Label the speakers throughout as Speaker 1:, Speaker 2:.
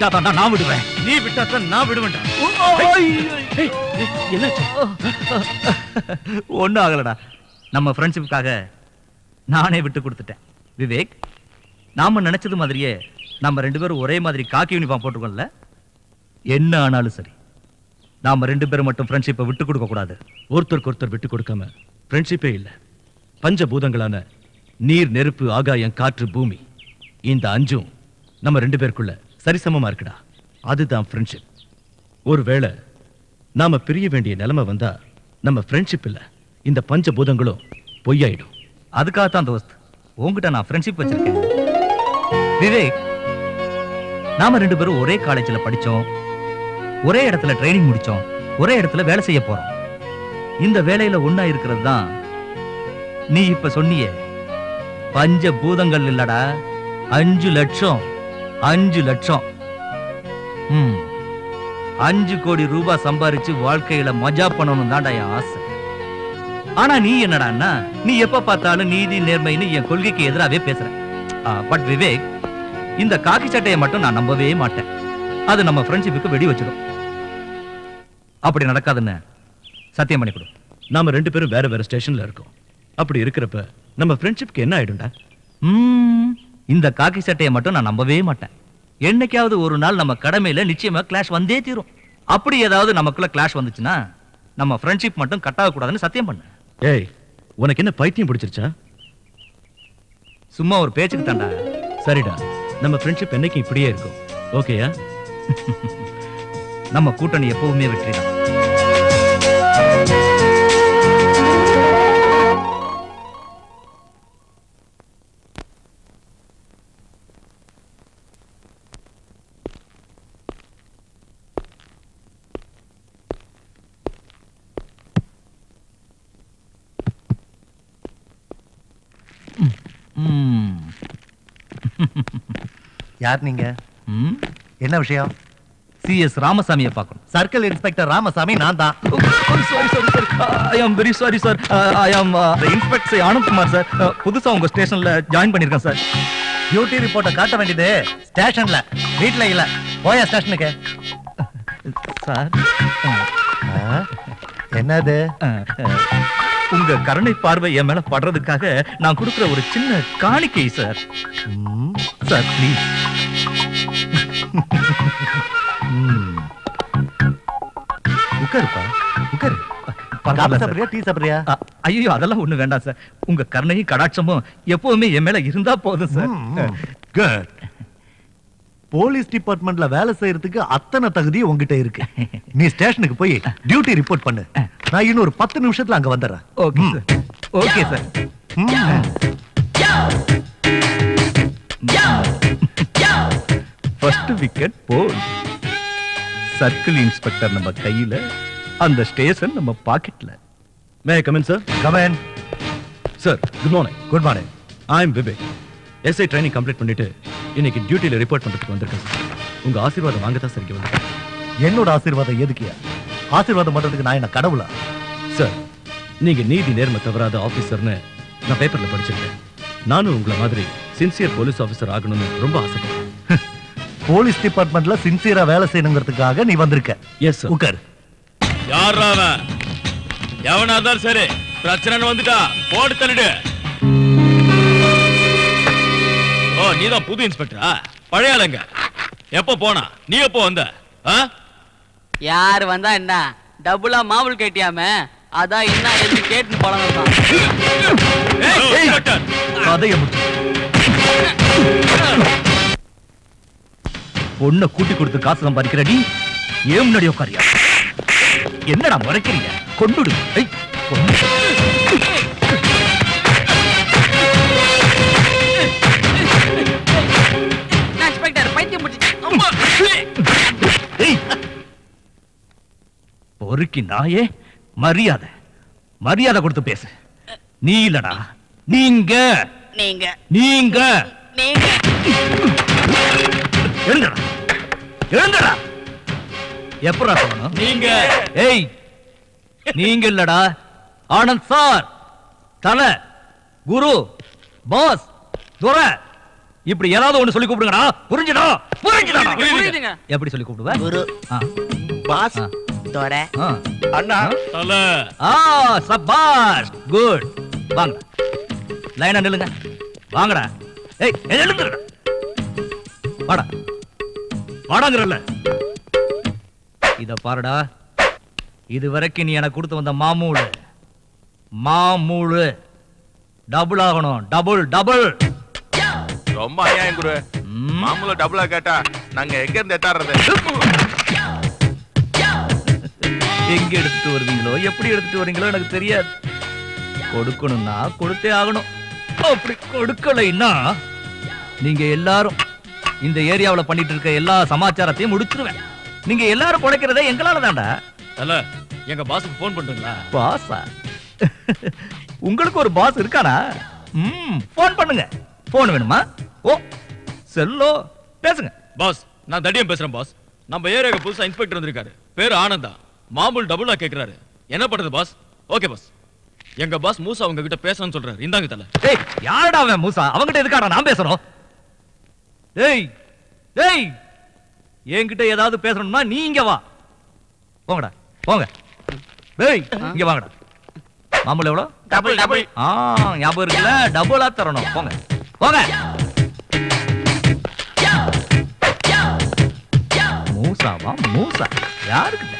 Speaker 1: விட்டா தான் நான் விடுவேன்.
Speaker 2: நீ விட்டா தான் நான் விடுவேன்டா.
Speaker 1: என்னாச்சு? ஒண்ணும் ஆகலடா. நம்ம ஃப்ரெண்ட்ஷிப்புக்காக நானே விட்டு கொடுத்துட்டேன். விவேக் நாம நினைச்சது மாதிரியே நம்ம ரெண்டு பேரும் ஒரே மாதிரி காக்கி யூனிஃபார்ம் போட்டுக்கோம்ல என்ன ஆனாலும் சரி நாம ரெண்டு பேரும் மட்டும் ஃப்ரெண்ட்ஷிப்பை விட்டு கொடுக்க கூடாது
Speaker 2: ஒருத்தருக்கு ஒருத்தர் விட்டு கொடுக்காம ஃப்ரெண்ட்ஷிப்பே இல்ல. பஞ்சபூதங்களான நீர் நெருப்பு ஆகாயம் காற்று பூமி இந்த அஞ்சும் நம்ம ரெண்டு பேருக்குள்ள சரிசமமா இருக்குடா. அதுதான் ஃப்ரெண்ட்ஷிப் ஒருவேளை நாம பிரிய வேண்டிய நிலைமை வந்தா நம்ம ஃப்ரெண்ட்ஷிப் இல்ல. இந்த பஞ்சபூதங்களும் பொய்யாயிடும்.
Speaker 1: அதுக்காகத்தான் தோஸ்த் உன்கிட்ட நான் ஃப்ரெண்ட்ஷிப் வச்சிருக்கேன். விவேக் நாம ரெண்டு பேரும் ஒரே காலேஜ்ல படிச்சோம். ஒரே இடத்துல ட்ரைனிங் முடிச்சோம். ஒரே இடத்துல வேலை செய்ய போறோம். இந்த வேலையில ஒண்ணா இருக்கிறது தான் நீ இப்ப சொன்னியே. பஞ்ச பூதங்கள் இல்லடா. அஞ்சு லட்சம். அஞ்சு லட்சம். அஞ்சு கோடி ரூபாய் சம்பாரிச்சு வாழ்க்கையில மஜா பண்ணணும் தான்டா என் ஆசை. ஆனா நீ என்னடான்னா நீ எப்ப பார்த்தாலும் நீதி நேர்மைன்னு என் கொள்கைக்கு எதிராவே பேசுற. பட் விவேக் இந்த காக்கி சட்டையை மட்டும் நான் நம்பவே மாட்டேன். அது நம்ம ஃப்ரெண்ட்ஷிப்புக்கு வெடி வச்சிடும். அப்படி நடக்காதுன்னு சத்தியம் பண்ணி கொடு.
Speaker 2: நாம ரெண்டு பேரும் வேற வேற ஸ்டேஷன்ல இருக்கோம். அப்படி இருக்கிறப்ப நம்ம ஃப்ரெண்ட்ஷிப்க்கு என்ன ஆயிடும்டா.
Speaker 1: இந்த காக்கி சட்டையை மட்டும் நான் நம்பவே மாட்டேன். என்னைக்காவது ஒரு நாள் நம்ம கடமையில நிச்சயமா கிளாஷ் வந்தே தீரும். அப்படி ஏதாவது நமக்குள்ள கிளாஷ் வந்துச்சுன்னா நம்ம ஃப்ரெண்ட்ஷிப் மட்டும் கட் ஆகக்கூடாதுன்னு சத்தியம் பண்ணு.
Speaker 2: ஏய் உனக்கு என்ன பைத்தியம் பிடிச்சிருச்சா?
Speaker 1: சும்மா ஒரு பேச்சுக்கு தாண்டா.
Speaker 2: சரிடா. நம்ம ஃப்ரெண்ட்ஷிப் என்னைக்கு இப்படியே இருக்கும். ஓகேயா
Speaker 1: நம்ம கூட்டணி எப்பவுமே வெற்றி தான்
Speaker 3: யார் நீங்க? என்ன விஷயம்?
Speaker 1: சிஎஸ் ராமசாமியை பார்க்கணும்.
Speaker 3: சர்க்கிள் இன்ஸ்பெக்டர் ராமசாமி நான் தான்.
Speaker 1: Sorry sorry sir I am very sorry sir I ஆம் இன்ஸ்பெக்டர் ஆனந்த்குமார் சார் புதுசா உங்க ஸ்டேஷன்ல ஜாயின் பண்ணிருக்கேன் சார்
Speaker 3: டியூட்டி ரிப்போர்ட்டை காட்ட வேண்டியது ஸ்டேஷன்ல வீட்ல இல்ல. போயா ஸ்டேஷனுக்கு.
Speaker 1: சார்
Speaker 3: என்னது?
Speaker 1: உங்க கருணை பார்வை என் மேல படுறதுக்காக நான் கொடுக்கிற ஒரு சின்ன காணிக்கை சார் சார் ப்ளீஸ்
Speaker 3: உட்காருப்பா உட்காரு. டீ சாப்பிடுறியா?
Speaker 1: ஐயோ அதெல்லாம் ஒண்ணு வேண்டாம் சார். உங்க கருணையும் கடாட்சமும் எப்பவுமே என் மேல இருந்தா போதும் சார்.
Speaker 3: குட் போலீஸ் டிபார்ட்மெண்ட்ல வேலை செய்யறதுக்கு அத்தனை தகுதி உங்ககிட்ட இருக்கு. நீ ஸ்டேஷனுக்கு போய் டியூட்டி ரிப்போர்ட் பண்ணு. நான் இன்னும் ஒரு பத்து நிமிஷத்துல அங்க வந்துடுறேன்.
Speaker 1: Okay sir. Okay sir. First wicket போல் சர்க்கிள் இன்ஸ்பெக்டர் நம்ம கையில அந்த ஸ்டேஷன் நம்ம பாக்கெட்ல
Speaker 2: may come in sir
Speaker 3: come in
Speaker 2: sir good morning
Speaker 3: good morning
Speaker 2: I am Vivek SI training complete பண்ணிட்டு இன்னைக்கு டியூட்டில ரிப்போர்ட் பண்றதுக்கு வந்திருக்கேன் சார் உங்க ஆசீர்வாதம் வாங்க தான் சார் இங்க வந்திருக்கேன்.
Speaker 3: என்னோட ஆசீர்வாதம் எதுக்கியா ஆசீர்வாதம் பண்றதுக்கு நான் என்ன கடவுளா?
Speaker 2: சார் நீங்க நீதி நேர்மை தவறாத ஆபீசர்னு நான் பேப்பர்ல படிச்சிருக்கேன். நானும் உங்களை மாதிரி சின்சியர் போலீஸ் ஆபீசர் ஆகணும்னு ரொம்ப ஆசைப்படுறேன்.
Speaker 3: போலீஸ் டிபார்ட்மெண்ட்ல சின்சியரா வேலை செய்யணுங்கிறதுக்காக நீ வந்திருக்க.
Speaker 2: எஸ்
Speaker 3: உட்கார்.
Speaker 4: யார் அவன்? எவனா இருந்தாலும் சரி பிரச்சனை வந்துட்டா போட்டு தள்ளிடு. ஓ நீதான் புது இன்ஸ்பெக்டரா பழைய ஆளுங்க. எப்போ போனா? நீ எப்போ வந்த? ஆ?
Speaker 5: யார் வந்தா என்ன? டபுளா மாவுள் கேட்டியாமே? அதான் என்ன எழுதி கேட்டு
Speaker 4: இன்ஸ்பெக்டர்.
Speaker 1: கதைய முடி பொண்ணை கூட்டி கொடுத்து காசு சம்பாதிக்கிற நீ ஏன் முன்னாடி உட்காரியா? என்னடா முறைக்கிறீங்க? கொண்டுடு. பொறுக்கி நாயே மரியாதை. மரியாதை கொடுத்து பேசு. நீ இல்லடா. நீங்க.
Speaker 5: நீங்க.
Speaker 1: நீங்க.
Speaker 5: நீங்க.
Speaker 1: எழுந்தடா எழுந்தடா. எப்படா சொல்லணும்?
Speaker 4: நீங்க.
Speaker 1: ஏய் நீங்க இல்லடா. ஆனந்த் சார் தல குரு பாஸ் துரை. இப்படி ஏதாவது ஒண்ணு சொல்லி கூப்பிடுங்கடா. புரிஞ்சுடா புரிஞ்சுடா
Speaker 5: புரியுதுங்க.
Speaker 1: எப்படி சொல்லி கூப்பிடுவ?
Speaker 6: குரு
Speaker 1: ஆ,
Speaker 6: பாஸ்
Speaker 1: ஆ.
Speaker 6: அண்ணா.
Speaker 4: தல.
Speaker 1: ஆ சபாஷ். குட். வாங்க. லைனா நில்லுங்க. வாங்கடா. ஏய் நில்லுங்கடா வாடா. வாடாங்கறல்ல. இத பாருடா. இது வரைக்கும் நீ எனக்கு கொடுத்து வந்த மாமூளு மாமூளு டபுள் ஆகணும். Double double.
Speaker 7: ரொம்ப அநியாயம் குரு. மாமூல டபுளா கேட்டா நாங்க எங்க இருந்து எட்டாடுறது?
Speaker 1: எங்க எடுத்துட்டு வருவீங்களோ? எப்படி எடுத்துட்டு வரீங்களோ எனக்கு தெரியாது. கொடுக்கணும்னா கொடுத்தே ஆகணும். அப்படி கொடுக்கலைன்னா நீங்க எல்லாரும் இந்த ஏரியாவுல பண்ணிட்டு இருக்க எல்லா சமாச்சாரத்தையும் முடிச்சிருவேன். நீங்க எல்லாரும் பிழைக்கிறதே எங்களால தான்டா.
Speaker 4: தல எங்க பாஸுக்கு ஃபோன் பண்ணுங்களா
Speaker 1: பாஸா? உங்களுக்கு ஒரு பாஸ் இருக்கானா? ம் ஃபோன் பண்ணுங்க. ஃபோன் வேணுமா? ஓ செல்லோ பேசுங்க.
Speaker 4: பாஸ் நான் தடியம் பேசுறேன் பாஸ். நம்ம ஏரியாக்கு புதுசா இன்ஸ்பெக்டர் வந்திருக்காரு. பேரு ஆனந்தா. மாமூல் டபுளா கேக்குறாரு. என்ன பண்றது பாஸ்? Okay boss. எங்க பாஸ் மூசா உங்க கிட்ட பேசணும்னு சொல்றாரு. இந்தாங்க தல.
Speaker 1: டேய் யாரடா அவன் மூசா? அவன்கிட்ட எதுக்காடா நான் பேசணும்? டேய் டேய் என்கிட்ட ஏதாவது பேசணும்னா நீ இங்க வா. போங்கடா போங்க. டேய் இங்க வாங்கடா. மாமூல் எவ்வளோ?
Speaker 6: டபுள் டபுள்
Speaker 1: ஆ ஞாபகம் இருக்குல்ல? டபுளா தரணும். போங்க போங்க. மூசாவா? மூசா. யாருக்கிட்ட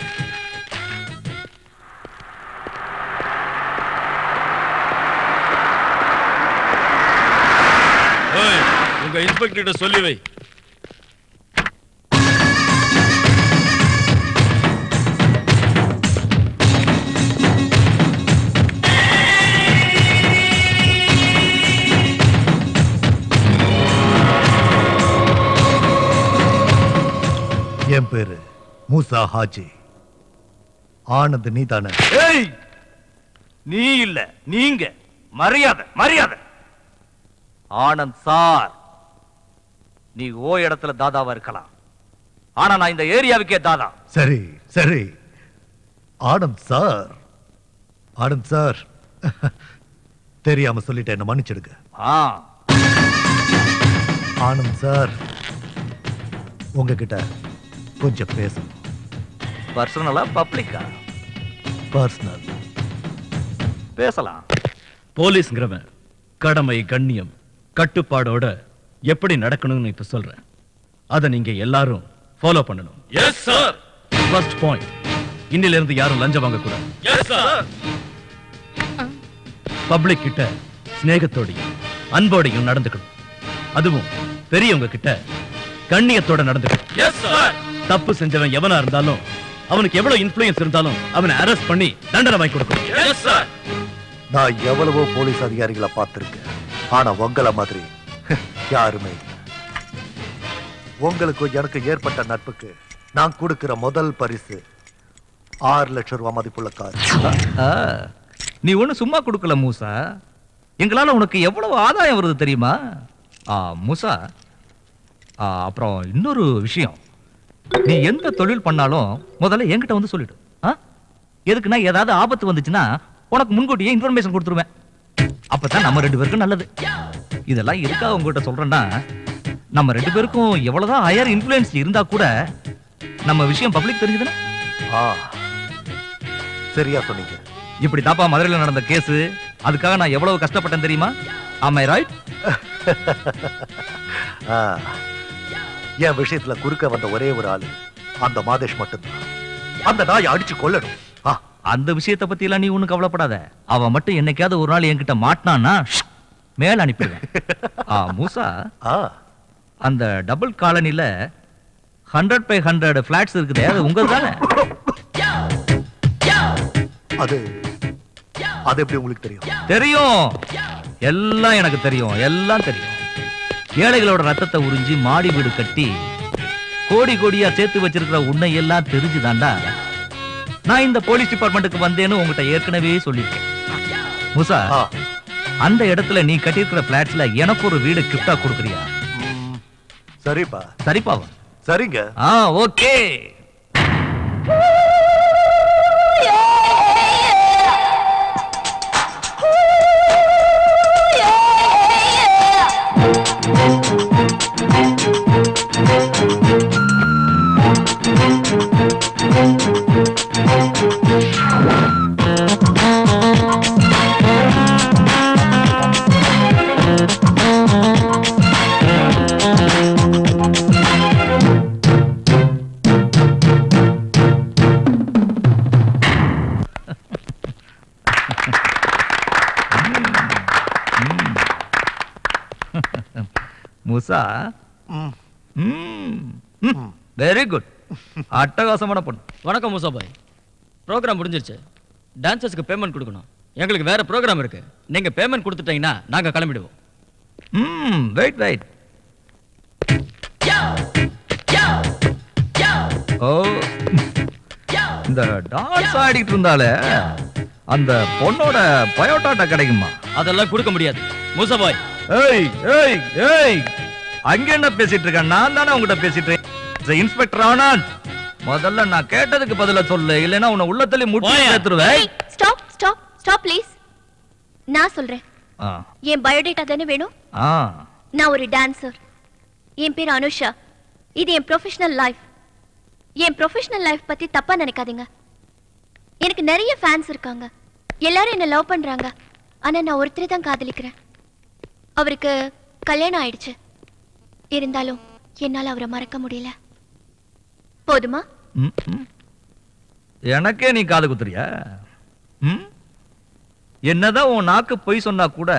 Speaker 4: உங்க இன்ஸ்பெக்டர் சொல்லி வை.
Speaker 3: என் பேரு மூசா ஹாஜி. ஆனந்த் நீ தானே
Speaker 1: ஏய் நீ இல்ல நீங்க. மரியாதை மரியாதை. ஆனந்த் சார். நீ ஓ இடத்துல தாதாவா இருக்கலாம். ஆனா நான் இந்த ஏரியாவுக்கே தாதா.
Speaker 3: சரி சரி. ஆனந்த் சார். ஆனந்த் சார். தெரியாம சொல்லிட்டேன் என்ன மன்னிச்சிடுங்க.
Speaker 1: ஆ.
Speaker 3: ஆனந்த் சார் உங்ககிட்ட கொஞ்சம் பேசணும்.
Speaker 1: பர்சனலா பப்ளிக்கா
Speaker 3: பர்சனல்
Speaker 1: பேசலாம்.
Speaker 2: போலீஸ்ங்கிறவன் கடமை கண்ணியம் கட்டுப்பாடோட எப்படி நடக்கணும்னு இப்ப சொல்றேன். அதை நீங்க எல்லாரும் ஃபாலோ பண்ணணும்.
Speaker 4: எஸ் சார்
Speaker 2: ஃபர்ஸ்ட் பாயிண்ட் இன்னில இருந்து யாரும் லஞ்சம் வாங்க கூடாது
Speaker 4: எஸ் சார்
Speaker 2: பப்ளிக் கிட்ட சிநேகத்தோடையும் அன்போடையும் நடந்துக்கணும். அதுவும் பெரியவங்க கிட்ட கண்ணியத்தோட நடந்துக்கணும்.
Speaker 4: எஸ் சார்
Speaker 2: தப்பு செஞ்சவன் எவனா இருந்தாலும் அவனுக்கு எவ்வளவு இன்ஃப்ளூயன்ஸ் இருந்தாலும் அவனை அரெஸ்ட் பண்ணி தண்டனை வாங்கி கொடுக்கணும்.
Speaker 4: எஸ் சார்
Speaker 3: நான் எவ்வளவோ போலீஸ் அதிகாரிகளை பார்த்திருக்கேன். ஆனா உங்கள மாதிரி யாருமே. உங்களுக்கு எனக்கு ஏற்பட்ட நட்புக்கு நான் கொடுக்கிற முதல் பரிசு ஆறு லட்சம் ரூபாய் மதிப்புள்ள கார்.
Speaker 1: நீ ஒண்ணு சும்மா கொடுக்கல மூசா. எங்களால உனக்கு எவ்வளவு ஆதாயம் வருது தெரியுமா? மூசா. அப்புறம் இன்னொரு விஷயம். நீ எந்த தொழில் பண்ணாலும் முதல்ல என்கிட்ட வந்து சொல்லிடு. ஆ? எதுக்குன்னா ஏதாவது ஆபத்து வந்துச்சுன்னா உனக்கு முன்கூட்டியே இன்ஃபர்மேஷன் கொடுத்துருவேன். அப்பதான் நம்ம ரெண்டு பேருக்கும் நல்லது. இதெல்லாம் எதுக்காக உங்ககிட்ட சொல்றேன்னா நம்ம ரெண்டு பேருக்கும் எவ்வளவுதான் ஹையர் இன்ஃப்ளூயன்ஸ் இருந்தா கூட நம்ம விஷயம் பப்ளிக் தெரிஞ்சதுன்னா?
Speaker 3: சரியா சொன்னீங்க.
Speaker 1: இப்படி தாப்பா மதுரையில் நடந்த கேஸ். அதுக்காக நான் எவ்வளவு கஷ்டப்பட்டேன் தெரியுமா? ஆமை
Speaker 3: ஆ, என் விஷயத்துல குறுக்க வந்த ஒரே ஒரு ஆளு அந்த மாதேஷ் மட்டும்தான். அந்த நாயை அடிச்சு கொல்லணும். ஆ,
Speaker 1: அந்த விஷயத்தை பத்தி எல்லாம் நீ ஒண்ணும் கவலைப்படாத. அவன் மட்டும் என்னைக்காவது ஒரு நாள் என்கிட்ட மாட்டினான்னா மேல அனுப்பிடுவேன். மூசா
Speaker 3: ஆ,
Speaker 1: அந்த டபுள் காலனில ஹண்ட்ரட் பை ஹண்ட்ரட் பிளாட்ஸ் இருக்குதே. அது உங்க தானே
Speaker 3: அது அது எப்படி உங்களுக்கு தெரியும்?
Speaker 1: தெரியும். எல்லாம் எனக்கு தெரியும். எல்லாம் தெரியும். ஏழைகளோட ரத்தத்தை உறிஞ்சி மாடி வீடு கட்டி கோடி கோடியா சேர்த்து வச்சிருக்கிற உன்னை எல்லாம் தெரிஞ்சுதாண்டா? நான் இந்த போலீஸ் டிபார்ட்மெண்ட்டுக்கு வந்தேன்னு உங்ககிட்ட ஏற்கனவே சொல்லியிருக்கேன். முசா அந்த இடத்துல நீ கட்டியிருக்கிற பிளாட்ஸ்ல எனக்கு ஒரு வீடு கிஃப்டா கொடுக்குறியா?
Speaker 3: சரிப்பா.
Speaker 1: சரிப்பாவா
Speaker 3: சரிங்க.
Speaker 1: ஆ ஓகே.
Speaker 3: ம்.
Speaker 1: வெரி குட் அட்டகாசமான பொண்ணு.
Speaker 4: வணக்கம் மூசா பாய் ப்ரோக்ராம் முடிஞ்சிருச்சு. டான்சர்ஸ்க்கு பேமெண்ட் கொடுக்கணும். எங்களுக்கு வேற ப்ரோக்ராம் இருக்கு. நீங்க பேமெண்ட் கொடுத்துட்டீங்கன்னா நாங்க கிளம்பிடுவோம்.
Speaker 1: ம் வெயிட் வெயிட் ஓ. இந்த டான்ஸ் ஆடிட்டு இருந்தாலே அந்த பொண்ணோட பயோட்டாட்டா கிடைக்குமா?
Speaker 4: அதெல்லாம் கொடுக்க முடியாது. மூசா பாய்
Speaker 1: ஏய் ஏய் ஏய். அங்க என்ன பேசிட்டு இருக்க நான் தானே உங்ககிட்ட பேசிட்டு இருக்கேன்? இன்ஸ்பெக்டர் ஆனந்த் முதல்ல நான் கேட்டதுக்கு பதிலா சொல்லு. இல்லைன்னா உன்னை உள்ளத்தள்ளி முட்டி
Speaker 4: போயா.
Speaker 1: சேர்த்துருவேன்.
Speaker 6: ஸ்டாப் ஸ்டாப் ஸ்டாப் ப்ளீஸ் நான் சொல்றேன்.
Speaker 1: ஆ.
Speaker 6: என் பயோடேட்டா தானே வேணும்?
Speaker 1: ஆ.
Speaker 6: நான் ஒரு டான்சர் என் பேர் அனுஷா. இது என் ப்ரொஃபஷனல் லைஃப் என் ப்ரொஃபஷனல் லைஃப் பத்தி தப்பா நினைக்காதீங்க. எனக்கு நிறைய ஃபேன்ஸ் இருக்காங்க. எல்லாரும் என்ன லவ் பண்றாங்க. ஆனா நான் ஒருத்தரை தான் காதலிக்கிறேன். அவருக்கு கல்யாணம் ஆயிடுச்சு. இருந்தாலும் என்னால அவரை மறக்க முடியல. போதுமா.
Speaker 1: எனக்கே நீ காது குத்துறியா? என்னதான் உன் நாக்கு பொய் சொன்னா கூட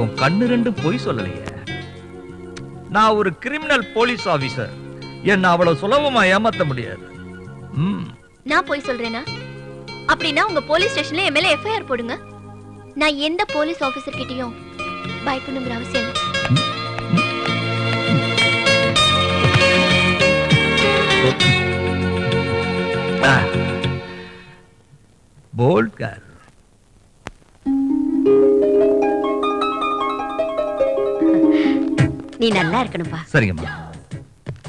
Speaker 1: உன் கண்ணு ரெண்டு பொய் சொல்லலையே. நான் ஒரு கிரிமினல் போலீஸ் ஆபீசர் என்ன அவ்வளவு சுலபமா ஏமாத்த முடியாது.
Speaker 6: நான் போய் சொல்றேனா? அப்படின்னா உங்க போலீஸ் ஸ்டேஷன்ல என் மேல எஃப்ஐஆர் போடுங்க. நான் எந்த போலீஸ் ஆபீசர் கிட்டயும் பயப்படணுங்கிற அவசியம் இல்லை.
Speaker 1: போல்ட் கேர்ள்
Speaker 8: நீ நல்லா இருக்கணும்பா.
Speaker 1: சரிங்கம்மா.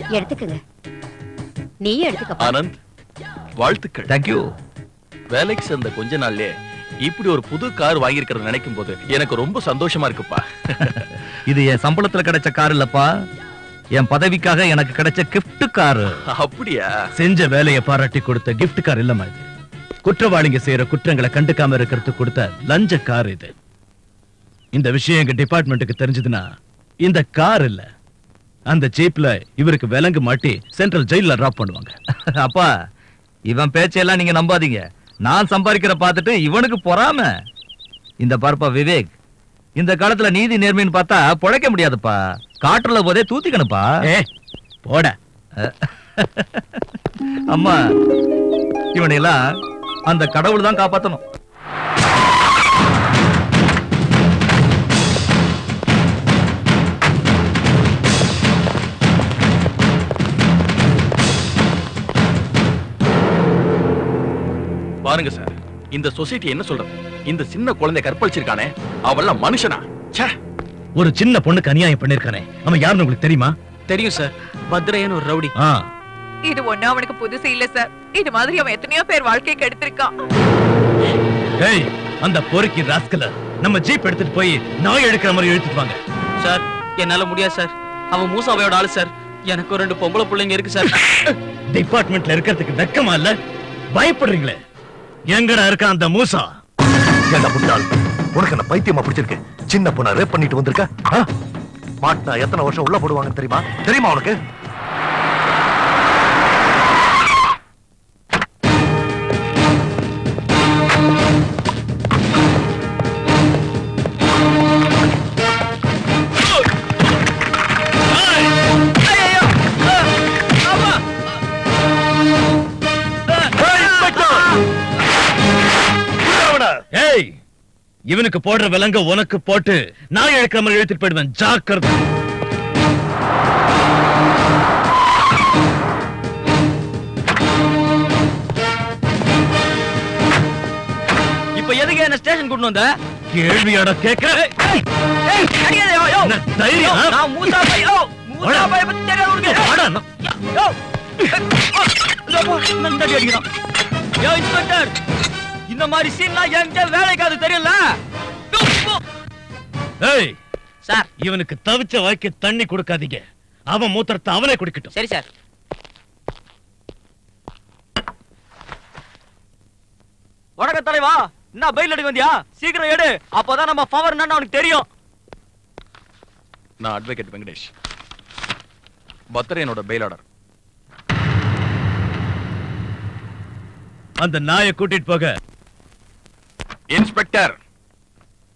Speaker 8: எடுத்துக்கங்க. நீயும் எடுத்துக்கப்பா.
Speaker 7: ஆனந்த் வாழ்த்துக்கள்.
Speaker 1: தேங்க்யூ
Speaker 7: வேலைக்கு சேர்ந்த கொஞ்ச நாள்லயே இப்படி ஒரு புது கார் வாங்கியிருக்கிறத நினைக்கும் போது எனக்கு ரொம்ப சந்தோஷமா இருக்குப்பா.
Speaker 1: இது என் சம்பளத்துல கிடைச்ச கார் இல்லப்பா. என் பதவிக்காக எனக்கு கிடைச்ச gift காரு.
Speaker 7: அப்படியா?
Speaker 2: செஞ்ச வேலையை பாராட்டி கொடுத்த gift கார் இல்லம்மா இது. குற்றவாளிங்க செய்யற குற்றங்களை கண்டுக்காம இருக்கிறதுக்கு கொடுத்த லஞ்ச கார் இது. இந்த விஷயம் எங்க டிபார்ட்மெண்ட்டுக்கு தெரிஞ்சதுன்னா இந்த கார் இல்ல. அந்த ஜீப்ல இவருக்கு விலங்கு மாட்டி சென்ட்ரல் ஜெயில டிராப் பண்ணுவாங்க.
Speaker 1: அப்பா இவன் பேச்செல்லாம் நீங்க நம்பாதீங்க. நான் சம்பாதிக்கிற பார்த்துட்டு இவனுக்கு பொறாம. இந்த பார்ப்பா விவேக் இந்த காலத்துல நீதி நேர்மைன்னு பார்த்தா பொழைக்க முடியாதுப்பா. காற்றுல போதே தூத்திக்கணுப்பா
Speaker 2: ஏ போட.
Speaker 1: அம்மா இவனையெல்லாம் அந்த கடவுள் தான் காப்பாத்தணும்.
Speaker 7: பாருங்க சார் இந்த சொசைட்டி என்ன சொல்றது? இந்த சின்ன குழந்தை கற்பழிச்சிருக்கானே அவெல்லாம் மனுஷனா? ச்சே.
Speaker 2: ஒரு சின்ன பொண்ணுக்கு அநியாயம் பண்ணிருக்கானே. அவன் யாருன்னு உங்களுக்கு தெரியுமா?
Speaker 5: தெரியும் சார் பத்ரையன் ஒரு ரவுடி.
Speaker 9: இது ஒண்ணு அவனுக்கு புதுசு இல்ல சார் இது மாதிரி அவன் எத்தனையோ பேர் வாழ்க்கையை கெடுத்திருக்கான்
Speaker 2: ஏய் அந்த பொறுக்கி ராஸ்கல நம்ம ஜீப் எடுத்துட்டு போய் நாய் எடுக்கிற மாதிரி இழுத்துட்டு வாங்க.
Speaker 5: சார் என்னால முடியாது சார் அவன் மூசாவையோட ஆளு சார் எனக்கு ஒரு ரெண்டு பொம்பளை பிள்ளைங்க இருக்கு சார்
Speaker 2: டிபார்ட்மெண்ட்ல இருக்கிறதுக்கு வெக்கமா இல்ல? பயப்படுறீங்களே. எங்கடா இருக்க அந்த மூசா?
Speaker 3: முட்டாள் உனக்கு என்ன பைத்தியமா பிடிச்சிருக்கு? சின்ன பொண்ணை ரேப் பண்ணிட்டு வந்திருக்க? மாட்டினா எத்தனை வருஷம் உள்ள போடுவாங்கன்னு தெரியுமா? தெரியுமா உனக்கு?
Speaker 2: இவனுக்கு போடுற விலங்க உனக்கு போட்டு நாய் எடுக்கிற மாதிரி இழுத்துட்டு போயிடுவேன் ஜாக்கிரதை
Speaker 5: இப்ப எதுக்கு என்ன ஸ்டேஷன் கூட்டு வந்த
Speaker 2: கேள்வியோட கேட்க தைரியம்?
Speaker 5: நான் மூசா பத்தி தெரியாது உனக்கு
Speaker 2: நான்-
Speaker 5: போ, அடிக்கிறான் யோ இன்ஸ்பெக்டர் இந்த மாதிரி சீன்லாம் என்கிட்ட வேலைக்கு அது தெரியல.
Speaker 2: ஏய்
Speaker 5: சார்.
Speaker 2: இவனுக்கு தவிச்ச வாய்க்கு தண்ணி கொடுக்காதீங்க. அவன் மூத்திரத்தை அவனே குடிக்கட்டும்.
Speaker 5: சரி சார். வணக்கம் தலைவா. என்ன பைல் எடுக்க வந்தியா? சீக்கிரம் எடு. அப்பதான் நம்ம பவர் என்னன்னு அவனுக்கு தெரியும்.
Speaker 7: நான் அட்வொகேட் வெங்கடேஷ். பத்திரையனோட பெயில் ஆர்டர்
Speaker 2: அந்த நாயை கூட்டிட்டு போக.
Speaker 7: இன்ஸ்பெக்டர்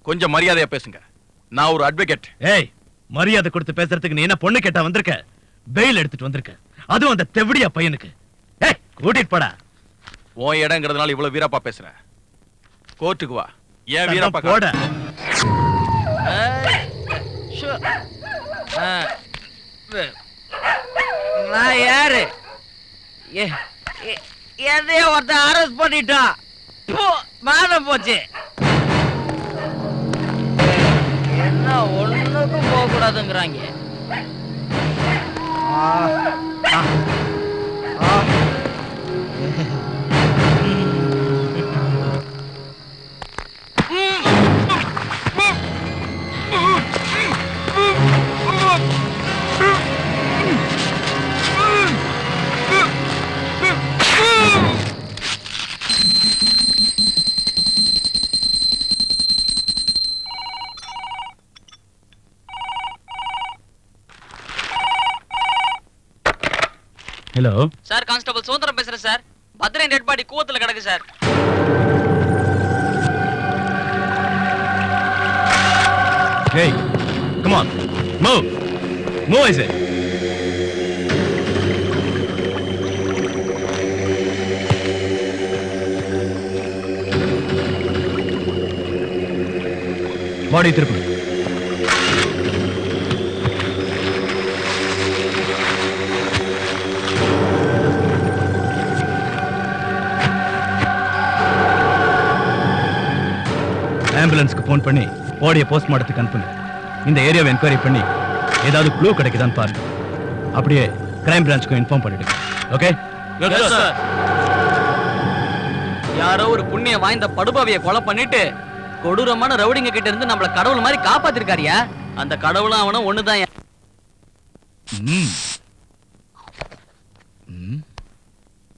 Speaker 7: கொஞ்சம் மரியாதையா பேசுங்க. நான் ஒரு அட்வொகேட்
Speaker 2: ஏய் மரியாதை கொடுத்து பேசுறதுக்கு நீ என்ன பொண்ணு கேட்டா வந்திருக்க? பெயில் எடுத்துட்டு வந்திருக்க. அதுவும் அந்த தெவிடியா பையனுக்கு. ஏய் கூட்டிட்டு போடா.
Speaker 7: உன் இடங்கிறதுனால இவ்வளவு வீரப்பா பேசுற. கோர்ட்டுக்கு வா. ஏன் வீரப்பா
Speaker 2: போட.
Speaker 10: நான் யாரு? எதையோ ஒருத்தன் அரெஸ்ட் பண்ணிட்டான். போ, போச்சு. என்ன ஒண்ணுக்கும் போக கூடாதுங்கிறாங்க
Speaker 2: ஹலோ
Speaker 10: சார் கான்ஸ்டபிள் சுதந்திரம் பேசுறேன் சார். பத்ரன் டெட் பாடி கூவத்துல கிடக்கு sir.
Speaker 2: Hey, come on, move, move, I say. Body திருப்பு. ஆம்புலன்ஸ்க்கு ஃபோன் பண்ணி பாடியை போஸ்ட்மார்ட்டத்துக்கு அனுப்புங்க. இந்த ஏரியாவை என்கொயரி பண்ணி ஏதாவது க்ளூ கிடைக்குதான்னு பாருங்க. அப்படியே கிரைம் பிரான்ச்சுக்கும் இன்ஃபார்ம் பண்ணிடுங்க. ஓகே
Speaker 10: யாரோ ஒரு புண்ணிய வாய்ந்த படுபாவிய கொலை பண்ணிட்டு கொடூரமான ரவுடிங்க கிட்ட இருந்து நம்மள கடவுள் மாதிரி காப்பாத்திருக்காரியா? அந்த கடவுளும் அவனும் ஒண்ணுதான்.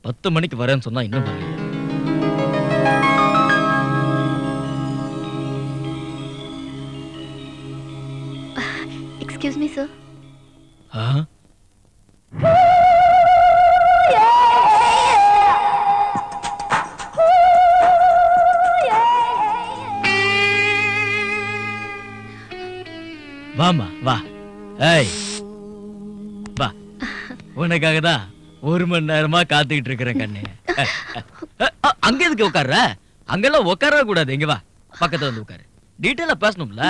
Speaker 5: பத்து மணிக்கு வரேன்னு சொன்னா இன்னும் வரலையே.
Speaker 6: எக்ஸ்கியூஸ் மீ சார்
Speaker 5: ஆ? வாமா வா. ஏய் வா. உனக்காக தான் ஒரு மணி நேரமா காத்துக்கிட்டு இருக்கிறேன் கண்ணு. அங்க எதுக்கு உட்கார்ற? அங்கெல்லாம் உட்காரவே கூடாது. இங்க வா. பக்கத்துல வந்து உட்காரு. டீட்டெயிலா பேசணும்ல.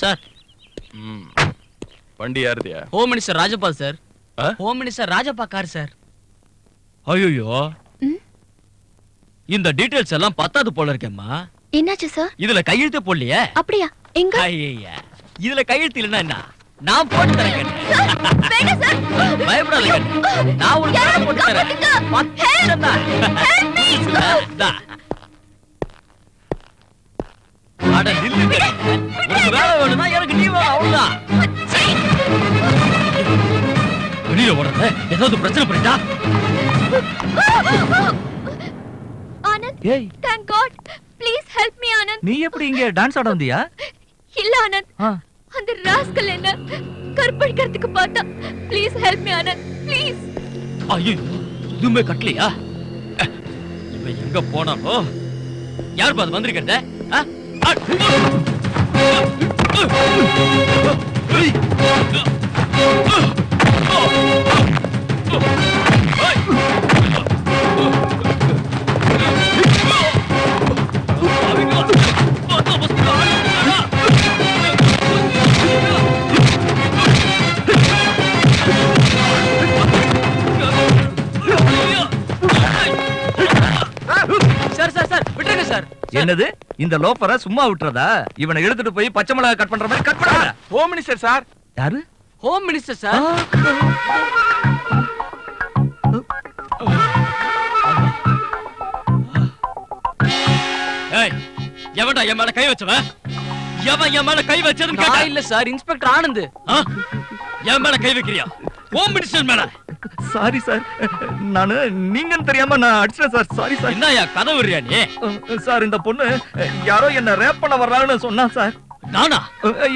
Speaker 10: சார்.
Speaker 7: வண்டி யாருதியா
Speaker 10: home minister Rajapal sir? Home minister Rajappa car sir.
Speaker 5: ஐயோ இந்த டீடைல்ஸ் எல்லாம் பத்தாது போல இருக்கேம்மா.
Speaker 6: என்னாச்சு சார்
Speaker 5: இதுல கையெழுத்து போடலையே.
Speaker 6: அப்படியா? எங்க?
Speaker 5: ஐயா இதுல கையெழுத்து இல்லைன்னா என்ன? நான் போட்டு தரேன் கண்ணு.
Speaker 6: வேண்டாம் சார்
Speaker 5: பயப்படாத கண்ணு. நான் வேலை போட்டு தரேன். பத்து நிமிஷம் தான். அட நில்லு. கண்ணு. உனக்கு வேலை வேணும்னா எனக்கு நீ வேணும் அவ்வளவுதான். வெளியில ஓடுறத ஏதாவது பிரச்சனை பண்ணிட்டா
Speaker 6: ஆனந்த்
Speaker 1: ஏய்.
Speaker 6: Thank God please help me Anand.
Speaker 1: நீ எப்படி இங்க டான்ஸ் ஆட வந்தியா?
Speaker 6: இல்ல ஆனந்த். அந்த ராஸ்கல் என்ன கற்பழிக்கிறதுக்கு பார்த்தா. Please help me Anand. Please
Speaker 5: ஐயோ எதுவுமே கட்டலையா? இவன் எங்க போனாலோ யார் பாது வந்திருக்கிறத? ஆ? ஆ,
Speaker 10: சார் சார் சார் விட்டுருங்க சார்
Speaker 1: என்னது? இந்த லோஃபரை சும்மா விட்டுறதா? இவனை எடுத்துட்டு போய் பச்சை மிளகா கட் பண்ற மாதிரி கட் பண்ண
Speaker 7: ஹோம் மினிஸ்டர் சார்.
Speaker 1: யாரு?
Speaker 10: Home minister sir.
Speaker 5: ஏய் எவன்டா என் மேல கை வச்சவன் எவன் என் மேல கை வச்சதுன்னு கேட்டா?
Speaker 10: இல்ல சார் இன்ஸ்பெக்டர் ஆனந்த்?
Speaker 5: என் மேல கை வைக்கிறியா? ஹோம் மினிஸ்டர் மேல.
Speaker 1: சாரி சார் நானு நீங்கன்னு தெரியாம நான் அடிச்சிட்டேன் சார் சாரி சார்
Speaker 5: என்னயா கதை விடுறியா நீ?
Speaker 1: சார் இந்த பொண்ணு யாரோ என்ன ரேப் பண்ண வர்றாங்கன்னு சொன்னா சார்
Speaker 5: நானா?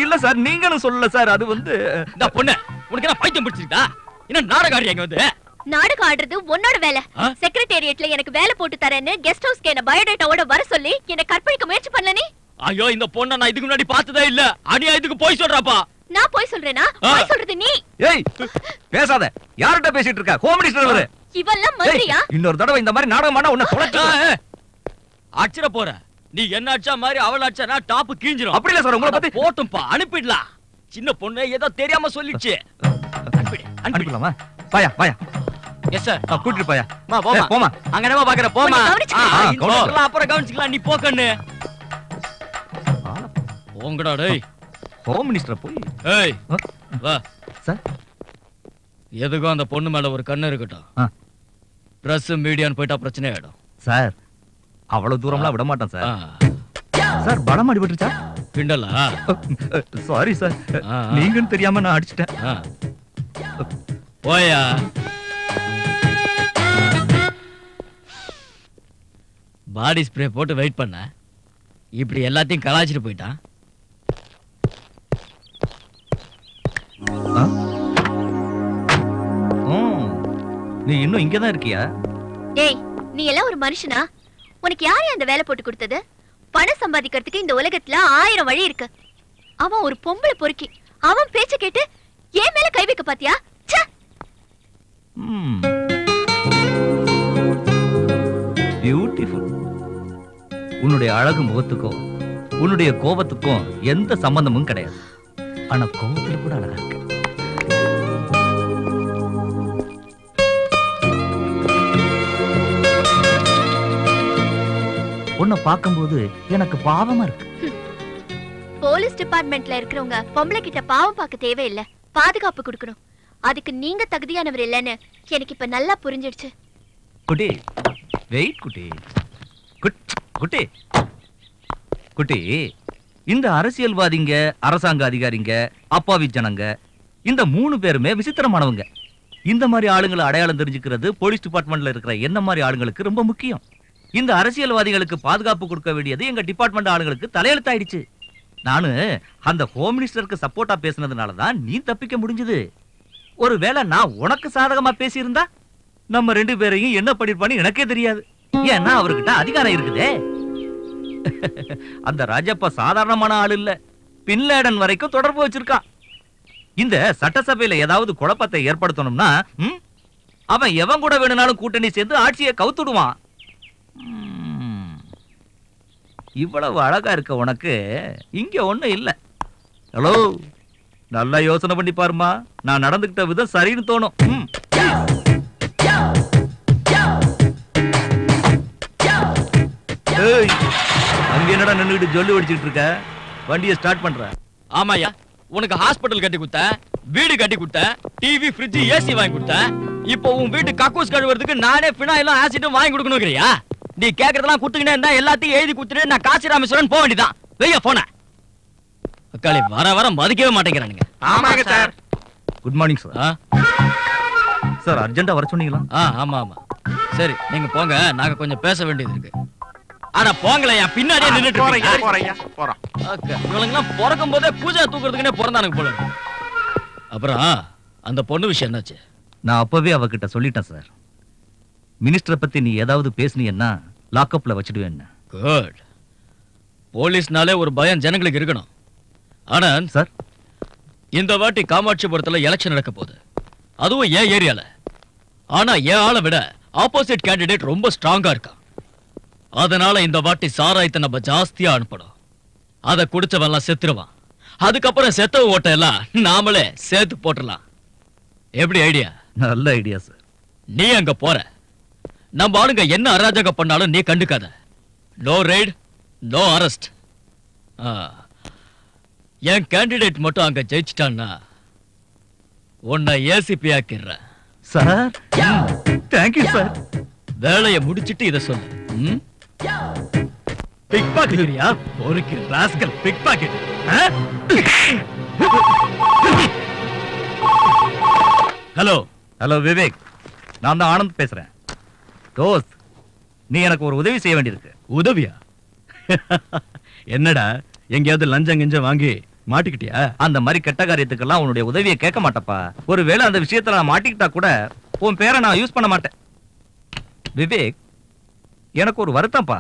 Speaker 1: இல்ல சார் நீங்களும் சொல்லல சார் அது வந்து
Speaker 5: இந்த பொண்ணு உனக்கு என்ன பைத்தியம் பிடிச்சிருக்கா என்ன நாடகாரி அங்க வந்து?
Speaker 6: நாடகம் ஆடுறது உன்னோட வேலை? செக்ரட்டேரியட்ல எனக்கு வேலை போட்டு தரேன்னு கெஸ்ட் ஹவுஸ்க்கு என்ன பயோடேட்டாவோட வர சொல்லி என்ன கற்பழிக்க முயற்சி பண்ணல நீ?
Speaker 5: ஐயோ இந்த பொண்ணை நான் இதுக்கு முன்னாடி பார்த்ததே இல்ல. அநியாயத்துக்கு போய் சொல்றாப்பா.
Speaker 6: நான் போய் சொல்றேனா. போய் சொல்றது நீ.
Speaker 1: ஏய் பேசாத. யார்கிட்ட பேசிட்டு இருக்க? ஹோம் மினிஸ்டர் இவரு.
Speaker 6: இவெல்லாம் மந்திரியா?
Speaker 1: இன்னொரு தடவை இந்த மாதிரி நாடகம் பண்ணா உன்னை தொலைச்சு
Speaker 5: அடிச்சிட போற. நீ என்ன அடிச்சா மாதிரி அவள் அடிச்சா டாப் கீஞ்சிரும்.
Speaker 1: அப்படி இல்ல சார் உங்களை பத்தி
Speaker 5: போட்டும்பா அனுப்பிடலாம். சின்ன பொண்ணு ஏதோ தெரியாம சொல்லிச்சு. அனுப்பிடு அனுப்பிடு.
Speaker 1: அனுப்பிடலாமா? பாயா பாயா
Speaker 5: எஸ் சார்
Speaker 1: நான் கூட்டிட்டு பாயா.
Speaker 5: மா போமா
Speaker 1: போமா
Speaker 5: அங்க என்னமா பாக்குற? போமா அப்புறம் கவனிச்சுக்கலாம். நீ போ கண்ணு. போங்கடா டேய்.
Speaker 1: ஹோம் மினிஸ்டர் போய்?
Speaker 5: ஏய்? வா.
Speaker 1: சார்?
Speaker 5: எதுக்கும் அந்த பொண்ணு மேல ஒரு கண்ணு இருக்கட்டும்.
Speaker 1: ஆ.
Speaker 5: பிரஸ் மீடியான்னு போயிட்டா பிரச்சனை ஆயிடும்.
Speaker 1: சார் அவ்வளவு தூரம்லாம் விட மாட்டேன் சார். சார் பலம் அடிபட்டுருச்சா
Speaker 5: கிண்டலா?
Speaker 1: சாரி. சார். நீங்கன்னு தெரியாம நான் அடிச்சிட்டேன்.
Speaker 5: போயா. பாடி ஸ்ப்ரே போட்டு வெயிட் பண்ண. இப்படி எல்லாத்தையும் கலாச்சிட்டு போயிட்டான்
Speaker 1: ஆ? ம். நீ இன்னும் இங்கதான் இருக்கியா?
Speaker 6: டேய் நீ எல்லாம் ஒரு மனுஷனா? உனக்கு யாரு அந்த வேலை போட்டு கொடுத்தது? பணம் சம்பாதிக்கிறதுக்கு இந்த உலகத்துல ஆயிரம் வழி இருக்கு. அவன் ஒரு பொம்பளை பொறுக்கி. அவன் பேச்ச கேட்டு ஏன் மேல கை வைக்க பாத்தியா? ச்சே!
Speaker 1: பியூட்டிஃபுல் உன்னுடைய அழகு முகத்துக்கும் உன்னுடைய கோபத்துக்கும் எந்த சம்பந்தமும் கிடையாது. ஆனா கோபத்துல கூட அழகா இருக்க. உன்னை பார்க்கும்போது எனக்கு பாவமா இருக்கு.
Speaker 6: போலீஸ் டிபார்ட்மெண்ட்ல இருக்கிறவங்க பொம்பளை கிட்ட பாவம் பார்க்க தேவையில்ல. பாதுகாப்பு கொடுக்கணும். அதுக்கு நீங்க தகுதியானவர் இல்லைன்னு எனக்கு இப்ப நல்லா புரிஞ்சிடுச்சு.
Speaker 1: குட்டி வெயிட் குட்டி. குட்- குட்டி. குட்டி இந்த அரசியல்வாதிங்க அரசாங்க அதிகாரிங்க அப்பாவி ஜனங்க இந்த மூணு பேருமே விசித்திரமானவங்க. இந்த மாதிரி ஆளுங்களை அடையாளம் தெரிஞ்சுக்கிறது போலீஸ் டிபார்ட்மெண்ட்ல இருக்கிற என்ன மாதிரி ஆளுங்களுக்கு ரொம்ப முக்கியம். இந்த அரசியல்வாதிகளுக்கு பாதுகாப்பு கொடுக்க வேண்டியது எங்க டிபார்ட்மெண்ட் ஆளுங்களுக்கு தலையெழுத்தாயிடுச்சு. நானு அந்த ஹோம் மினிஸ்டருக்கு சப்போர்ட்டா பேசினதுனால தான் நீ தப்பிக்க முடிஞ்சது. ஒருவேளை நான் உனக்கு சாதகமா பேசியிருந்தா நம்ம ரெண்டு பேரையும் என்ன பண்ணிருப்பான்னு எனக்கே தெரியாது. ஏன்னா அவர்கிட்ட அதிகாரம் இருக்குதே. அந்த ராஜப்பா சாதாரணமான ஆள் இல்ல. பின்லேடன் வரைக்கும் தொடர்பு வச்சிருக்கான் இந்த சட்டசபையில ஏதாவது குழப்பத்தை ஏற்படுத்தணும்னா அவன் எவன் கூட வேணும்னாலும் கூட்டணி சேர்ந்து ஆட்சியை கவுத்துடுவான். இவ்வளவு அழகா இருக்க உனக்கு இங்க ஒண்ணும் இல்ல. ஹலோ நல்லா யோசனை பண்ணி பாருமா நான் நடந்துகிட்ட விதம் சரின்னு தோணும். ம். ஏய், அங்க என்னடா நின்னுட்டு ஜொல்லு அடிச்சிட்டு இருக்க? வண்டியை ஸ்டார்ட் பண்ற.
Speaker 5: ஆமாயா உனக்கு ஹாஸ்பிட்டல் கட்டி கொடுத்தேன் வீடு கட்டி கொடுத்தேன் டிவி ஃப்ரிட்ஜ் ஏசி வாங்கி கொடுத்தேன் இப்போ உன் வீட்டு கக்கூஸ் கழுவுறதுக்கு நானே பினாயிலும் ஆசிட்டும் வாங்கி கொடுக்கணுங்கிறியா? நீ கேக்குறதெல்லாம் குத்துக்கினே இருந்தா எல்லாத்தையும் எழுதி குத்துட்டு நான் காசி ராமேஸ்வரன் போக வேண்டியதான் வெய்ய போன. அக்காளி வர வர மதிக்கவே மாட்டேங்கிறானுங்க.
Speaker 10: ஆமாங்க sir.
Speaker 1: Good morning sir? Sir அர்ஜென்ட்டா வர சொன்னீங்களா?
Speaker 5: ஆ ஆமா ஆமா. சரி நீங்க போங்க. நாங்க கொஞ்சம் பேச வேண்டியது இருக்கு. ஆனா போங்களே என் பின்னாடியே நின்னுட்டு
Speaker 10: போறேன்
Speaker 5: இருக்கீங்க.
Speaker 10: போறேன் போறோம்.
Speaker 5: இவனுங்கெல்லாம் பிறக்கும் போதே பூஜை தூக்குறதுக்குன்னே பிறந்தானுங்க போல. அப்புறம் அந்த பொண்ணு விஷயம் என்னாச்சு?
Speaker 1: நான் அப்பவே அவகிட்ட சொல்லிட்டேன் சார். மினிஸ்டரை பத்தி நீ ஏதாவது பேசுனீன்னா லாக்அப்ல வச்சிடுவேன்.
Speaker 5: குட் போலீஸ்னாலே ஒரு பயம் ஜனங்களுக்கு இருக்கணும். ஆனா
Speaker 1: சார்?
Speaker 5: இந்த வாட்டி காமாட்சிபுரத்துல எலெக்ஷன் நடக்க போகுது. அதுவும் என் ஏரியால? ஆனா என் ஆளை விட ஆப்போசிட் கேண்டிடேட் ரொம்ப ஸ்ட்ராங்கா இருக்கான் அதனால இந்த வாட்டி சாராயத்தை நம்ம ஜாஸ்தியா அனுப்பணும். அதை குடிச்சவன் எல்லாம் செத்துருவான். அதுக்கப்புறம் செத்த ஓட்டை எல்லாம் நாமளே சேர்த்து போட்டுடலாம். எப்படி ஐடியா?
Speaker 1: நல்ல ஐடியா சார்.
Speaker 5: நீ அங்க போற. நம்ம ஆளுங்க என்ன அராஜகம் பண்ணாலும் நீ கண்டுக்காத. நோ ரைட் நோ அரெஸ்ட் என் கேண்டிடேட் மட்டும் அங்க ஜெயிச்சிட்டான்னா உன்னை ஏசிபி ஆக்கிடுறேன்.
Speaker 1: சார் தேங்க்யூ சார்
Speaker 5: வேலையை முடிச்சிட்டு இத சொல்லு. ம்?
Speaker 2: பிக் பாக்கெட்ரியா பொறுக்கி rascal pick pocket hello
Speaker 1: hello Vivek நான் தான் ஆனந்த் பேசுறேன். தோஸ்த் நீ எனக்கு ஒரு உதவி செய்ய வேண்டியிருக்கு.
Speaker 2: உதவியா? என்னடா எங்கேயாவது லஞ்சம் கிஞ்சம் வாங்கி மாட்டிக்கிட்டியா?
Speaker 1: அந்த மாதிரி கெட்ட காரியத்துக்கெல்லாம் உன்னுடைய உதவியை கேட்க மாட்டப்பா. ஒருவேளை அந்த விஷயத்துல நான் மாட்டிக்கிட்டா கூட உன் பேரை நான் யூஸ் பண்ண மாட்டேன். விவேக் எனக்கு ஒரு வருத்தம்ப்பா.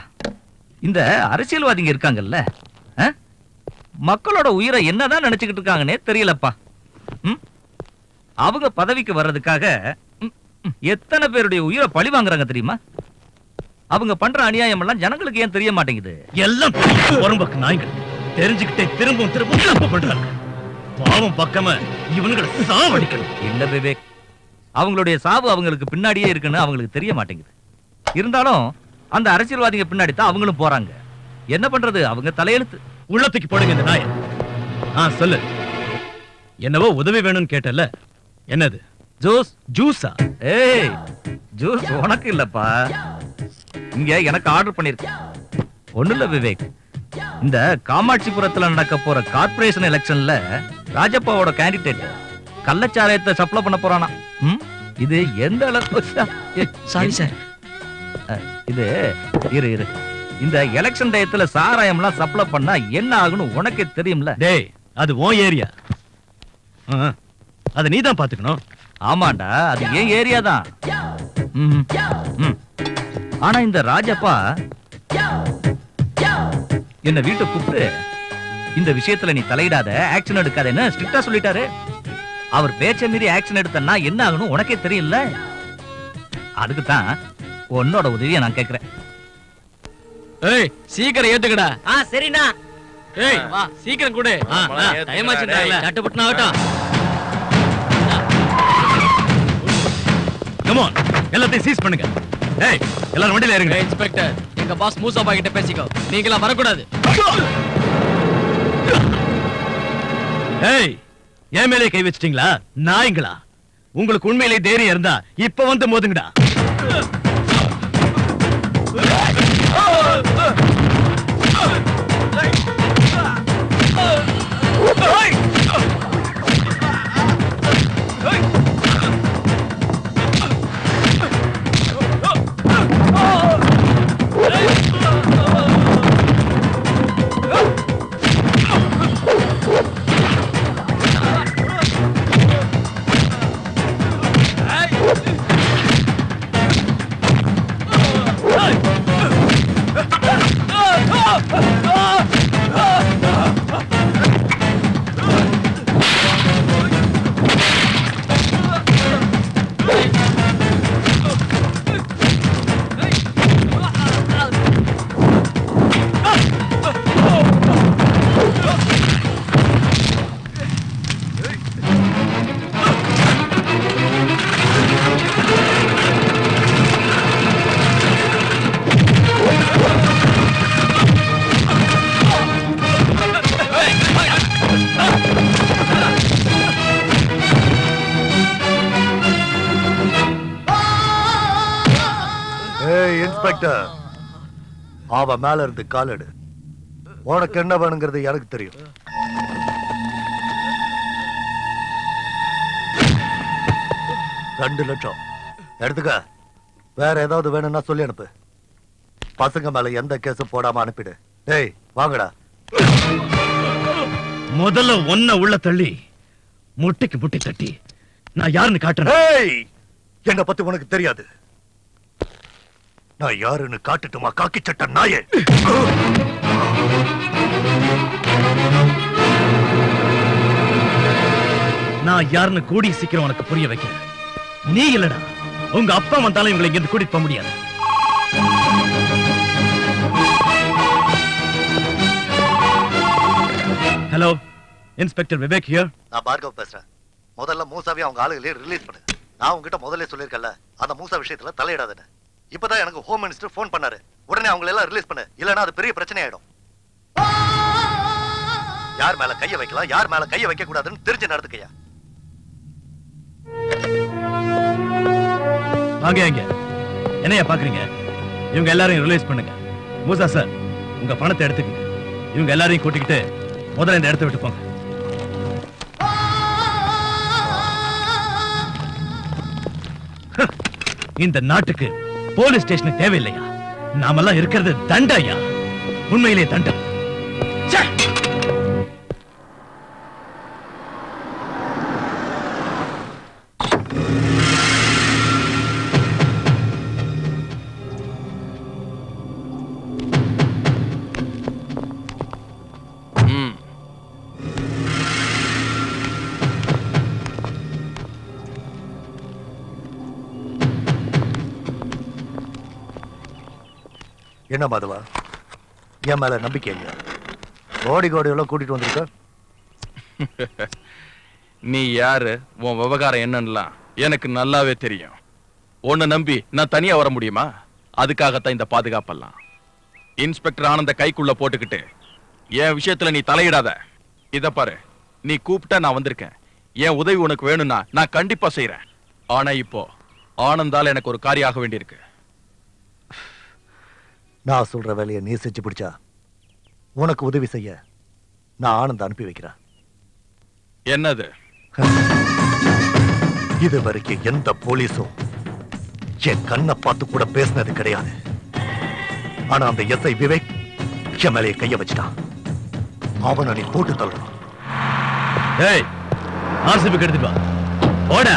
Speaker 1: இந்த அரசியல்வாதிங்க இருக்காங்கல்ல? மக்களோட உயிரை என்னதான் நினைச்சுக்கிட்டு இருக்காங்கன்னே தெரியலப்பா? அவங்க பதவிக்கு வர்றதுக்காக எத்தனை பேருடைய உயிரை பழி வாங்குறாங்க தெரியுமா? அவங்க பண்ற அநியாயம் எல்லாம் ஜனங்களுக்கு ஏன் தெரிய மாட்டேங்குது?
Speaker 2: எல்லாம் உடம்புக்கு நாய்கள். தெரிஞ்சுக்கிட்டே திரும்பவும் திரும்பவும் தப்பு பண்றாங்க. பாவம் பக்கம இவனுங்களை சாவடிக்கணும்.
Speaker 1: இல்ல விவேக் அவங்களுடைய சாவு அவங்களுக்கு பின்னாடியே இருக்குன்னு அவங்களுக்கு தெரிய மாட்டேங்குது. இருந்தாலும் அந்த அரசியல்வாதிங்க பின்னாடி தான் அவங்களும் போறாங்க. என்ன பண்றது? அவங்க தலையெழுத்து.
Speaker 2: உள்ளத்துக்கு போடுங்க இந்த நாயை. ஆ சொல்லு. என்னவோ உதவி வேணும்னு கேட்டல என்னது?
Speaker 1: ஜூஸ்
Speaker 2: ஜூஸா?
Speaker 1: ஏய் ஜூஸ் உனக்கு இல்லப்பா. இங்க எனக்கு ஆர்டர் பண்ணிருக்கேன் ஒண்ணு இல்ல விவேக். இந்த காமாட்சிபுரத்துல நடக்க போற கார்ப்பரேஷன் எலெக்ஷன்ல ராஜப்பாவோட கேண்டிடேட் கள்ளச்சாராயத்தை சப்ளை பண்ண போறானா? இது எந்த அளவுக்கு
Speaker 4: சாரி சார்
Speaker 1: இது இரு இரு. இந்த எலெக்ஷன் டயத்துல சாராயம்லாம் சப்ளை பண்ணா என்ன ஆகும்னு உனக்கே தெரியும்ல.
Speaker 2: டேய் அது உன் ஏரியா அதை நீ தான் பாத்துக்கணும்.
Speaker 1: ஆமாண்டா அது ஏன் ஏரியா தான்? ம், ம். ஆனா இந்த ராஜப்பா என்ன வீட்டை கூப்பிட்டு இந்த விஷயத்துல நீ தலையிடாத ஆக்ஷன் எடுக்காதேன்னு ஸ்ட்ரிக்டா சொல்லிட்டாரு. அவர் பேச்ச மீறி ஆக்ஷன் எடுத்தன்னா என்ன ஆகணும் உனக்கே தெரியல? அதுக்கு தான் உன்னோட உதவியை நான் கேக்குறேன்
Speaker 4: ஏய் சீக்கிரம் ஏத்துக்கடா.
Speaker 8: ஆ சரிண்ணா.
Speaker 4: ஏய் வா. சீக்கிரம் கொடு. டைம் ஆச்சுடா சட்டுப்பட்டுனா ஆகட்டும்.
Speaker 2: கமான் எல்லாத்தையும் சீஸ் பண்ணுங்க. டேய் எல்லாரும் வண்டியில இருங்க
Speaker 4: ஏய் இன்ஸ்பெக்டர் எங்க பாஸ் மூசாபா கிட்ட பேசிக்கோ. நீங்களாம் வரக்கூடாது.
Speaker 2: ஏய் என் மேலே கை வச்சிட்டீங்களா? நாய்ங்களா? உங்களுக்கு உண்மையிலே தைரியம் இருந்தா இப்ப வந்து மோதுங்கடா.
Speaker 3: ஏய் அவ மேல இருந்து காலெடு உனக்கு என்ன வேணுங்கிறது எனக்கு தெரியும். ரெண்டு லட்சம். எடுத்துக்க. வேற ஏதாவது வேணும்னா சொல்லி அனுப்பு. பசங்க மேல எந்த கேஸும் போடாம அனுப்பிடு. டேய் வாங்கடா.
Speaker 2: முதல்ல ஒன்ன உள்ள தள்ளி முட்டிக்கு முட்டி தட்டி. நான் யாருன்னு காட்டுறேன்?
Speaker 3: என்ன பத்தி உனக்கு தெரியாது. நான் யாருன்னு காட்டுட்டுமா? காக்கி சட்ட நாயே.
Speaker 2: நான் யாருன்னு கூடி சீக்கிரம் உனக்கு புரிய வைக்கிறேன். நீ இல்லடா. உங்க அப்பா வந்தாலும் இவங்களை இங்க கூட்டிட்டு போக முடியாது. ஹலோ இன்ஸ்பெக்டர் விவேக் ஹியர்
Speaker 3: நான் பார்கவ் பேசுறேன். முதல்ல மூசாவை அவங்க ஆளுகளே ரிலீஸ் பண்ணு. நான் உங்ககிட்ட முதல்ல சொல்லியிருக்கேன்ல அந்த மூசா விஷயத்துல தலையிடாதுன்னு. இப்பதான் எனக்கு ஹோம் மினிஸ்டர் ஃபோன் பண்ணாரு. உடனே அவங்களை எல்லாம் ரிலீஸ் பண்ணு. இல்லைன்னா அது பெரிய பிரச்சனை ஆயிடும் யார் மேல கைய வைக்கலாம் யார் மேல கைய வைக்க கூடாதுன்னு தெரிஞ்சு நடந்துக்கையா
Speaker 2: வாங்க என்னையா பாக்குறீங்க? இவங்க எல்லாரையும் ரிலீஸ் பண்ணுங்க. மூசா சார் உங்க பணத்தை எடுத்துக்கங்க. இவங்க எல்லாரையும் கூட்டிக்கிட்டு முதல்ல இந்த இடத்த விட்டு போங்க. இந்த நாட்டுக்கு போலீஸ் ஸ்டேஷனுக்கு தேவையில்லையா? நாமெல்லாம் இருக்கிறது தண்டையா உண்மையிலே தண்டம்.
Speaker 3: என்ன மாதவா. என் மேல நம்பிக்கை இல்லையா கோடி கோடி எல்லாம் கூட்டிட்டு வந்திருக்க?
Speaker 7: நீ யாரு? உன் விவகாரம் என்னன்னுலாம் எனக்கு நல்லாவே தெரியும். உன்னை நம்பி நான் தனியா வர முடியுமா? அதுக்காகத்தான் இந்த பாதுகாப்பெல்லாம். இன்ஸ்பெக்டர் ஆனந்த கைக்குள்ள போட்டுக்கிட்டு என் விஷயத்துல நீ தலையிடாத. இத பாரு நீ கூப்பிட்டா நான் வந்திருக்கேன். என் உதவி உனக்கு வேணும்னா நான் கண்டிப்பா செய்யறேன் ஆனா இப்போ ஆனந்தால எனக்கு ஒரு காரியம் ஆக வேண்டியிருக்கு.
Speaker 3: நான் சொல்ற வேலையை நீ செஞ்சு பிடிச்சா உனக்கு உதவி செய்ய நான் ஆனந்த் அனுப்பி வைக்கிறேன்.
Speaker 7: என்னது?
Speaker 3: இது வரைக்கும் எந்த போலீஸும் என் கண்ணை பார்த்து கூட பேசினது கிடையாது. ஆனா அந்த எஸ்ஐ விவேக் என் மேலேயே கைய வச்சுட்டான். அவனை நீ போட்டு தள்ளணும்.
Speaker 2: ஏய் ஆர்சிபி எடுத்துட்டு வா. ஓட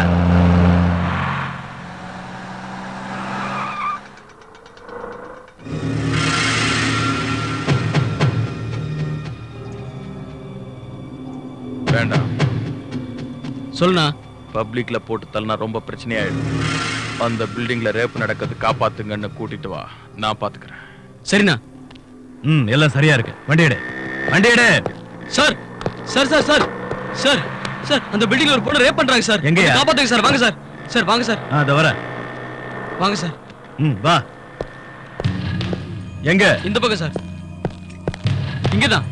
Speaker 4: சொல்லுண்ணா.
Speaker 7: பப்ளிக்ல போட்டு தள்ளினா ரொம்ப பிரச்சனையாயிடும். அந்த பில்டிங்ல ரேப் நடக்கிறது காப்பாத்துங்கன்னு கூட்டிட்டு வா. நான் பாத்துக்கிறேன்.
Speaker 4: சரிண்ணா.
Speaker 2: ம் எல்லாம் சரியா இருக்கு. வண்டி எடு. வண்டி எடு.
Speaker 4: Sir sir sir sir sir sir அந்த பில்டிங்ல ஒரு பொண்ணு ரேப் பண்றாங்க சார்.
Speaker 2: எங்கயா?
Speaker 4: வந்து காப்பாத்துங்க சார். வாங்க சார். சார் வாங்க சார்.
Speaker 2: ஆ வரேன்.
Speaker 4: வாங்க சார்.
Speaker 2: ம் வா. எங்க?
Speaker 4: இந்த பக்கம் சார். இங்கதான்.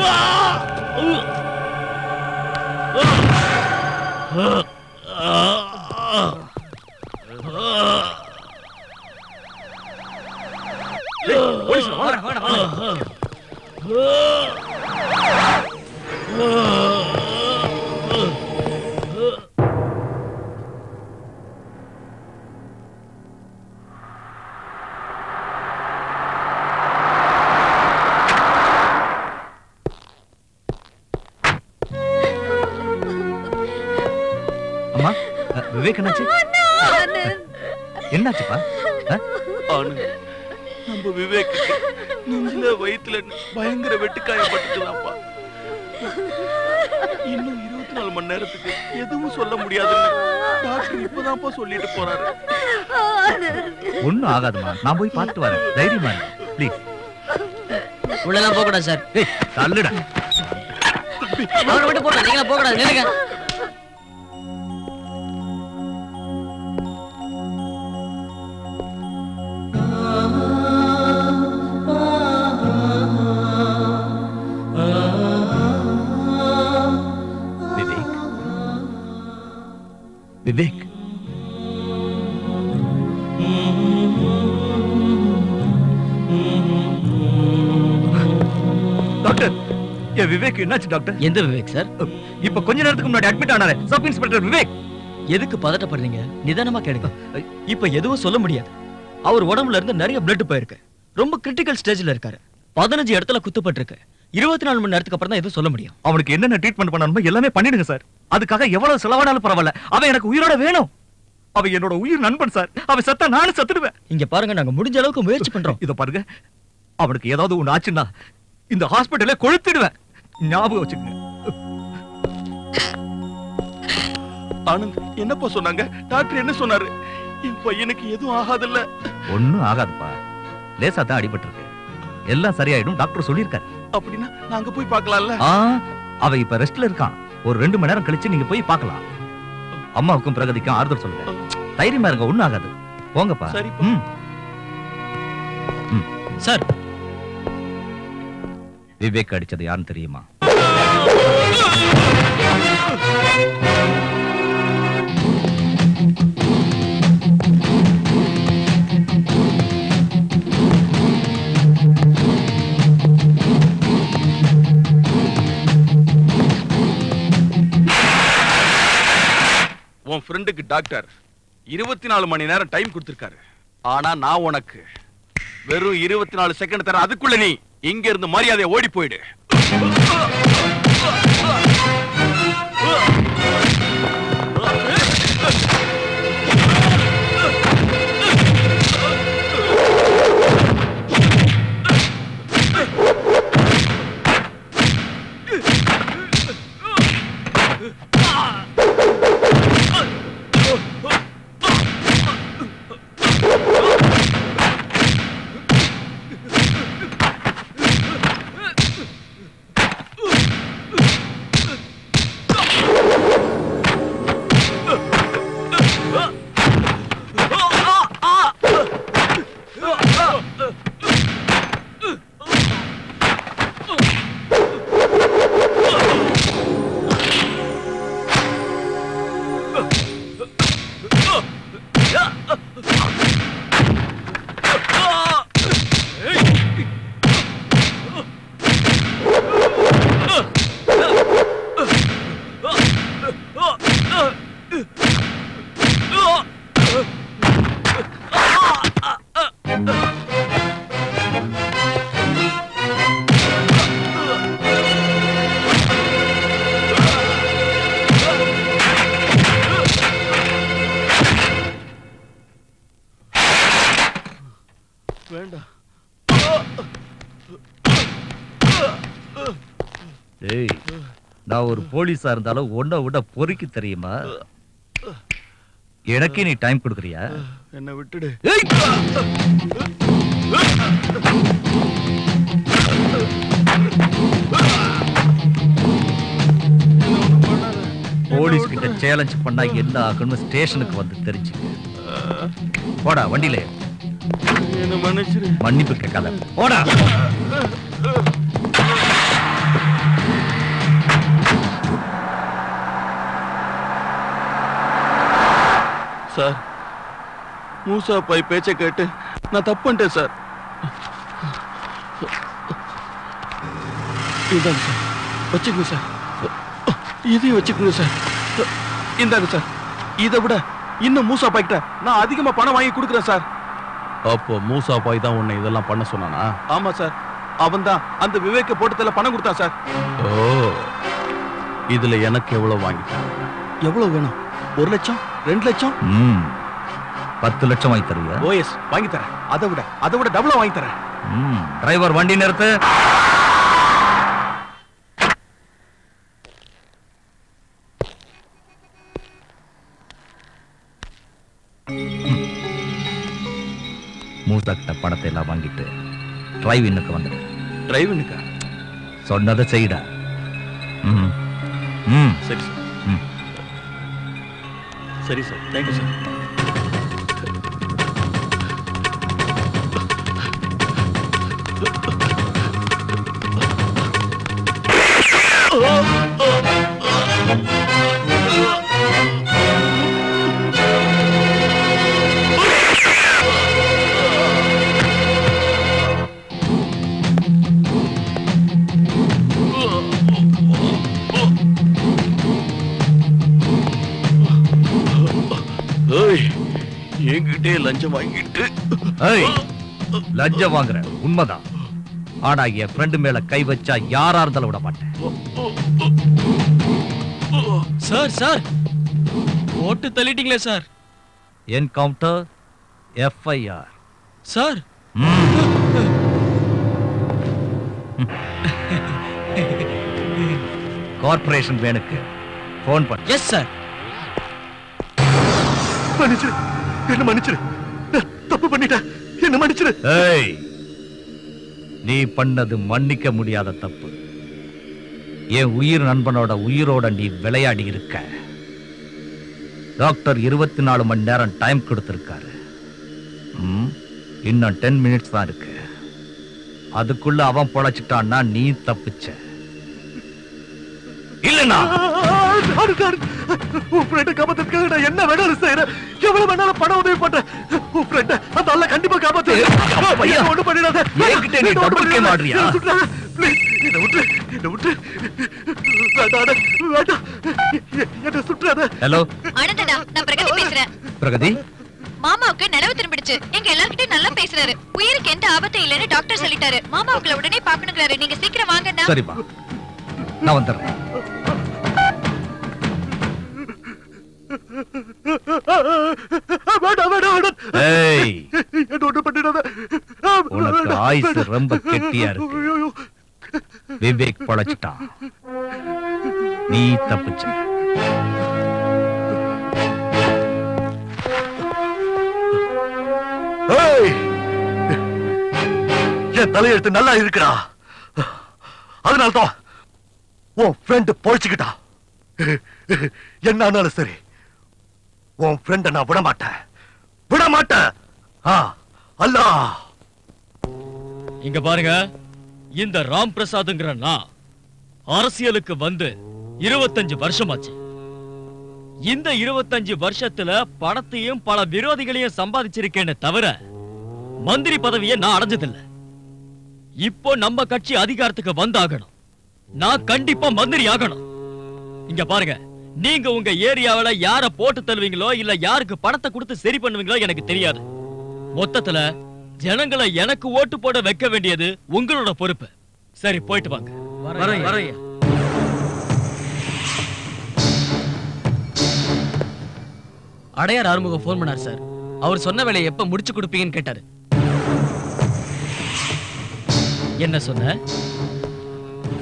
Speaker 1: அம்மா ஆகாதுமா நான் போய் பார்த்துட்டு வரேன். தைரியமா ப்ளீஸ்
Speaker 5: உள்ளெல்லாம் போக கூடாது சார்.
Speaker 1: தள்ளுடா.
Speaker 5: அவரை விட்டு போட்டா நீங்க போக கூடாது நில்லுங்க.
Speaker 11: என்னாச்சு டாக்டர்
Speaker 5: எந்த விவேக் சார்
Speaker 11: இப்ப கொஞ்ச நேரத்துக்கு முன்னாடி அட்மிட் ஆனாரு சப் இன்ஸ்பெக்டர் விவேக்.
Speaker 5: எதுக்கு பதட்டப்படுறீங்க? நிதானமா கேளுங்க. இப்ப எதுவும் சொல்ல முடியாது. அவர் உடம்புல இருந்து நிறைய பிளட் போயிருக்கு. ரொம்ப கிரிட்டிக்கல் ஸ்டேஜ்ல இருக்காரு. பதினஞ்சு இடத்துல குத்துப்பட்டிருக்கு. இருபத்தி நாலு மணி நேரத்துக்கு அப்புறம் தான் எதுவும் சொல்ல முடியும்.
Speaker 11: அவனுக்கு என்னென்ன ட்ரீட்மெண்ட் பண்ணணுமோ எல்லாமே பண்ணிடுங்க சார் அதுக்காக எவ்வளவு செலவானாலும் பரவாயில்ல. அவன் எனக்கு உயிரோட வேணும். அவன் என்னோட உயிர் நண்பன் சார் அவன் செத்தா நானும் செத்துடுவேன்.
Speaker 5: இங்க பாருங்க நாங்க முடிஞ்ச அளவுக்கு முயற்சி பண்றோம்.
Speaker 11: இத பாருங்க. அவனுக்கு ஏதாவது ஒண்ணு ஆச்சுன்னா இந்த ஹாஸ்பிடல்ல கொளுத்திடுவேன். ஞாபகம் வச்சுக்கங்க.
Speaker 7: ஆனந்த் என்னப்பா சொன்னாங்க? டாக்டர் என்ன சொன்னாரு? என் பையனுக்கு எதுவும் ஆகாதுல்ல.
Speaker 1: ஒண்ணும் ஆகாதுப்பா. லேசா தான் அடிபட்டிருக்கு. எல்லாம் சரியாயிடும் டாக்டர் சொல்லியிருக்காரு.
Speaker 7: அப்படின்னா நாங்க போய் பார்க்கலாம்ல?
Speaker 1: ஆ அவ இப்ப ரெஸ்ட்ல இருக்கான். ஒரு ரெண்டு மணி நேரம் கழிச்சு நீங்க போய் பார்க்கலாம். அம்மாவுக்கும் பிரகதிக்கும் ஆறுதல் சொல்லுங்க. தைரியமா இருங்க ஒண்ணும் ஆகாது. போங்கப்பா.
Speaker 7: சரிப்பா.
Speaker 1: ம்.
Speaker 5: சார்.
Speaker 1: விவேக் அடிச்சது யாருன்னு தெரியுமா?
Speaker 7: உன் ஃப்ரெண்டுக்கு டாக்டர் இருபத்தி நாலு மணி நேரம் டைம் கொடுத்திருக்காரு. ஆனா நான் உனக்கு வெறும் இருபத்தி நாலு செகண்ட் தரேன். அதுக்குள்ள நீ இங்க இருந்து மரியாதையை ஓடி போயிடு. வேண்டாம்
Speaker 1: நான் ஒரு போலீஸா இருந்தாலும் ஒன்ன விட பொறுக்கி தெரியுமா? எனக்கே நீ டைம் கொடுக்குறியா?
Speaker 7: என்ன விட்டுடு.
Speaker 1: போலீஸ் கிட்ட சேலஞ்ச் பண்ணா என்ன ஆகும்னு ஸ்டேஷனுக்கு வந்து தெரிஞ்சுக்க. போடா வண்டியில.
Speaker 7: என்ன
Speaker 1: மன்னிப்பு கேட்காத. போடா.
Speaker 7: சார். மூசா பாய் பேச்சை கேட்டு நான் தப்பு பண்ணிட்டேன் சார். இந்தாங்க சார். வச்சுக்கோங்க சார். இதையும் வச்சுக்கோங்க சார். இந்தாங்க சார். இதை விட இன்னும் மூசா பாய்கிட்ட நான் அதிகமா பணம் வாங்கி கொடுக்குறேன் சார். அப்போ மூசா பாய் தான் உன்னை இதெல்லாம் பண்ண சொன்னானா? ஆமா சார். அவன் தான் அந்த விவேக்க போட்டத்துல பணம் கொடுத்தான் சார். ஓ. இதுல எனக்கு எவ்வளவு வாங்கிட்டான்? எவ்வளவு வேணும்? ஒரு லட்சம்? ரெண்டு லட்சம்?
Speaker 1: ம். பத்து லட்சம் வாங்கி தருவியா?
Speaker 7: ஓஎஸ் வாங்கி தரேன். அதை விட அதை விட டபுளா வாங்கி தரேன்.
Speaker 1: ம், டிரைவர் வண்டி நிறுத்து. மூசா கிட்ட பணத்தை எல்லாம் வாங்கிட்டு டிரைவ் இன்னுக்கு வந்துடு
Speaker 7: டிரைவனுக்கா
Speaker 1: சொன்னதை செய்டா. ம். ம்.
Speaker 7: சரி சார்.
Speaker 1: ம்
Speaker 7: சரி சார். தேங்க்யூ சார் ஏய் லஞ்சம் வாங்கிட்டு.
Speaker 1: லஞ்சம் வாங்குற. உண்மைதான். ஆனா என் ஃப்ரெண்டு மேல கை வச்சா யாரா இருந்தாலும் விட மாட்டேன்.
Speaker 5: சார் சார் ஓட்டு தள்ளிட்டீங்களே sir
Speaker 1: encounter FIR
Speaker 5: sir
Speaker 1: corporation வேனுக்கு ஃபோன் பண்ணு.
Speaker 5: எஸ் சார்
Speaker 3: மன்னிச்சிரு. என்ன மன்னிச்சிரு? தப்பு பண்ணிட்டேன் என்ன மன்னிச்சிரு.
Speaker 1: ஏய் நீ பண்ணது மன்னிக்க முடியாத தப்பு. என் உயிர் நண்பனோட உயிரோட நீ விளையாடி இருக்க. டாக்டர் இருபத்தி நாலு மணி நேரம் டைம் கொடுத்திருக்காரு. இன்னும் டென் மினிட்ஸ் தான் இருக்கு. அதுக்குள்ள அவன் பொழைச்சிட்டான்னா நீ தப்பிச்ச.
Speaker 3: இல்லைண்ணா. உன் ஃப்ரெண்டை காப்பாத்துறதுக்காக நான் என்ன வேணாலும் செய்யறேன் எவ்வளவு வேணாலும் பணம் உதவி பண்றேன். உன் ஃப்ரெண்டை அந்த ஆளை கண்டிப்பா காப்பாத்து. ஒண்ணும் பண்ணிடாத.
Speaker 1: நீ
Speaker 3: என்ன விட்டு விட்டு வேண்டாம் வேண்டாம். சுற்றாத.
Speaker 1: ஹலோ.
Speaker 12: நான் பிரகதி பேசுறேன்.
Speaker 1: பிரகதி?
Speaker 12: மாமாவுக்கு நினைவு திரும்பிடுச்சு. எங்க எல்லார்கிட்டயும் நல்லா பேசுறாரு. உயிருக்கு எந்த ஆபத்தும் இல்லைன்னு டாக்டர் சொல்லிட்டாரு. மாமா உங்களை உடனே பாக்கணுங்கிறாரு நீங்க சீக்கிரம்
Speaker 1: சரிப்பா. நான் வந்துடுறேன்.
Speaker 3: வேண்டாம் வேண்டாம் வேண்டாம்
Speaker 1: ஏய்.
Speaker 3: என்ன ஒண்ணும் பண்ணிடாத.
Speaker 1: உனக்கு ஆயுசு ரொம்ப கெட்டியா இருக்கு. விவேக் பொழைச்சிட்டான் நீ தப்பிச்ச!
Speaker 3: என் தலையெழுத்து நல்லா இருக்குடா. அதனால்தான் உன் ஃப்ரெண்ட் பொழைச்சுக்கிட்டா. என்ன ஆனாலும் சரி. உன் ஃப்ரெண்ட நான் விட மாட்டேன் விட மாட்டேன்
Speaker 5: இங்க பாருங்க. இந்த ராம் பிரசாத்ங்கிற நான் அரசியலுக்கு வந்து இருபத்தஞ்சு வருஷமாச்சு. இந்த இருபத்தஞ்சு வருஷத்துல பணத்தையும் பல விரோதிகளையும் சம்பாதிச்சிருக்கேன்னு தவிர மந்திரி பதவியை நான் அடைஞ்சதில்லை. இப்போ நம்ம கட்சி அதிகாரத்துக்கு வந்தாகணும். நான் கண்டிப்பா மந்திரி ஆகணும். இங்க பாருங்க. நீங்க உங்க ஏரியாவுல யார போட்டு தருவீங்களோ இல்ல யாருக்கு பணத்தை கொடுத்து சரி பண்ணுவீங்களோ எனக்கு தெரியாது. மொத்தத்துல ஜனங்களை எனக்கு ஓட்டு போட வைக்க வேண்டியது உங்களோட பொறுப்பு. சரி போயிட்டு வாங்க.
Speaker 4: அடையார் ஆறுமுகம் ஃபோன் பண்ணார் சார் அவர் சொன்ன வேலையை எப்ப முடிச்சு கொடுப்பீங்கன்னு கேட்டாரு.
Speaker 5: என்ன சொன்ன?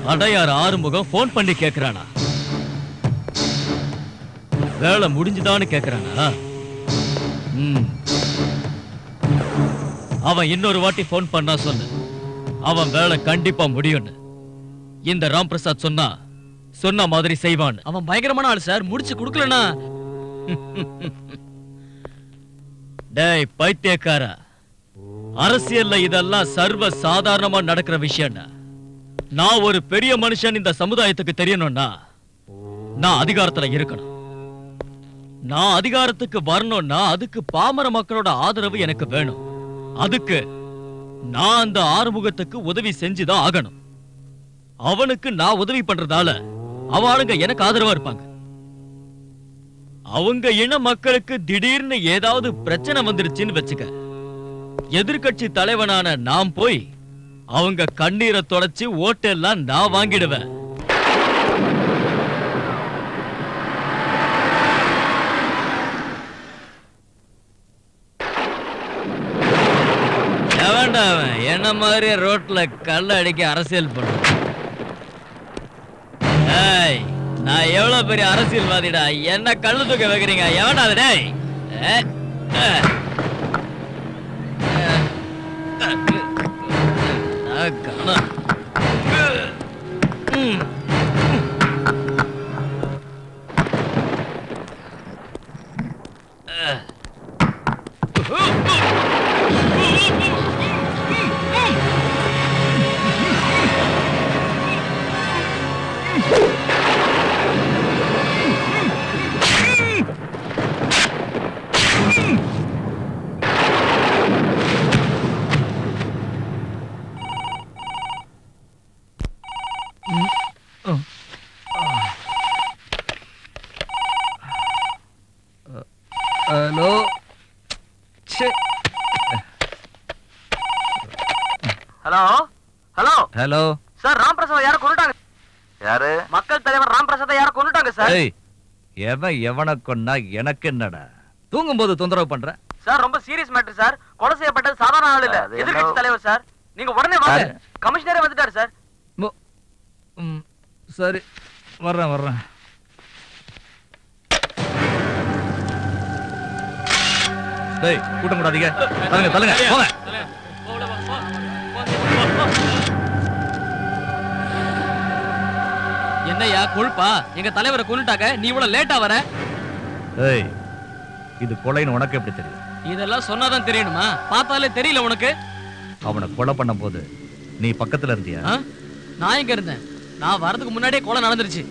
Speaker 5: அடையார் ஆறுமுகம் ஃபோன் பண்ணி கேக்குறானா? வேலை முடிஞ்சுதான்னு கேக்குறானா. அவன் இன்னொரு வாட்டி ஃபோன் பண்ணா சொல்லு. அவன் வேலை கண்டிப்பா முடியும்னு. இந்த ராம் பிரசாத் சொன்னா சொன்ன மாதிரி செய்வான்
Speaker 4: அவன் பயங்கரமான ஆள் சார். முடிச்சு கொடுக்கலனா?
Speaker 5: டேய் பைத்தியக்காரா. அரசியல்ல இதெல்லாம் சர்வ சாதாரணமா நடக்கிற விஷயம்டா நான் ஒரு பெரிய மனுஷன் இந்த சமுதாயத்துக்கு தெரியணும்னா நான் அதிகாரத்துல இருக்கணும். நான் அதிகாரத்துக்கு வரணும்னா அதுக்கு பாமர மக்களோட ஆதரவு எனக்கு வேணும். அதுக்கு நான் அந்த ஆறுமுகத்துக்கு உதவி செஞ்சுதான் ஆகணும். அவனுக்கு நான் உதவி பண்றதால அவளுங்க எனக்கு ஆதரவா இருப்பாங்க. அவங்க இன மக்களுக்கு திடீர்னு ஏதாவது பிரச்சனை வந்துருச்சுன்னு வச்சுக்க எதிர்கட்சி தலைவனான நான் போய் அவங்க கண்ணீரை தொடச்சு ஓட்டெல்லாம் நான் வாங்கிடுவேன். என்ன மாதிரி ரோட்ல கல்ல அடிக்க அரசியல் பண்ண ஏய் நான் எவ்வளவு பெரிய அரசியல்வாதிடா என்ன கல்லு தூக்க வைக்கிறீங்க எவனா அது டேய் நான் காணோம். ம்.
Speaker 1: ஹலோ
Speaker 13: சார் ராம் பிரசாத் யார கொண்டுட்டாங்க
Speaker 3: யாரு?
Speaker 13: மக்கள் தலைவர் ராம் பிரசாத் யார கொண்டுட்டாங்க சார்
Speaker 1: ஏய் எவன் எவனை கொன்னா எனக்கு என்னடா? தூங்கும்போது தொந்தரவு பண்ற?
Speaker 13: சார் ரொம்ப சீரியஸ் மேட்டர் சார் கொலை செய்யப்பட்டது சாதாரண ஆள் இல்ல. எதிர்க்கட்சி தலைவர் சார் நீங்க உடனே வாங்க? கமிஷனரே வந்துட்டாரு சார்
Speaker 1: சரி. வர்றேன் வர்றேன். டேய் கூட்டம் கூடாதீங்க. தள்ளுங்க தள்ளுங்க. போங்க.
Speaker 5: என்னய்யா கொழுப்பா? எங்க தலைவரை கொண்டுட்டாங்க நீ இவ்வளவு லேட்டா வர?
Speaker 1: ஏய் இது கொலைன்னு உனக்கு எப்படி தெரியும்?
Speaker 5: இதெல்லாம் சொன்னாதான் தெரியணுமா? பார்த்தாலே தெரியல உனக்கு.
Speaker 1: அவனை கொலை பண்ண போது நீ பக்கத்துல இருந்தியா?
Speaker 5: நான் எங்க இருந்தேன்? நான் வரதுக்கு முன்னாடியே கொலை நடந்துருச்சு.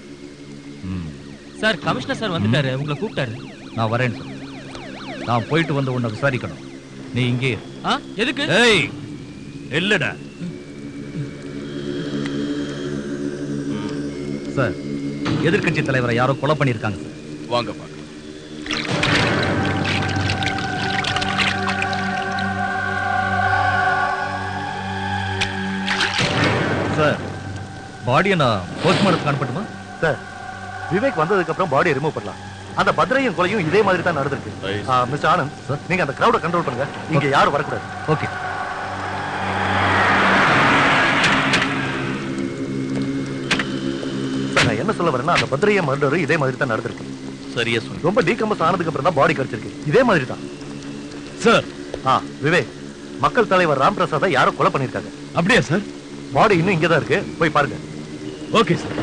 Speaker 5: சார் கமிஷனர் சார் வந்துட்டாரு. உங்களை கூப்பிட்டாரு.
Speaker 1: நான் வரேன் நான் போயிட்டு வந்து உன்னை விசாரிக்கணும். நீ இங்கே?
Speaker 5: எதுக்கு?
Speaker 1: ஏய் இல்லடா. சார். எதிர்க்கட்சி தலைவரை யாரோ கொலை பண்ணியிருக்காங்க சார்.
Speaker 7: வாங்க
Speaker 1: சார் பாடியை நான் போஸ்ட்மார்ட்டத்துக்கு அனுப்பட்டுமா?
Speaker 3: சார் விவேக் வந்ததுக்கு அப்புறம் பாடியை ரிமூவ் பண்ணலாம். அந்த பத்ரையும் கொலையும் இதே மாதிரி தான் நடந்திருக்கு. மிஸ்டர் ஆனந்த் நீங்க அந்த கிரௌட கண்ட்ரோல் பண்ணுங்க. இங்க யாரும் வரக்கூடாது.
Speaker 1: ஓகே
Speaker 3: சார் நான் என்ன சொல்ல வரேன்னா அந்த பத்ரைய மர்டரும் இதே மாதிரி தான் நடந்திருக்கு.
Speaker 7: சரியா சொன்ன
Speaker 3: ரொம்ப டீகம்பஸ் ஆனதுக்கு அப்புறம் தான் பாடி கிடைச்சிருக்கு. இதே மாதிரி தான்.
Speaker 2: சார்
Speaker 3: ஆ விவேக் மக்கள் தலைவர் ராம் பிரசாத்தை யாரோ கொலை பண்ணிருக்காங்க
Speaker 2: அப்படியா சார்
Speaker 3: பாடி இன்னும் இங்கே தான் இருக்கு. போய் பாருங்க.
Speaker 2: ஓகே சார்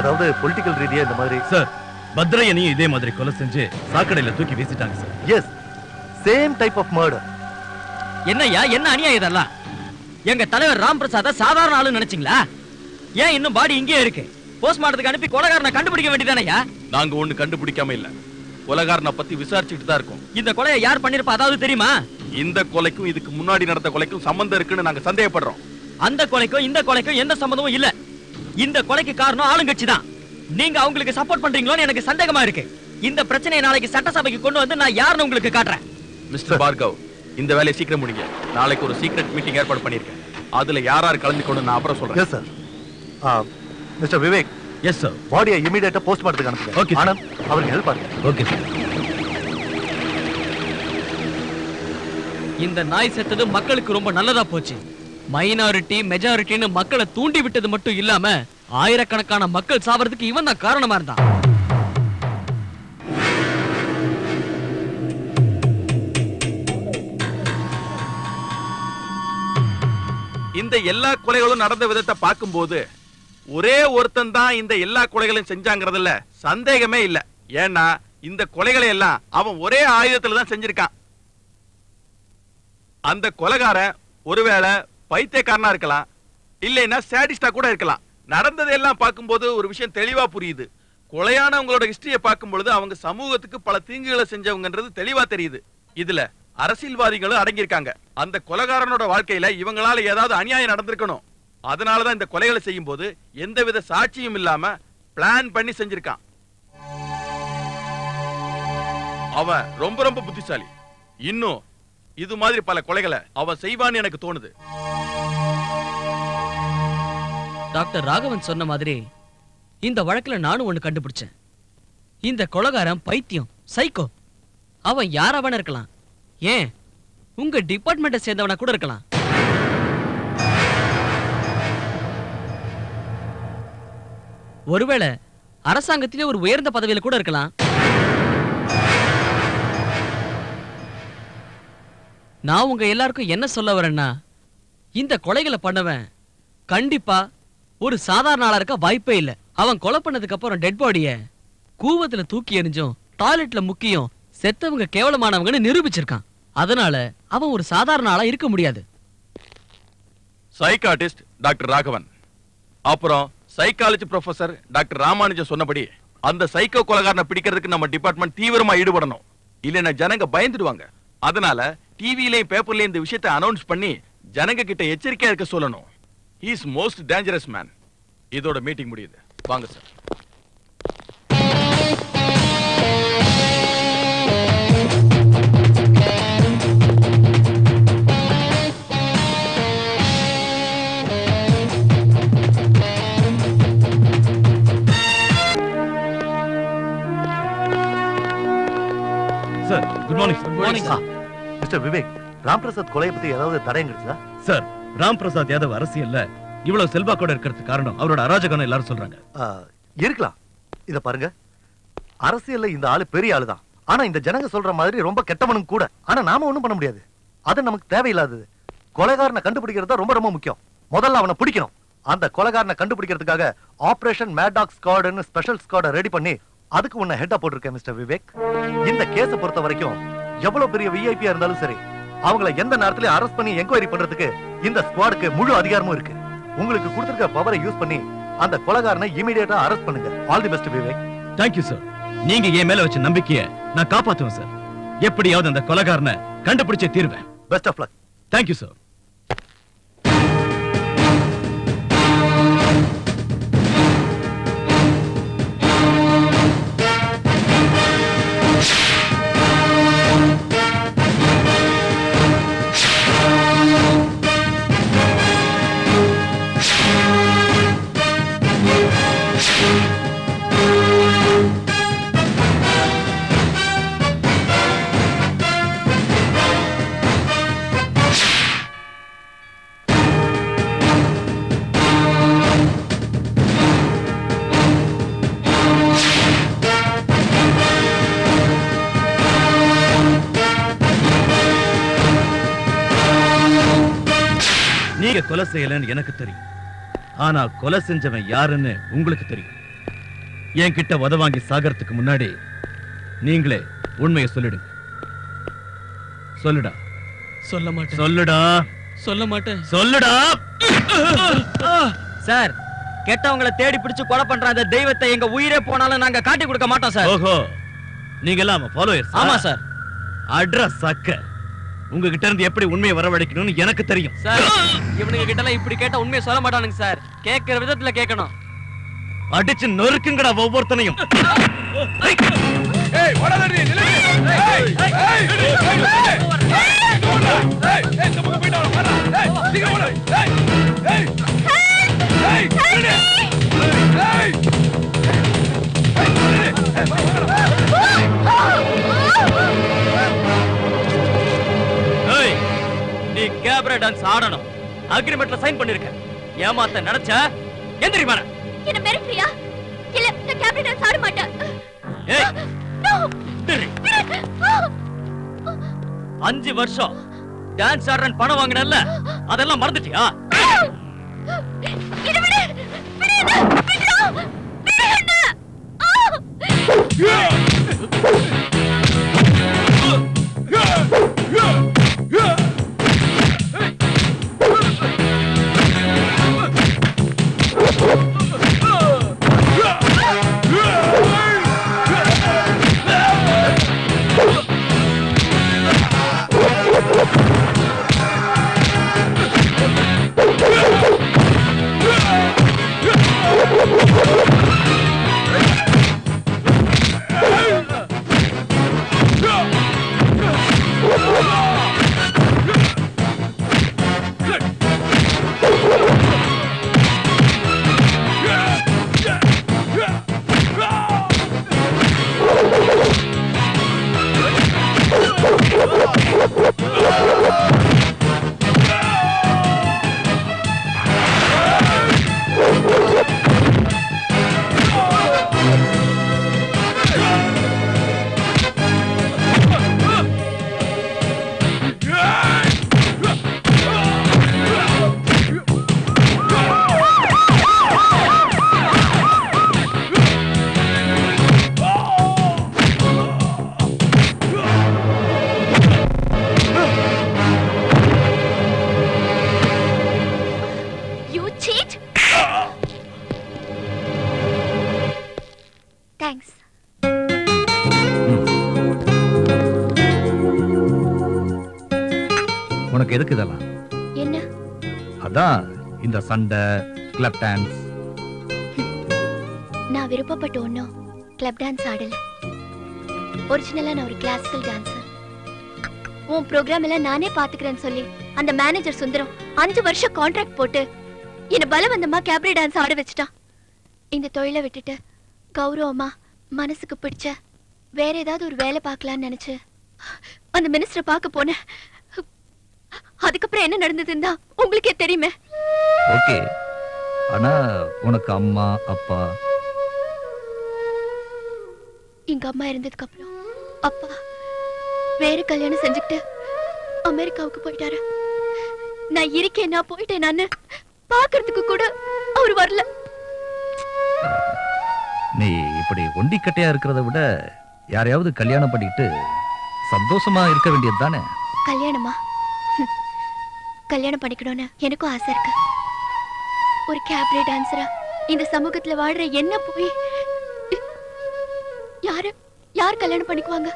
Speaker 3: ஏதாவது பொலிட்டிக்கல் ரீதியா இந்த மாதிரி?
Speaker 2: சார் பத்ரையனையும் இதே மாதிரி கொலை செஞ்சு சாக்கடையில தூக்கி வீசிட்டாங்க sir
Speaker 3: yes same type of murder
Speaker 5: என்னய்யா என்ன அநியாயம் இதெல்லாம்? எங்க தலைவர் ராம் பிரசாத சாதாரண ஆளு நினைச்சீங்களா? ஏன் இன்னும் பாடி இங்கே இருக்கு? போஸ்ட்மார்ட்டத்துக்கு அனுப்பி கொலைகாரனை கண்டுபிடிக்க வேண்டியதானயா
Speaker 7: நாங்க ஒண்ணு கண்டுபிடிக்காம இல்ல. கொலைகாரனை பத்தி விசாரிச்சுட்டு தான் இருக்கோம்.
Speaker 5: இந்த கொலையை யார் பண்ணிருப்பா அதாவது தெரியுமா?
Speaker 7: இந்த கொலைக்கும் இதுக்கு முன்னாடி நடந்த கொலைக்கும் சம்பந்தம் இருக்குன்னு நாங்க சந்தேகப்படுறோம்.
Speaker 5: அந்த கொலைக்கும் இந்த கொலைக்கும் எந்த சம்மந்தமும் இல்ல. இந்த கொலைக்கு காரணம் ஆளுங்கட்சி தான் நீங்க அவங்களுக்கு சப்போர்ட் பண்றீங்களோன்னு எனக்கு சந்தேகமா இருக்கு. இந்த பிரச்சனையை நாளைக்கு சட்டசபைக்கு கொண்டு வந்து நான் யாருன்னு உங்களுக்கு காட்டுறேன்.
Speaker 7: மிஸ்டர் பார்கவ் இந்த வேலையை சீக்கிரம் முடிங்க. நாளைக்கு ஒரு சீக்ரெட் மீட்டிங் ஏற்பாடு பண்ணிருக்கேன் அதுல யார் யார் கலந்துக்கணும் நான் அப்புறம் சொல்றேன்.
Speaker 3: Yes sir mister Vivek.
Speaker 2: Yes sir
Speaker 3: பாடியை இமீடியட்டா போஸ்ட்மார்ட்டத்துக்கு
Speaker 2: Okay,
Speaker 3: அனுப்புங்க.
Speaker 2: Sir.
Speaker 3: ஆனந்த் அவருக்கு ஹெல்ப் பண்ணுங்க.
Speaker 2: ஓகே சார்
Speaker 5: இந்த நாய் செத்தது மக்களுக்கு ரொம்ப நல்லதா போச்சு. மைனாரிட்டி மெஜாரிட்டின்னு மக்களை தூண்டி விட்டது மட்டும் இல்லாம ஆயிரக்கணக்கான மக்கள் சாவறதுக்கு இவன் தான் காரணமா இருந்தான்.
Speaker 7: இந்த எல்லா கொலைகளும் நடந்த விதத்தை பார்க்கும்போது ஒரே ஒருத்தன் தான் இந்த எல்லா கொலைகளையும் செஞ்சாங்கிறதுல சந்தேகமே இல்ல. ஏன்னா இந்த கொலைகளை எல்லாம் அவன் ஒரே ஆயுதத்துல தான் செஞ்சிருக்கான். அந்த கொலைகாரன் ஒருவேளை பைத்தியக்காரனா இருக்கலாம் இல்லைன்னா சேடிஸ்டா கூட இருக்கலாம். நடந்ததெல்லாம் பார்க்கும்போது ஒரு விஷயம் தெளிவா புரியுது. கொலையானவங்களோட ஹிஸ்டரியை பார்க்கும் பொழுது அவங்க சமூகத்துக்கு பல தீங்குகளை செஞ்சவங்கன்றது தெளிவா தெரியுது. இதுல அரசியல்வாதிகளும் அடங்கியிருக்காங்க. அந்த கொலைகாரனோட வாழ்க்கையில இவங்களால ஏதாவது அநியாயம் நடந்திருக்கணும். அதனாலதான் இந்த கொலைகளை செய்யும் போது எந்தவித சாட்சியும் இல்லாம பிளான் பண்ணி செஞ்சிருக்கான். அவன் ரொம்ப ரொம்ப புத்திசாலி. இன்னும் இது மாதிரி பல கொலைகளை அவன் செய்வான்னு எனக்கு தோணுது.
Speaker 5: டாக்டர் ராகவன் சொன்ன மாதிரி
Speaker 10: இந்த வழக்கில் நானும் ஒன்று கண்டுபிடிச்சேன். இந்த கொலகாரன் பைத்தியம் சைக்கோ அவன் யாரவன இருக்கலாம்? ஏன்? உங்க டிபார்ட்மெண்ட்டை சேர்ந்தவனா கூட இருக்கலாம். ஒருவேளை அரசாங்கத்திலே ஒரு உயர்ந்த பதவியில கூட இருக்கலாம். நான் உங்க எல்லாருக்கும் என்ன சொல்ல வரேன்னா இந்த கொலைகளை பண்ணவன் கண்டிப்பா ஒரு சாதாரண ஆளா இருக்க வாய்ப்பே இல்ல. அவன் கொலை பண்ணதுக்கு அப்புறம் டெட் பாடிய கூவத்துல தூக்கி எறிஞ்சும் டாய்லெட்ல முக்கியம் செத்தவங்க கேவலமானவங்கன்னு நிரூபிச்சிருக்கான். அதனால அவன் ஒரு சாதாரண ஆளா இருக்க முடியாது.
Speaker 7: Psychiatrist doctor Raghavan. அப்புறம் சைக்காலஜி ப்ரொஃபசர் டாக்டர் ராமானுஜன் சொன்னபடி அந்த சைக்கோ கொலகாரனை பிடிக்கிறதுக்கு நம்ம டிபார்ட்மெண்ட் தீவிரமா ஈடுபடணும். இல்லைன்னா ஜனங்க பயந்துடுவாங்க. அதனால டிவிலையும் பேப்பர்லயும் இந்த விஷயத்தை அனௌன்ஸ் பண்ணி ஜனங்க கிட்ட எச்சரிக்கையா இருக்க சொல்லணும். இஸ் மோஸ்ட் டேஞ்சரஸ் மேன் இதோட மீட்டிங் முடியுது. வாங்க sir
Speaker 2: sir good morning sir
Speaker 3: morning mister Vivek Ram Prasad கொலையை பத்தி ஏதாவது தடயம் கிடைச்சதா
Speaker 2: சார் ராம் பிரசாத் யாதவ் அரசியல்ல இவ்வளவு செல்வாக்கோட இருக்கிறதுக்கு காரணம் அவரோட அராஜகம் எல்லாரும் சொல்றாங்க.
Speaker 3: இருக்கலாம். இத பாருங்க. அரசியல்ல இந்த ஆளு பெரிய ஆளு தான் ஆனா இந்த ஜனங்க சொல்ற மாதிரி ரொம்ப கெட்டவனும் கூட. ஆனா நாம ஒண்ணும் பண்ண முடியாது. அது நமக்கு தேவையில்லாதது. கொலைகாரனை கண்டுபிடிக்கிறது தான் ரொம்ப ரொம்ப முக்கியம். முதல்ல அவனை பிடிக்கணும். அந்த கொலைகாரனை கண்டுபிடிக்கிறதுக்காக ஆபரேஷன் மேடாக் ஸ்குவாட்னு ஸ்பெஷல் ஸ்குவாட ரெடி பண்ணி அதுக்கு உன்னை ஹெட்டா போட்டிருக்கேன் மிஸ்டர் விவேக். இந்த கேஸ பொறுத்த வரைக்கும் எவ்வளவு பெரிய விஐபியா இருந்தாலும் சரி அவங்கள எந்த நேரத்திலயும் அரெஸ்ட் பண்ணி என்கொயரி பண்றதுக்கு இந்த ஸ்குவாடுக்கு முழு அதிகாரமும் இருக்கு. உங்களுக்கு கொடுத்திருக்க பவரை யூஸ் பண்ணி அந்த கொலைகாரனை இமிடியேட்டா அரெஸ்ட் பண்ணுங்க. All the best Vivek
Speaker 2: thank you sir நீங்க என் மேல வச்ச நம்பிக்கைய நான் காப்பாத்துவேன் சார் எப்படியாவது அந்த கொலைகாரனை கண்டுபிடிச்சே தீர்வேன்.
Speaker 3: Best of luck
Speaker 2: thank you sir நீங்க கொலை செய்யலன்னு எனக்கு தெரியும். ஆனா கொலை செஞ்சவன் யாருன்னு உங்களுக்கு தெரியும். என்கிட்ட உத வாங்கி சாகறதுக்கு முன்னாடி நீங்களே உண்மையை சொல்லிடுங்க. சொல்லுடா.
Speaker 10: சொல்ல மாட்டேன்.
Speaker 2: சொல்லுடா.
Speaker 10: சொல்ல மாட்டேன்.
Speaker 2: சொல்லுடா.
Speaker 10: சார் கெட்டவங்களை தேடி பிடிச்சு கொலை பண்ற அந்த தெய்வத்தை எங்க உயிரே போனாலும் நாங்க காட்டி கொடுக்க மாட்டோம் சார்.
Speaker 2: ஓஹோ. நீங்க எல்லாம் ஃபாலோயர்ஸ்
Speaker 10: ஆமா சார்.
Speaker 2: அட்ரஸ் சக்க உங்ககிட்ட இருந்து எப்படி உண்மையை வரவழைக்கணும்னு எனக்கு தெரியும்
Speaker 10: சார் இவனுங்க கிட்ட எல்லாம் இப்படி கேட்டா உண்மையை சொல்ல மாட்டானுங்க சார் கேட்கிற விதத்துல கேட்கணும்
Speaker 2: அடிச்சு நொறுக்குங்கடா ஒவ்வொருத்தனையும்
Speaker 5: ஏய், நீ கேபரா டான்ஸ் ஆடணும். அக்ரிமெண்ட்ல சைன் பண்ணிருக்க. ஏமாத்த நினைச்ச? எந்திரி மாற
Speaker 6: என்ன மிரட்டுறியா? இல்ல நான் டான்ஸ் ஆட மாட்டேன்.
Speaker 5: ஏய்.
Speaker 6: No!
Speaker 5: எந்திரி. அஞ்சு வருஷம் டான்ஸ் ஆடுறேன் பணம் வாங்கினல்ல அதெல்லாம் மறந்துட்டியா?
Speaker 6: இது
Speaker 1: சண்டை கிளப் டான்ஸ்
Speaker 6: நான் விருப்பப்பட்ட ஒன்றும் கிளப் டான்ஸ் ஆடல. ஒரிஜினலா நான் ஒரு கிளாசிக்கல் டான்சர் உன் ப்ரோக்ராம் எல்லாம் நானே பாத்துக்கிறேன்னு சொல்லி அந்த மேனேஜர் சுந்தரம் அஞ்சு வருஷம் கான்ட்ராக்ட் போட்டு என்ன பலவந்தமா கேப்ரி டான்ஸ் ஆட வச்சுட்டான். இந்த தொழிலை விட்டுட்டு கௌரவமா மனசுக்கு பிடிச்ச வேற ஏதாவது ஒரு வேலை பார்க்கலாம்னு நினைச்சு அந்த மினிஸ்டரை பார்க்க போனேன். அதுக்கப்புறம் என்ன நடந்ததுன்னு தான் உங்களுக்கே தெரியுமே.
Speaker 1: ஓகே. ஆனா உனக்கு அம்மா அப்பா.
Speaker 6: எங்க அம்மா இருந்ததுக்கு அப்புறம் அப்பா வேற கல்யாணம் செஞ்சுக்கிட்டு அமெரிக்காவுக்கு போயிட்டாரு. நான் இருக்கேன் நான் போயிட்டேன் நானு பாக்குறதுக்கு கூட அவர் வரல.
Speaker 1: நீ இப்படி ஒண்டிக்கட்டையா இருக்கிறத விட யாரையாவது கல்யாணம் பண்ணிக்கிட்டு சந்தோஷமா இருக்க வேண்டியது தானே
Speaker 6: கல்யாணமா. கல்யாணம் பண்ணிக்கணும்னு எனக்கும் ஆசை இருக்கு. ஒரு கேப்ரே டான்சரா இந்த சமூகத்துல வாழ்ற என்ன போய் யாரு? யார் கல்யாணம் பண்ணிக்குவாங்க?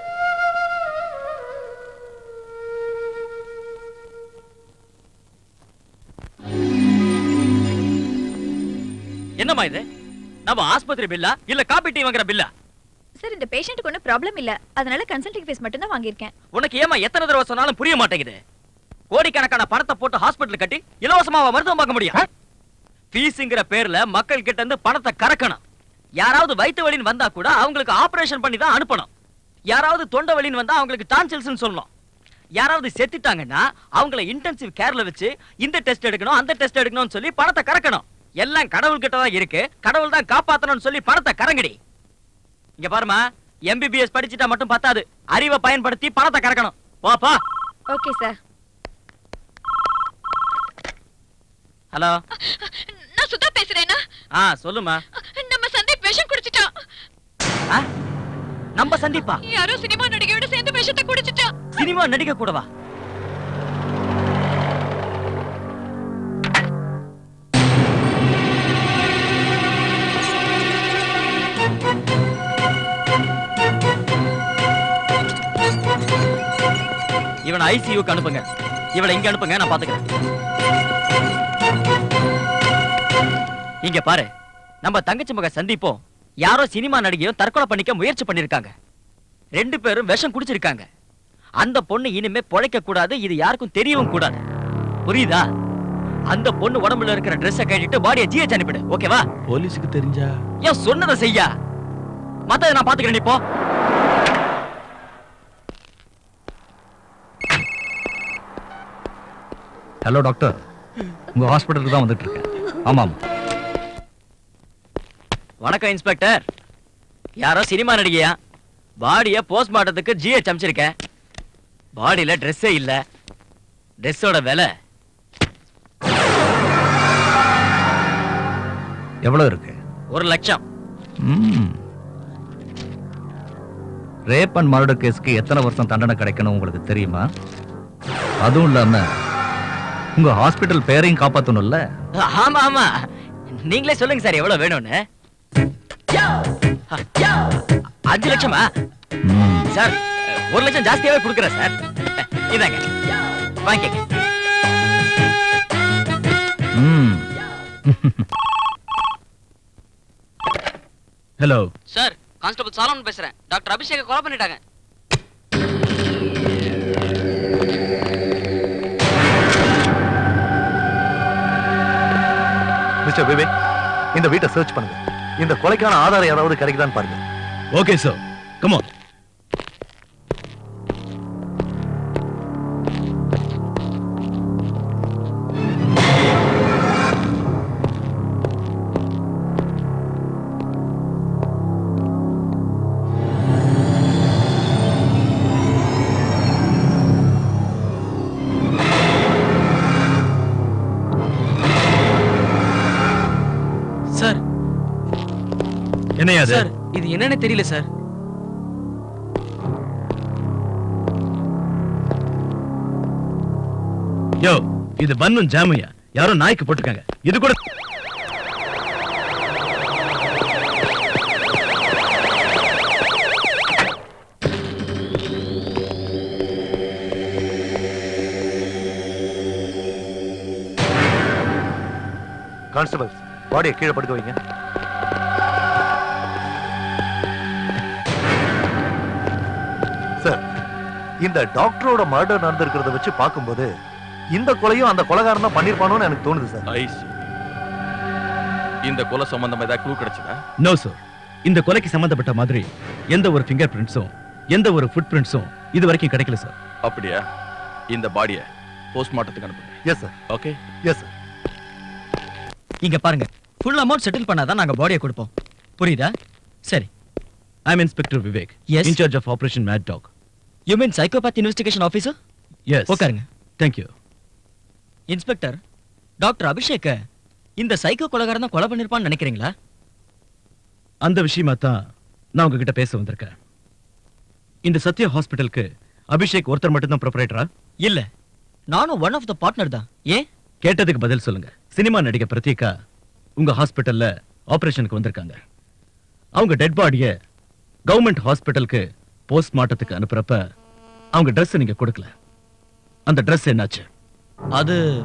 Speaker 5: என்னம்மா இது? நம்ம ஆஸ்பத்திரி பில்லா இல்ல காப்பி டீ வாங்குற பில்லா?
Speaker 12: சார் இந்த பேஷண்ட்டுக்கு ஒன்றும் ப்ராப்ளம் இல்ல. அதனால கன்சல்டிங் ஃபீஸ் மட்டும் தான் வாங்கியிருக்கேன்.
Speaker 5: உனக்கு ஏமா எத்தனை தடவை சொன்னாலும் புரிய மாட்டேங்குது? கோடிக்கணக்கான பணத்தை போட்டு ஹாஸ்பிட்டல் கட்டி இலவசமாவா மருத்துவம் பார்க்க முடியும். ஃபீஸ்ங்கிற பேர்ல மக்கள் கிட்ட இருந்து பணத்தை கறக்கணும். யாராவது வயித்து வலின்னு வந்தா கூட அவங்களுக்கு ஆபரேஷன் பண்ணி தான் அனுப்பணும். யாராவது தொண்டை வலின்னு வந்தா அவங்களுக்கு டான்சில்ஸ்னு சொல்லணும். யாராவது செத்துட்டாங்கன்னா அவங்கள இன்டென்சிவ் கேர்ல வச்சு இந்த டெஸ்ட் எடுக்கணும் அந்த டெஸ்ட் எடுக்கணும்னு சொல்லி பணத்தை கறக்கணும். எல்லாம் கடவுள் கிட்ட தான் இருக்கு. கடவுள் தான் காப்பாத்தணும்னு சொல்லி பணத்தை கறங்கடி. இங்க பாருமா எம்பிபிஎஸ் படிச்சுட்டா மட்டும் பத்தாது. அறிவை பயன்படுத்தி பணத்தை கறக்கணும். போப்பா
Speaker 12: ஓகே சார்
Speaker 5: ஹலோ.
Speaker 12: நான் சுதா பேசுறேனா?
Speaker 5: ஆ சொல்லுமா
Speaker 12: நம்ம சந்தீப் விஷம் குடிச்சிட்டான்?
Speaker 5: நம்ம சந்திப்பா?
Speaker 12: யாரோ சினிமா நடிகையோட சேர்ந்து விஷத்தை குடிச்சிட்டான்
Speaker 5: சினிமா நடிக்க கூடவா இவனை ஐசியூக்கு அனுப்புங்க. இவளை இங்க அனுப்புங்க நான் பாத்துக்கிறேன். இங்க பாரு. நம்ம தங்கச்சி மக சந்திப்போம் யாரோ சினிமா நடிகையும் தற்கொலை பண்ணிக்க முயற்சி பண்ணிருக்காங்க. ரெண்டு பேரும் விஷம் குடிச்சிருக்காங்க. அந்த பொண்ணு இனிமே பொழைக்க கூடாது இது யாருக்கும் தெரியவும் கூடாது. புரியுதா? அந்த பொண்ணு உடம்புல இருக்கிற ட்ரெஸ்ஸை கட்டிட்டு பாடியை ஜிஹெச் அனுப்பிடு ஓகேவா
Speaker 2: போலீஸுக்கு தெரிஞ்சா?
Speaker 5: ஏன் சொன்னதை செய்யா? மத்ததை நான் பாத்துக்கிறேன் நீ போ.
Speaker 1: ஹலோ டாக்டர் உங்க ஹாஸ்பிட்டலுக்கு தான் வந்துட்டு இருக்கேன். ஆமாம்.
Speaker 5: வணக்கம் இன்ஸ்பெக்டர். யாரோ சினிமா நடிகையா? பாடிய போஸ்ட்மார்ட்டத்துக்கு ஜிஹெச் அமிச்சிருக்கேன். பாடியில ட்ரெஸ்ஸே இல்ல. ட்ரெஸ்ஸோட விலை.
Speaker 1: எவ்வளவு இருக்கு?
Speaker 5: ஒரு லட்சம்.
Speaker 1: ரேப் அண்ட் மர்டர் கேஸ்க்கு எத்தனை வருஷம் தண்டனை கிடைக்கணும் உங்களுக்கு தெரியுமா? அதுவும் இல்லாம உங்க ஹாஸ்பிட்டல் பேரையும் காப்பாத்தணும்ல?
Speaker 5: ஆமா ஆமா. நீங்களே சொல்லுங்க சார் எவ்வளவு வேணும்னு. அஞ்சு லட்சமா? சார் ஒரு லட்சம் ஜாஸ்தியாவே கொடுக்குறேன் சார். இதாங்க வாங்கிக்க
Speaker 2: ஹலோ
Speaker 10: சார் கான்ஸ்டபிள் சாலமன் பேசுறேன். டாக்டர் அபிஷேக கொலை பண்ணிட்டாங்க.
Speaker 3: மிஸ்டர் விவேக் இந்த வீட்டை சர்ச் பண்ணுங்க. இந்த கொலைக்கான ஆதாரம் ஏதாவது கிடைக்குதான்னு பாருங்க.
Speaker 2: ஓகே சார் கமான் என்னையா
Speaker 10: சார் இது என்னன்னு தெரியல சார்.
Speaker 2: யோ இது பன்னும் ஜாமையா யாரோ நாய்க்கு போட்டிருக்காங்க. இது கூட
Speaker 3: கான்ஸ்டபிள் பாடியை கீழே படுக்க வைங்க. இந்த டாக்டரோட மர்டர் நடந்திருக்கிறத வச்சு பார்க்கும்போது இந்த கொலையும் அந்த கொலைகாரன் தான் பண்ணிருப்பானோன்னு எனக்கு தோணுது சார்.
Speaker 7: see. இந்த கொலை சம்பந்தமா ஏதாவது க்ளூ கிடைச்சதா?
Speaker 2: நோ சார் இந்த கொலைக்கு சம்பந்தப்பட்ட மாதிரி எந்த ஒரு ஃபிங்கர் பிரிண்ட்ஸும் எந்த ஒரு ஃபுட் பிரிண்ட்ஸும் இது வரைக்கும் கிடைக்கல சார்
Speaker 7: அப்படியா? இந்த பாடியை போஸ்ட்மார்ட்டத்துக்கு அனுப்புங்க.
Speaker 3: Yes sir
Speaker 7: okay
Speaker 3: yes sir
Speaker 5: இங்க பாருங்க. ஃபுல் அமௌண்ட் செட்டில் பண்ணாதான் நாங்க பாடியை கொடுப்போம். புரியுதா? சரி.
Speaker 2: I am inspector Vivek. In-charge of operation mad dog
Speaker 5: you mean psychopath investigation officer
Speaker 2: yes
Speaker 5: உட்காருங்க.
Speaker 2: தேங்க்யூ
Speaker 5: இன்ஸ்பெக்டர் டாக்டர் அபிஷேக்க இந்த சைக்கோ கொலைகாரன் தான் கொலை பண்ணிருப்பான்னு நினைக்கிறீங்களா?
Speaker 2: அந்த விஷயமா தான் நான் உங்ககிட்ட பேச வந்திருக்கேன். இந்த சத்யா ஹாஸ்பிட்டலுக்கு அபிஷேக் ஒருத்தர் மட்டும்தான் ப்ரொப்ரேட்டரா?
Speaker 5: இல்ல. நானும் ஒன் ஆஃப் த பார்ட்னர் தான். ஏன்?
Speaker 2: கேட்டதுக்கு பதில் சொல்லுங்க. சினிமா நடிகை பிரத்யேகா உங்க ஹாஸ்பிட்டல்ல ஆபரேஷனுக்கு வந்திருக்காங்க. அவங்க டெட் பாடிய கவர்மெண்ட் ஹாஸ்பிட்டலுக்கு போஸ்ட்மார்ட்டத்துக்கு அனுப்புறப்ப அவங்க Dress நீங்க கொடுக்கல. அந்த Dress என்னாச்சு?
Speaker 5: அது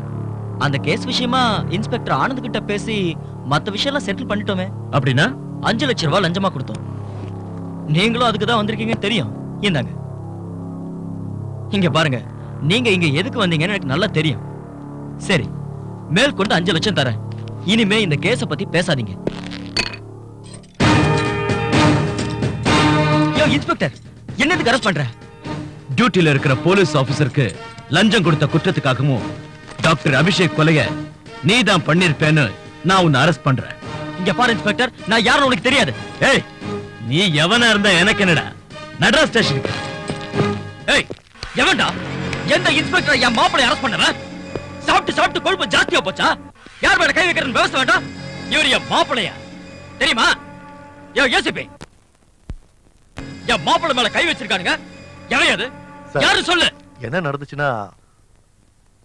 Speaker 5: அந்த கேஸ் விஷயமா இன்ஸ்பெக்டர் ஆனந்த் கிட்ட பேசி மத்த விஷயம்லாம் செட்டில் பண்ணிட்டோமே.
Speaker 2: அப்படின்னா?
Speaker 5: அஞ்சு லட்சம் ரூபாய் லஞ்சமா கொடுத்தோம். நீங்களும் அதுக்கு தான் வந்திருக்கீங்கன்னு தெரியும். இந்தாங்க. இங்க பாருங்க. நீங்க இங்க எதுக்கு வந்தீங்கன்னு எனக்கு நல்லா தெரியும். சரி மேல் கொண்டு அஞ்சு லட்சம் தரேன். இனிமே இந்த கேஸ பத்தி பேசாதீங்க. இன்ஸ்பெக்டர் என்னதுக்கு அரெஸ்ட் பண்ற?
Speaker 2: டியூட்டில இருக்கிற போலீஸ் ஆபீசருக்கு லஞ்சம் கொடுத்த குற்றத்துக்காகவும் டாக்டர் அபிஷேக் கொலைய நீதான் பண்ணிருப்பேன்னு நான் உன்னை அரெஸ்ட் பண்றேன்.
Speaker 5: இங்க பாரு இன்ஸ்பெக்டர் நான் யாரும் உனக்கு தெரியாது.
Speaker 2: ஏய் நீ எவனா இருந்தா எனக்கு என்னடா? நடரா ஸ்டேஷனுக்கு.
Speaker 5: ஏய் எவன்டா? எந்த இன்ஸ்பெக்டர் என் மாப்பிளை அரெஸ்ட் பண்ணவன் சாப்பிட்டு சாப்பிட்டு கொழுப்பு ஜாஸ்தியா போச்சா? யார் மேல கை வைக்கிறன்னு விவசாயம் வேண்டாம்? இவர் என் மாப்பிளையா? தெரியுமா? ஏ யோசிப்பேன் என் மாப்பிளை மேல கை வச்சிருக்கானுங்க. யாரு சொல்லு?
Speaker 3: என்ன நடந்துச்சுன்னா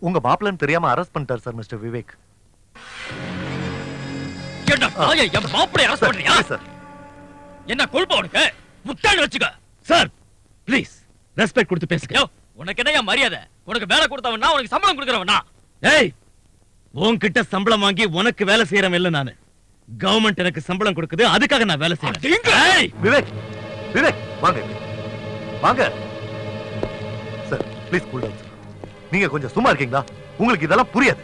Speaker 3: உங்க மாப்பிள்ளன்னு தெரியாம அரெஸ்ட் பண்ணிட்டார் சார் மிஸ்டர் விவேக்.
Speaker 5: ஏண்டா நாயே, என் மாப்பிளை அரெஸ்ட் பண்றியா
Speaker 3: சார்.
Speaker 5: என்ன கொழுப்பு உனக்கு? முட்டாள் வச்சுக்க.
Speaker 2: சார் ப்ளீஸ் ரெஸ்பெக்ட் கொடுத்து பேசுங்க.
Speaker 5: உனக்கு என்ன மரியாதை? உனக்கு வேலை கொடுத்தவனா உனக்கு சம்பளம் கொடுக்கறவனா
Speaker 2: ஏய் உன்கிட்ட சம்பளம் வாங்கி உனக்கு வேலை செய்யறவன் இல்ல நானு. கவர்மெண்ட் எனக்கு சம்பளம் கொடுக்குது அதுக்காக நான் வேலை செய்யறேன். ஏய்
Speaker 3: விவேக் விவேக். வாங்க. வாங்க. சார் ப்ளீஸ் கூல் டவுன் நீங்க கொஞ்சம் சும்மா இருக்கீங்களா? உங்களுக்கு இதெல்லாம் புரியாது.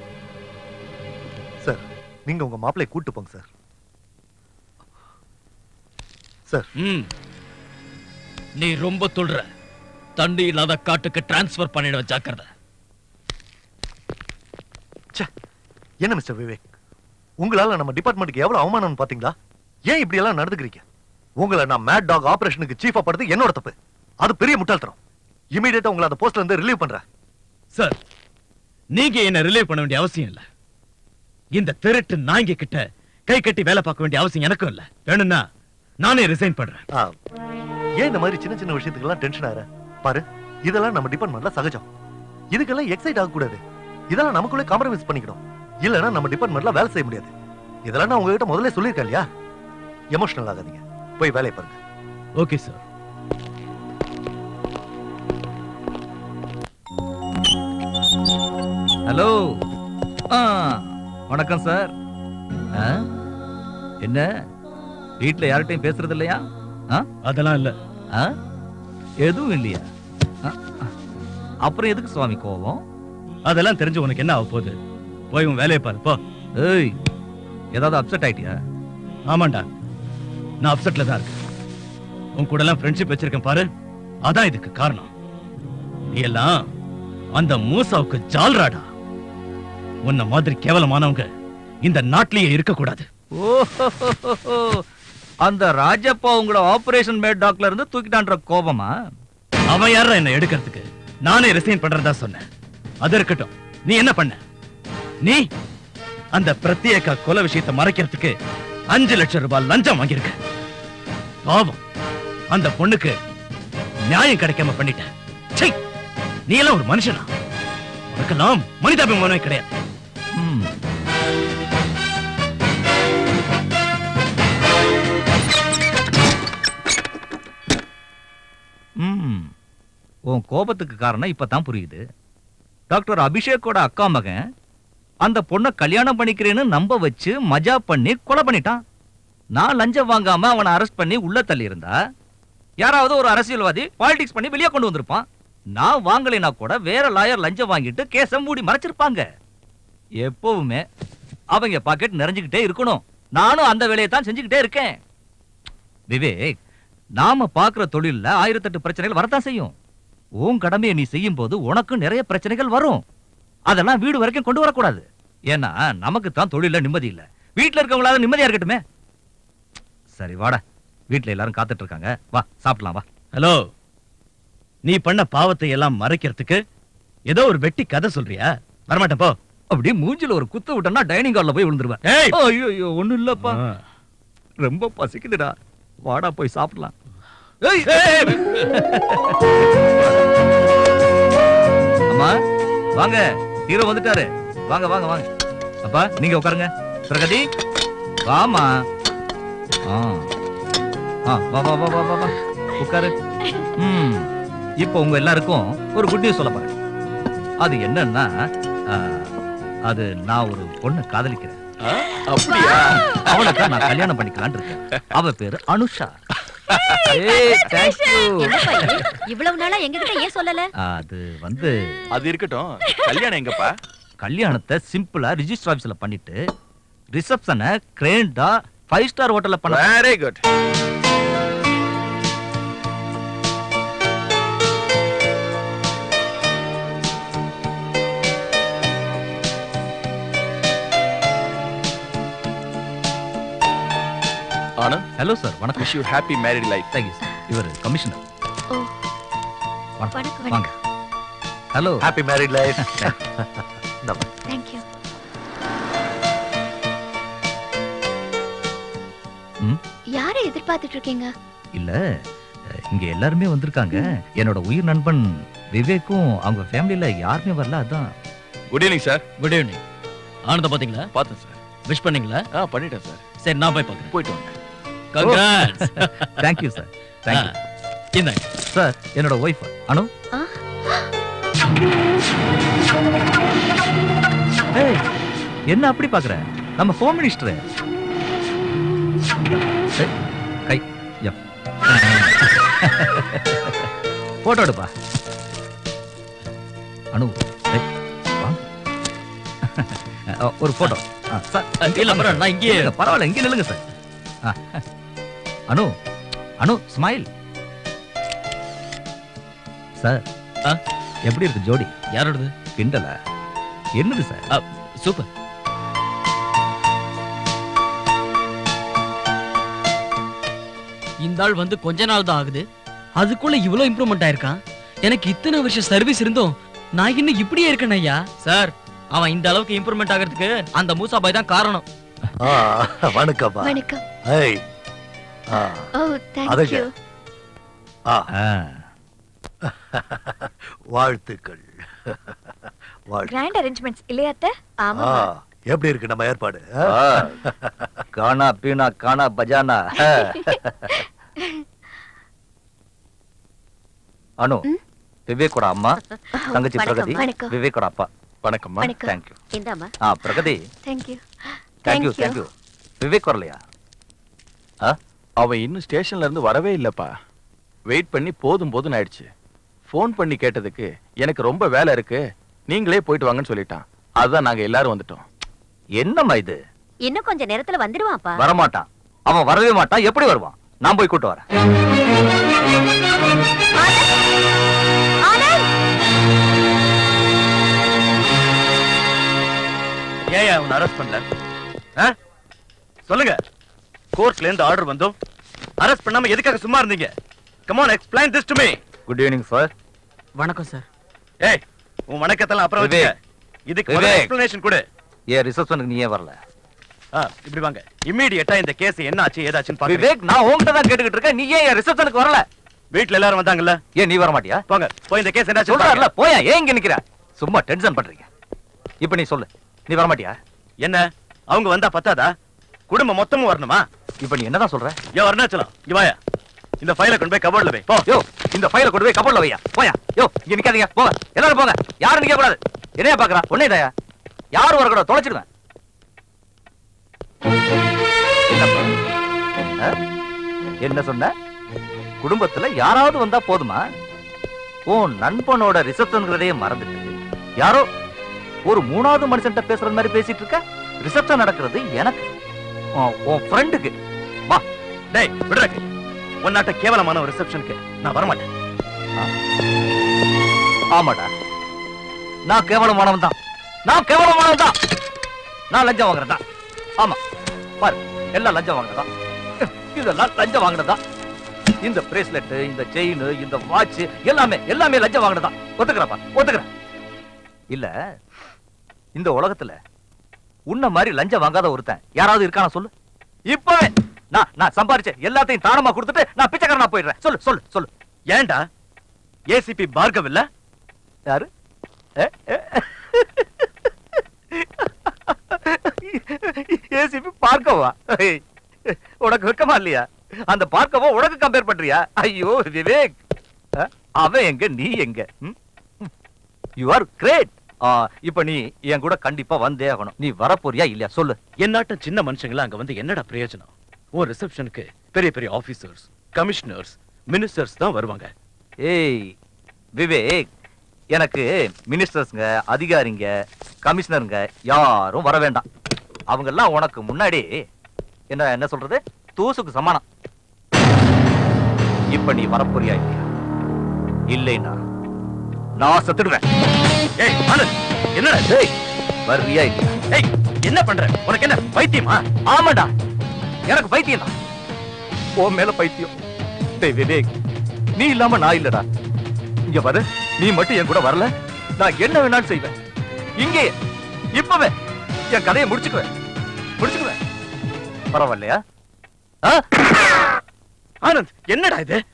Speaker 3: சார் நீங்க உங்க மாப்பிளைய கூட்டு போங்க சார். சார்.
Speaker 5: நீ ரொம்ப சொல்ற தண்ணி இல்லாத காட்டுக்கு டிரான்ஸ்ஃபர் பண்ணிடுவேன் ஜாக்கிரதை.
Speaker 3: என்ன மிஸ்டர் விவேக்? உங்களால நம்ம டிபார்ட்மெண்ட்டுக்கு எவ்வளவு அவமானம் பாத்தீங்களா? ஏன் இப்படி எல்லாம் நடந்துக்கிறீங்க? உங்களை நான் மேட் டாக் ஆபரேஷனுக்கு சீஃபா படுறது என்னோட தப்பு. அது பெரிய முட்டாள்தனம். இமீடியட்டா உங்களை அந்த போஸ்ட்ல இருந்து ரிலீவ் பண்றேன்.
Speaker 2: சார் நீங்க என்ன ரிலீவ் பண்ண வேண்டிய அவசியம் இல்ல. இந்த திருட்டு நாய்ங்க கிட்ட கை கட்டி வேலை பார்க்க வேண்டிய அவசியம் எனக்கும் இல்ல. வேணும்னா நானே ரிசைன் பண்றேன்.
Speaker 3: ஏன் இந்த மாதிரி சின்ன சின்ன விஷயத்துக்கெல்லாம் டென்ஷன் ஆற பாரு இதெல்லாம் நம்ம டிபார்ட்மெண்ட்ல சகஜம். இதுக்கெல்லாம் எக்ஸைட் ஆக கூடாது இதெல்லாம் நமக்குள்ளே காம்ப்ரமைஸ் பண்ணிக்கணும். இல்லைன்னா நம்ம டிபார்ட்மெண்ட்ல வேலை செய்ய முடியாது. இதெல்லாம் நான் உங்ககிட்ட முதல்ல சொல்லியிருக்கேன் இல்லையா? எமோஷனல் ஆகாதீங்க. போய் வேலையை பாருங்க.
Speaker 2: Okay sir.
Speaker 1: ஹலோ. ஆ வணக்கம் சார்? என்ன? வீட்ல யார்கிட்டயும் பேசுறது இல்லையா?
Speaker 2: அதெல்லாம் இல்ல?
Speaker 1: எதுவும் இல்லையா. அப்புறம் எதுக்கு சுவாமி கோபம்
Speaker 2: அதெல்லாம் தெரிஞ்சு உனக்கு என்ன ஆக போகுது? போய் உன் வேலையை பாரு போ.
Speaker 1: ஏய் ஏதாவது அப்செட் ஆயிட்டியா?
Speaker 2: ஆமாண்டா. நான் அப்செட்ல தான் இருக்கேன். உன் கூட எல்லாம் ஃப்ரெண்ட்ஷிப் வச்சிருக்கேன் பாரு. அதான் இதுக்கு காரணம். நீ எல்லாம் அந்த மூசாவுக்கு ஜால்ராடா. உன்ன மாதிரி கேவலமானவங்க இந்த நாட்டிலேயே இருக்கக்கூடாது.
Speaker 1: அந்த ராஜப்பா உங்களோட ஆபரேஷன் மேட் டாக்ல இருந்து தூக்கிட்டான்ற கோபமா?
Speaker 2: அவன் யாரா என்ன எடுக்கிறதுக்கு? நானே ரிசைன் பண்றதா சொன்னேன். அது இருக்கட்டும். நீ என்ன பண்ண? நீ அந்த பிரத்யேக கொலை விஷயத்தை மறைக்கிறதுக்கு அஞ்சு லட்சம் ரூபாய் லஞ்சம் வாங்கியிருக்க. பாவம். அந்த பொண்ணுக்கு நியாயம் கிடைக்காம பண்ணிட்டேன். நீ எல்லாம் ஒரு மனுஷனா? உனக்கெல்லாம் மனிதாபிமானமே கிடையாது.
Speaker 1: உன் கோபத்துக்கு காரணம் இப்பதான் புரியுது. டாக்டர் அபிஷேக்கோட அக்கா மகன் அந்த பொண்ணை கல்யாணம் பண்ணிக்கிறேன்னு நம்ப வச்சு மஜா பண்ணி கொலை பண்ணிட்டான். நான் லஞ்சம் வாங்காம அவனை அரெஸ்ட் பண்ணி உள்ள தள்ளி இருந்தா யாராவது ஒரு அரசியல்வாதி பாலிடிக்ஸ் பண்ணி வெளியே கொண்டு வந்திருப்பான். நான் வாங்கலைனா கூட வேற லாயர் லஞ்சம் வாங்கிட்டு கேச மூடி மறைச்சிருப்பாங்க. எப்பவுமே அவங்க பாக்கெட் நிறைஞ்சுக்கிட்டே இருக்கணும். நானும் அந்த வேலையை தான் செஞ்சுக்கிட்டே இருக்கேன். விவேக் நாம பாக்குற தொழில்ல ஆயிரத்தெட்டு பிரச்சனைகள் வரத்தான் செய்யும். உன் கடமையை நீ செய்யும் போது உனக்கும் நிறைய பிரச்சனைகள் வரும். அதெல்லாம் வீடு வரைக்கும் கொண்டு வரக்கூடாது. ஏன்னா நமக்கு தான் தொழில நிம்மதி இல்ல. வீட்டுல இருக்கவங்களாவது நிம்மதியா இருக்கட்டுமே. சரி வாடா. வீட்டுல எல்லாரும் காத்துட்டு இருக்காங்க. வா சாப்பிடலாம் வா.
Speaker 2: ஹலோ நீ பண்ண பாவத்தை எல்லாம் மறைக்கிறதுக்கு ஏதோ ஒரு வெட்டி கதை சொல்றியா? வரமாட்டேன் போ.
Speaker 1: அப்படியே மூஞ்சில ஒரு குத்து விட்டோம்னா டைனிங் ஹால்ல போய் விழுந்துருவேன்! ஐயோ ஐயோ ஒண்ணும் இல்லப்பா. ரொம்ப பசிக்குதுடா. வாடா போய் சாப்பிடலாம். அம்மா வாங்க. ஹீரோ வந்துட்டாரு. வாங்க வாங்க வாங்க. அப்பா நீங்க உட்காருங்க. பிரகதி வாமா. ஆ. ஆ வா வா வா வா வா உட்காரு. ம். இப்போ உங்க எல்லாருக்கும் ஒரு குட் நியூஸ் சொல்ல போறேன். அது என்னன்னா அது நான் ஒரு பொண்ணை காதலிக்கிறேன்.
Speaker 7: அப்படியா?
Speaker 1: அவளை தான் நான் கல்யாணம் பண்ணிக்கலாம்னு இருக்கேன். அவ பேரு அனுஷா?
Speaker 8: இவ்வளவு நாளா எங்ககிட்ட ஏன் சொல்லல?
Speaker 1: அது வந்து
Speaker 7: அது இருக்கட்டும். கல்யாணம் எங்கப்பா?
Speaker 1: கல்யாணத்தை சிம்பிளா ரிஜிஸ்டர் ஆபீஸ்ல பண்ணிட்டு ரிசப்ஷனை கிரேண்டா ஃபைவ் ஸ்டார் ஹோட்டல்ல பண்ண
Speaker 7: very good Anand?
Speaker 1: Hello sir வணக்கம்.
Speaker 7: Wish you happy married life
Speaker 1: thank you sir இவர் கமிஷனர்
Speaker 6: ஓ.
Speaker 8: வணக்கம்.
Speaker 1: வாங்க. Hello
Speaker 3: happy married life
Speaker 6: thank you யாரை எதிர்பார்த்துட்டு இருக்கீங்க
Speaker 1: இல்ல இங்க எல்லாருமே வந்திருக்காங்க. என்னோட உயிர் நண்பன் விவேக்கும் அவங்க ஃபேமிலில யாருமே வரல அதான்.
Speaker 7: Good evening sir
Speaker 5: good evening ஆனந்த பாத்தீங்களா?
Speaker 7: பார்த்தேன் சார்
Speaker 5: விஷ் பண்ணீங்களா?
Speaker 7: ஆ பண்ணிட்டேன் சார்
Speaker 5: சரி நான் போய் பார்க்கறேன்
Speaker 7: போயிட்டு வாங்க.
Speaker 5: Congrats
Speaker 1: thank you sir thank you
Speaker 5: இந்தாங்க.
Speaker 1: சார் என்னோட ஒய்ஃப் அனு. என்ன அப்படி பாக்குற நம்ம ஹோம் மினிஸ்டர் கை. போட்டோ எடுப்பா. அனு ஒரு போட்டோ சார்
Speaker 5: நான்
Speaker 1: இல்ல, பரவாயில்ல இங்கே நில்லுங்க sir. Anu Anu smile sir
Speaker 5: ஆ?
Speaker 1: எப்படி இருக்கு ஜோடி?
Speaker 5: யாரோடது?
Speaker 1: கிண்டல? என்னது சார்?
Speaker 5: சூப்பர்.
Speaker 10: இந்த ஆள் வந்து கொஞ்ச நாள் தான் ஆகுது. அதுக்குள்ள இவ்வளவு இம்ப்ரூவ்மெண்ட் ஆயிருக்கான் எனக்கு இத்தனை வருஷம் சர்வீஸ் இருந்தும் நான் இன்னும் இப்படியே இருக்கேன் ஐயா.
Speaker 5: சார் அவன் இந்த அளவுக்கு இம்ப்ரூவ்மெண்ட் ஆகிறதுக்கு அந்த மூசா பாய் தான் காரணம்.
Speaker 6: வணக்கம் ஓ
Speaker 3: ஆ,
Speaker 1: ஆ.
Speaker 3: வாழ்த்துக்கள். வாழ்த்து
Speaker 12: கிராண்ட் அரேஞ்ச்மெண்ட்ஸ் இல்லையா அத்தை?
Speaker 3: ஆ, எப்படி இருக்கு நம்ம ஏற்பாடு?
Speaker 1: கானா பீனா கானா பஜானா. அனு விவேக்கோட அம்மா தங்கச்சி பிரகதி. விவேக்கோட அப்பா.
Speaker 7: வணக்கம்மா
Speaker 6: வணக்கம்.
Speaker 1: தேங்க்யூ
Speaker 8: இந்தாம்மா.
Speaker 1: ஆ Pragathi.
Speaker 6: Thank you
Speaker 1: thank you thank you Vivek வரலையா?
Speaker 7: அவன் இன்னும் ஸ்டேஷன்ல இருந்து வரவே இல்லப்பா. வெயிட் பண்ணி போதும் போதும் ஆயிடுச்சு. ஃபோன் பண்ணி கேட்டதுக்கு எனக்கு ரொம்ப வேலை இருக்கு. நீங்களே போயிட்டு வாங்கன்னு சொல்லிட்டான். அதுதான் நாங்க எல்லாரும் வந்துட்டோம்.
Speaker 1: என்னம்மா இது?
Speaker 8: இன்னும் கொஞ்ச நேரத்துல வந்துடுவான்ப்பா
Speaker 1: வரமாட்டான். அவன் வரவே மாட்டான். எப்படி வருவான்? நான் போய் கூட்டு வரேன்.
Speaker 2: ஏன் அவனை அரெஸ்ட் பண்ணல? ஆ? சொல்லுங்க. கோர்ட்ல இருந்து ஆர்டர் வந்தோம். அரெஸ்ட் பண்ணாம எதுக்காக சும்மா இருந்தீங்க? Come on explain this to me
Speaker 1: good evening sir
Speaker 10: வணக்கம் சார்
Speaker 2: ஏய் உன் வணக்கத்தெல்லாம் அப்புறம் வச்சுக்க. இதுக்கு
Speaker 1: விவேக்.
Speaker 2: எக்ஸ்பிளனேஷன் கொடு.
Speaker 1: ஏன் ரிசப்ஷனுக்கு நீ ஏன் வரல
Speaker 2: இப்படி வாங்க. இம்மீடியட்டா இந்த கேஸ் என்ன ஆச்சு ஏதாச்சுன்னு பாருங்க
Speaker 1: விவேக் நான் உன்கிட்ட தான் கேட்டுக்கிட்டு இருக்கேன். நீ ஏன் ரிசப்ஷனுக்கு வரல?
Speaker 2: வீட்ல எல்லாரும் வந்தாங்கல்ல?
Speaker 1: ஏன் நீ வர மாட்டியா
Speaker 2: போங்க. போய் இந்த கேஸ் என்ன
Speaker 1: சொல்றாருல போயா ஏன் இங்க நிக்கிற? சும்மா டென்ஷன் பண்றீங்க. இப்ப நீ சொல்லு. நீ வர மாட்டியா
Speaker 2: என்ன? அவங்க வந்தா பத்தாதா? குடும்பம் மொத்தமும் வரணுமா?
Speaker 1: இப்ப நீ என்னதான் சொல்ற?
Speaker 2: யோ அருணாச்சலம் இங்க வாயா. இந்த ஃபைலை கொண்டு போய் கபோர்ட்ல வை. போ.
Speaker 1: யோ. இந்த ஃபைல கொண்டு போய் கபோர்ட்ல வையா. போயா. யோ இங்க நிக்காதீங்க. போங்க. எல்லாரும் போங்க. யாரும் நிக்க கூடாது. என்னையா பாக்குறா? ஒன்னே தயா யாரும் வரக்கூடாது தொலைச்சிடுவேன்? என்ன சொன்ன? குடும்பத்துல யாராவது வந்தா போதுமா? உன் நண்பனோட ரிசப்ஷன்கிறதையே மறந்துட்டு. யாரோ ஒரு மூணாவது மனுஷன்ட்ட பேசுற மாதிரி பேசிட்டு இருக்க? ரிசப்ஷன் நடக்கிறது எனக்கு. உன்- ஃப்ரெண்டுக்கு வா.
Speaker 2: டேய் விடுறக்கு உன்னாட்ட கேவலமான ஒரு ரிசப்ஷனுக்கு நான் வரமாட்டேன்.
Speaker 1: ஆமாடா. நான் கேவலமானவன் தான் நான் கேவலமானவன் தான் நான் லஞ்சம் வாங்குறதா ஆமா. பாரு எல்லாம் லஞ்சம் வாங்குறதா இதெல்லாம் லஞ்சம் வாங்குனதா இந்த பிரேஸ்லெட் இந்த செயின் இந்த வாட்ச் எல்லாமே எல்லாமே லஞ்சம் வாங்குனதா ஒத்துக்கிறப்பா ஒத்துக்கிறேன். இல்ல இந்த உலகத்துல உன்ன மாதிரி லஞ்சம் வாங்காத ஒருத்தன் யாராவது இருக்கான சொல்லு? இப்பவே. நான் நான் சம்பாரிச்சேன் எல்லாத்தையும் தானமா கொடுத்துட்டு நான் பிச்சைக்காரனா போயிடுறேன். சொல்லு சொல்லு சொல்லு.
Speaker 2: ஏன்டா? ஏசிபி பார்கவ் இல்ல?
Speaker 1: யாரு? ஏசிபி பார்க்கவா உனக்கு வெக்கமா இல்லையா? அந்த பார்க்கவா உனக்கு கம்பேர் பண்றியா? ஐயோ விவேக். அவன் எங்க நீ எங்க? யூ ஆர் கிரேட் இப்ப நீ என் கூட கண்டிப்பா வந்தே ஆகணும். நீ வரப்போறியா இல்லையா? சொல்லு.
Speaker 2: என்னாட்டம் சின்ன மனுஷங்களா அங்க வந்து என்னடா பிரயோஜனம்? ஒரு ரிசப்ஷனுக்கு பெரிய பெரிய ஆபீசர்ஸ் கமிஷனர்ஸ் மினிஸ்டர்ஸ் தான் வருவாங்க.
Speaker 1: ஏய் விவேக் எனக்கு மினிஸ்டர்ஸ்ங்க அதிகாரிங்க கமிஷனருங்க யாரும் வர வேண்டாம். அவங்கெல்லாம் உனக்கு முன்னாடி என்ன என்ன சொல்றது? தூசுக்கு சமானம். இப்ப நீ வரப்போறியா இல்லையா? இல்லைன்னா நான் செத்துடுவேன்.
Speaker 2: ஏய் ஆனந்த் என்னடா
Speaker 1: டேய் வர்றியா இல்லையா?
Speaker 2: ஏய் என்ன பண்ற? உனக்கு என்ன பைத்தியமா?
Speaker 1: ஆமாடா. எனக்கு பைத்தியம் தான் உன் மேல பைத்தியம். விவேக் நீ இல்லாம நான் இல்லடா. இங்க பாரு நீ மட்டும் என் கூட வரல. நான் என்ன வேணாலும் செய்வேன். இங்கே இப்பவே. என் கதையை முடிச்சுக்குவேன். முடிச்சுக்குவேன். பரவாயில்லையா? ஆ?
Speaker 2: ஆனந்த் என்னடா இது?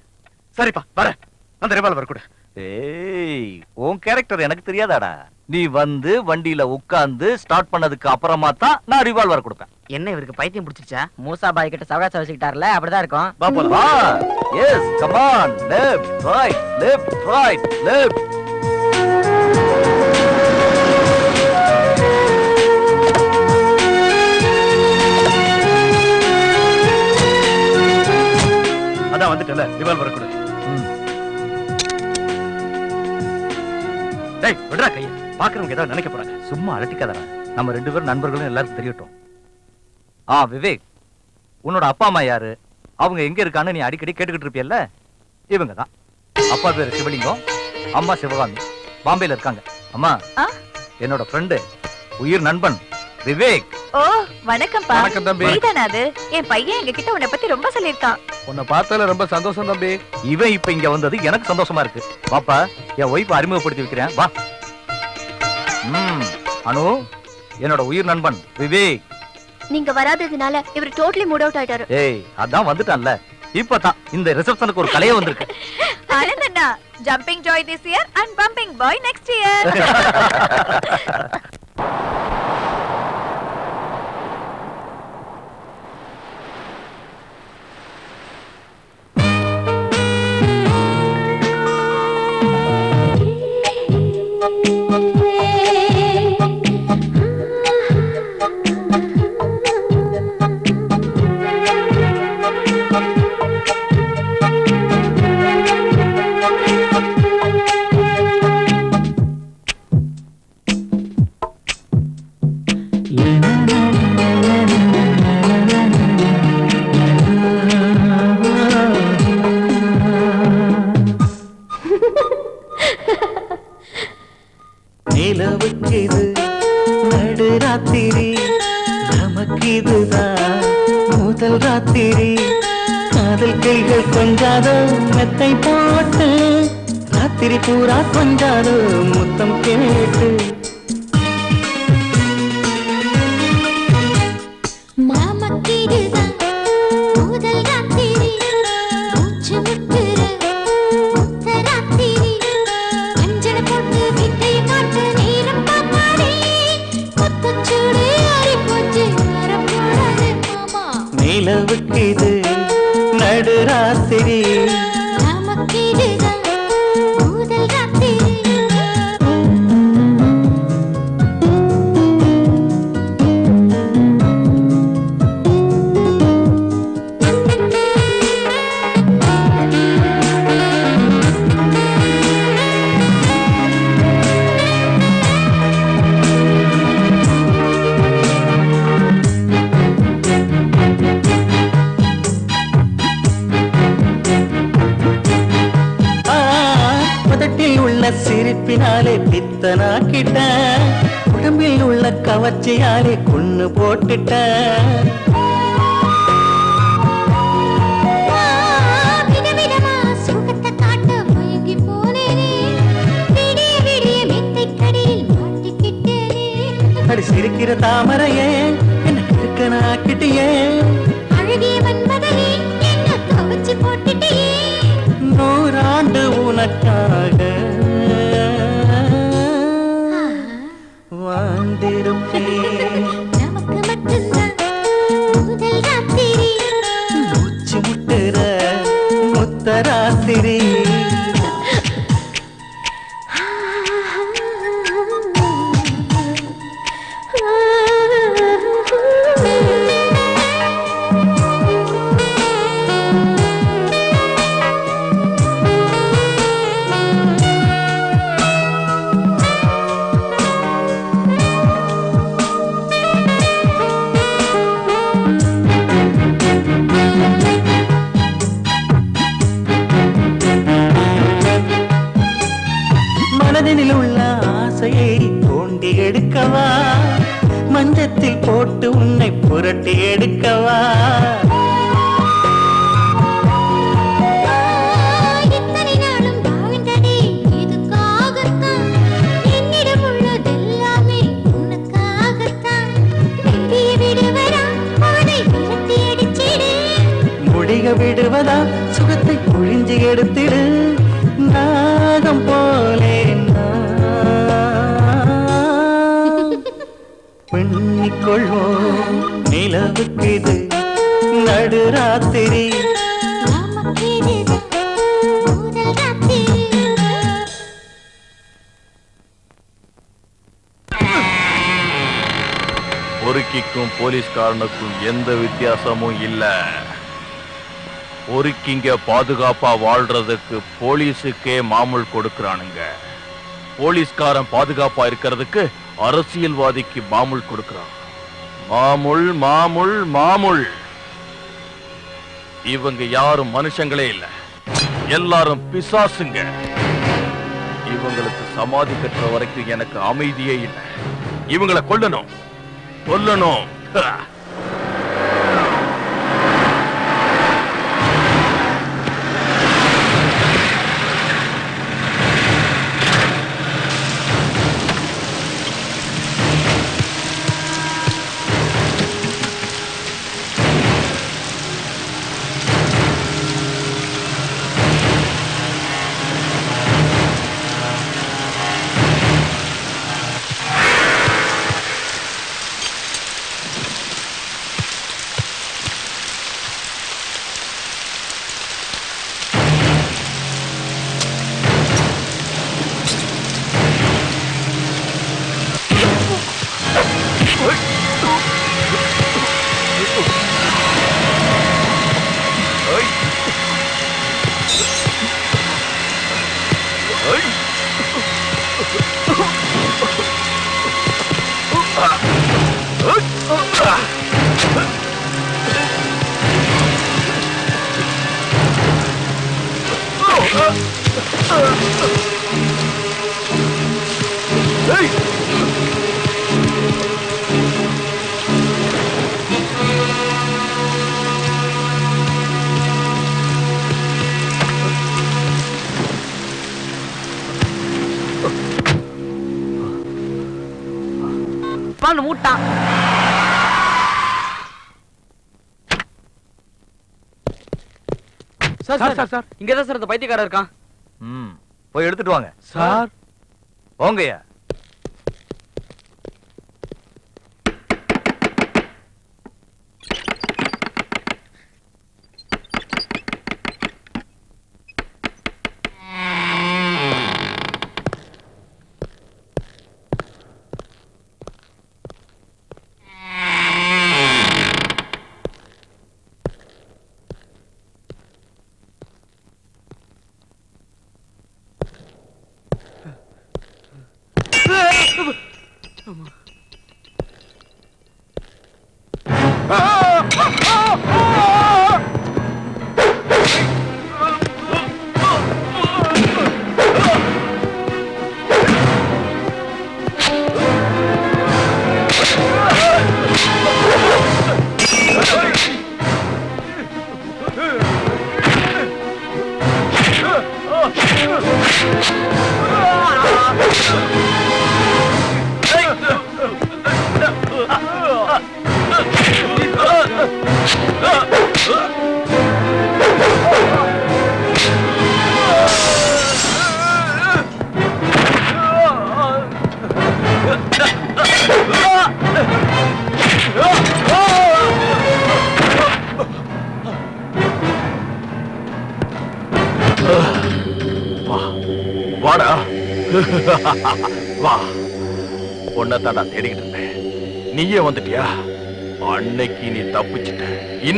Speaker 2: சரிப்பா வர அந்த ரிவால்வர் கூட.
Speaker 1: ஏய் உன் கேரக்டர் எனக்கு தெரியாதாடா. நீ வந்து வண்டியில உட்கார்ந்து ஸ்டார்ட் பண்ணதுக்கு அப்புறமா தான் நான் ரிவால்வர் கொடுப்பேன்.
Speaker 14: என்ன இவருக்கு பைத்தியம் பிடிச்சிருச்சா? மூசா பாய் கிட்ட சவகாசம் வச்சுக்கிட்டார்ல அப்படிதான் இருக்கும்.
Speaker 2: வா போலாம்.
Speaker 1: வா. Yes come on left right left right left
Speaker 2: அதான் வந்துட்டல ரிவால்வர் கூட. டேய் விடுறா கைய. பாக்குறவங்க ஏதாவது நினைக்க போறாங்க.
Speaker 1: சும்மா அலட்டிக்காதடா. நம்ம ரெண்டு பேரும் நண்பர்களும் எல்லாருக்கும் தெரியட்டும். ஆ விவேக். உன்னோட அப்பா அம்மா யாரு? அவங்க எங்க இருக்கான்னு நீ அடிக்கடி கேட்டுக்கிட்டு இருப்பியல்ல? இவங்க தான் அப்பா பேரு சிவலிங்கம். அம்மா சிவகாமி. பாம்பேல இருக்காங்க. அம்மா
Speaker 9: ஆ?
Speaker 1: என்னோட ஃப்ரெண்டு உயிர் நண்பன் விவேக்.
Speaker 9: ஓ வணக்கம்ப்பா.
Speaker 2: வணக்கம் தம்பி.
Speaker 9: நீதானா அது? என் பையன் எங்க கிட்ட உன்னை பத்தி ரொம்ப சொல்லியிருக்கான்.
Speaker 2: உன்னை பார்த்ததுல ரொம்ப சந்தோஷம் தம்பி.
Speaker 1: இவன் இப்ப இங்க வந்தது எனக்கு சந்தோஷமா இருக்கு. பாப்பா என் ஒய்ஃப் அறிமுகப்படுத்தி வைக்கிறேன். வா. அனு என்னோட உயிர் நண்பன் விவேக்.
Speaker 6: நீங்க வராததுனால இவர் டோட்டலி மூட் அவுட் ஆயிட்டாரு.
Speaker 1: ஏய் அதான் வந்துட்டான்ல. இப்பதான் இந்த ரிசப்ஷனுக்கு ஒரு கலையே வந்திருக்கு.
Speaker 9: ஆனந்த் அண்ணா jumping joy this year and bumping boy next year
Speaker 15: காதல் ராத்திரி. காதல் கைகள் கொஞ்சாதோ மெத்தை போட்டு. ராத்திரி பூரா கொஞ்சாதோ முத்தம் கேட்டு.
Speaker 7: இங்க பாதுகாப்பா வாழ்றதுக்கு போலீஸுக்கே மாமூல் கொடுக்கறானுங்க. போலீஸ்காரன் பாதுகாப்பா இருக்கிறதுக்கு அரசியல்வாதிக்கு மாமூல் கொடுக்கறான். மாமூல் மாமூல் மாமூல். இவங்க யாரும் மனுஷங்களே இல்ல. எல்லாரும் பிசாசுங்க. இவங்களுக்கு சமாதி கட்டுற வரைக்கும் எனக்கு அமைதியே இல்லை. இவங்களை கொல்லணும். கொல்லணும்.
Speaker 16: Sir sir sir. சார்
Speaker 14: இங்க தான் சார் இந்த பைத்தியக்காரர் இருக்கான்.
Speaker 16: ம். போய் எடுத்துட்டு வாங்க.
Speaker 14: சார்.
Speaker 16: போங்கய்யா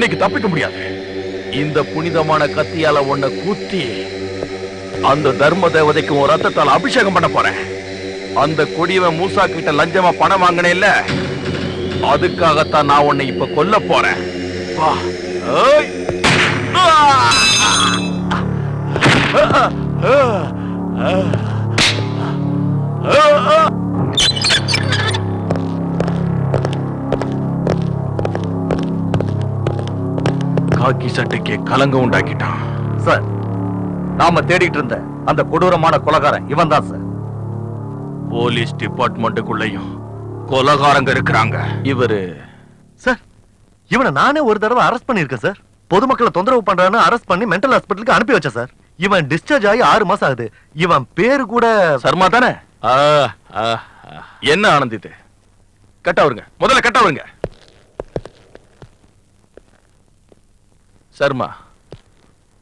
Speaker 7: இன்னைக்கு தப்பிக்க முடியாது. இந்த புனிதமான கத்தியால உன்னை குத்தி அந்த தர்ம தேவதைக்கு ஒரு ரத்தத்தால் அபிஷேகம் பண்ண போறேன். அந்த கொடியவன் மூசா கிட்ட லஞ்சமா பணம் வாங்கினேல்ல அதுக்காகத்தான் நான் உன்னை இப்ப கொல்ல போறேன். வா. ஆ! ஆ! ஆ! ஆ! காக்கி சட்டைக்கு கலங்க உண்டாக்கிட்டான்.
Speaker 16: சார் நாம தேடிட்டு இருந்த அந்த கொடூரமான கொலகாரன் இவன் தான் சார்.
Speaker 7: போலீஸ் டிபார்ட்மெண்ட்டுக்குள்ளேயும் கொலகாரங்க இருக்கிறாங்க. இவரு
Speaker 3: சார் இவனை நானே ஒரு தடவை அரெஸ்ட் பண்ணியிருக்கேன் சார். பொதுமக்களை தொந்தரவு பண்றான்னு அரெஸ்ட் பண்ணி மென்டல் ஹாஸ்பிட்டலுக்கு அனுப்பி வச்சேன் சார். இவன் டிஸ்சார்ஜ் ஆகி ஆறு மாசம் ஆகுது. இவன் பேரு கூட
Speaker 7: சர்மா தானே? ஆ, ஆ, ஆ. என்ன ஆனந்த் இது? கட்டவருங்க முதல்ல கட்டவருங்க சர்மா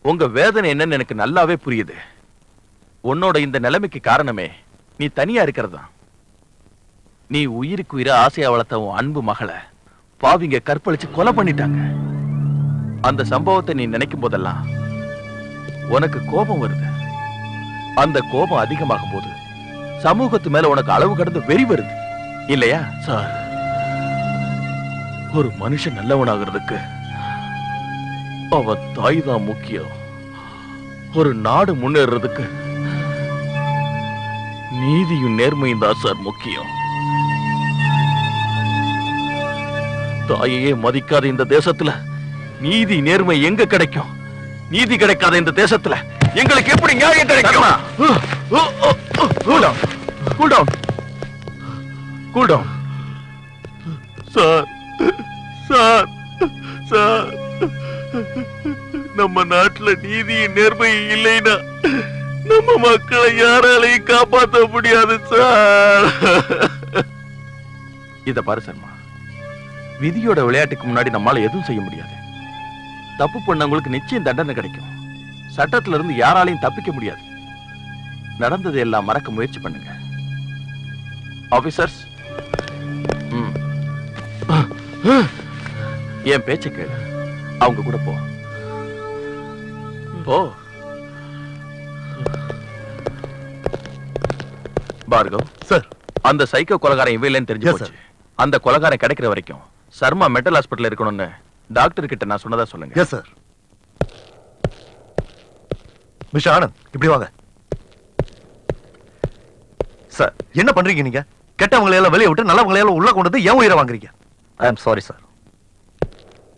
Speaker 7: உங்க வேதனை என்னன்னு எனக்கு நல்லாவே புரியுது. உன்னோட இந்த நிலைமைக்கு காரணமே நீ தனியா இருக்கிறதா நீ உயிருக்கு உயிர ஆசையா வளர்த்த உன் அன்பு மகளை பாவிங்க கற்பழிச்சு கொலை பண்ணிட்டாங்க. அந்த சம்பவத்தை நீ நினைக்கும் போதெல்லாம் உனக்கு கோபம் வருது. அந்த கோபம் அதிகமாகும் போது சமூகத்து மேல உனக்கு அளவு கடந்து வெறி வருது. இல்லையா? சார் ஒரு மனுஷன் நல்லவனாகிறதுக்கு அவன் தாய் தான் முக்கியம். ஒரு நாடு முன்னேறதுக்கு நீதியும் நேர்மையும் தான் சார் முக்கியம். தாயையே மதிக்காத இந்த தேசத்துல நீதி நேர்மை எங்க கிடைக்கும்? நீதி கிடைக்காத இந்த தேசத்துல எங்களுக்கு எப்படி நியாயம் கிடைக்கும்? Sir sir sir. நம்ம நாட்டுல நீதியும் நேர்மையும் இல்லைன்னா நம்ம மக்களை யாராலையும் காப்பாற்ற முடியாது சார். இத பாரு சர்மா. விதியோட விளையாட்டுக்கு முன்னாடி நம்மால எதுவும் செய்ய முடியாது. தப்பு பண்ணவங்களுக்கு நிச்சயம் தண்டனை கிடைக்கும். சட்டத்துல இருந்து யாராலையும் தப்பிக்க முடியாது. நடந்ததை எல்லாம் மறக்க முயற்சி பண்ணுங்க. ஆபீசர்ஸ் என் பேச்ச கேளு. அவங்க கூட போ. போ. பார்கவ்
Speaker 3: சார்.
Speaker 7: அந்த சைக்கோ கொலகாரன் இவன் இல்லைன்னு தெரிஞ்சு போச்சு. அந்த கொலகாரன் கிடைக்கிற வரைக்கும் சர்மா மென்டல் ஹாஸ்பிட்டல் இருக்கணும்னு டாக்டர் கிட்ட நான் சொன்னதா சொல்லுங்க.
Speaker 3: எஸ் சார் மிஸ்டர் ஆனந்த் இப்படி வாங்க. சார் என்ன பண்றீங்க நீங்க? கெட்டவங்களை எல்லாம் வெளியே விட்டு நல்லவங்களை எல்லாம் உள்ள கொண்டு வந்து ஏன் உயிரை வாங்குறீங்க.
Speaker 16: ஐ எம் சாரி சார்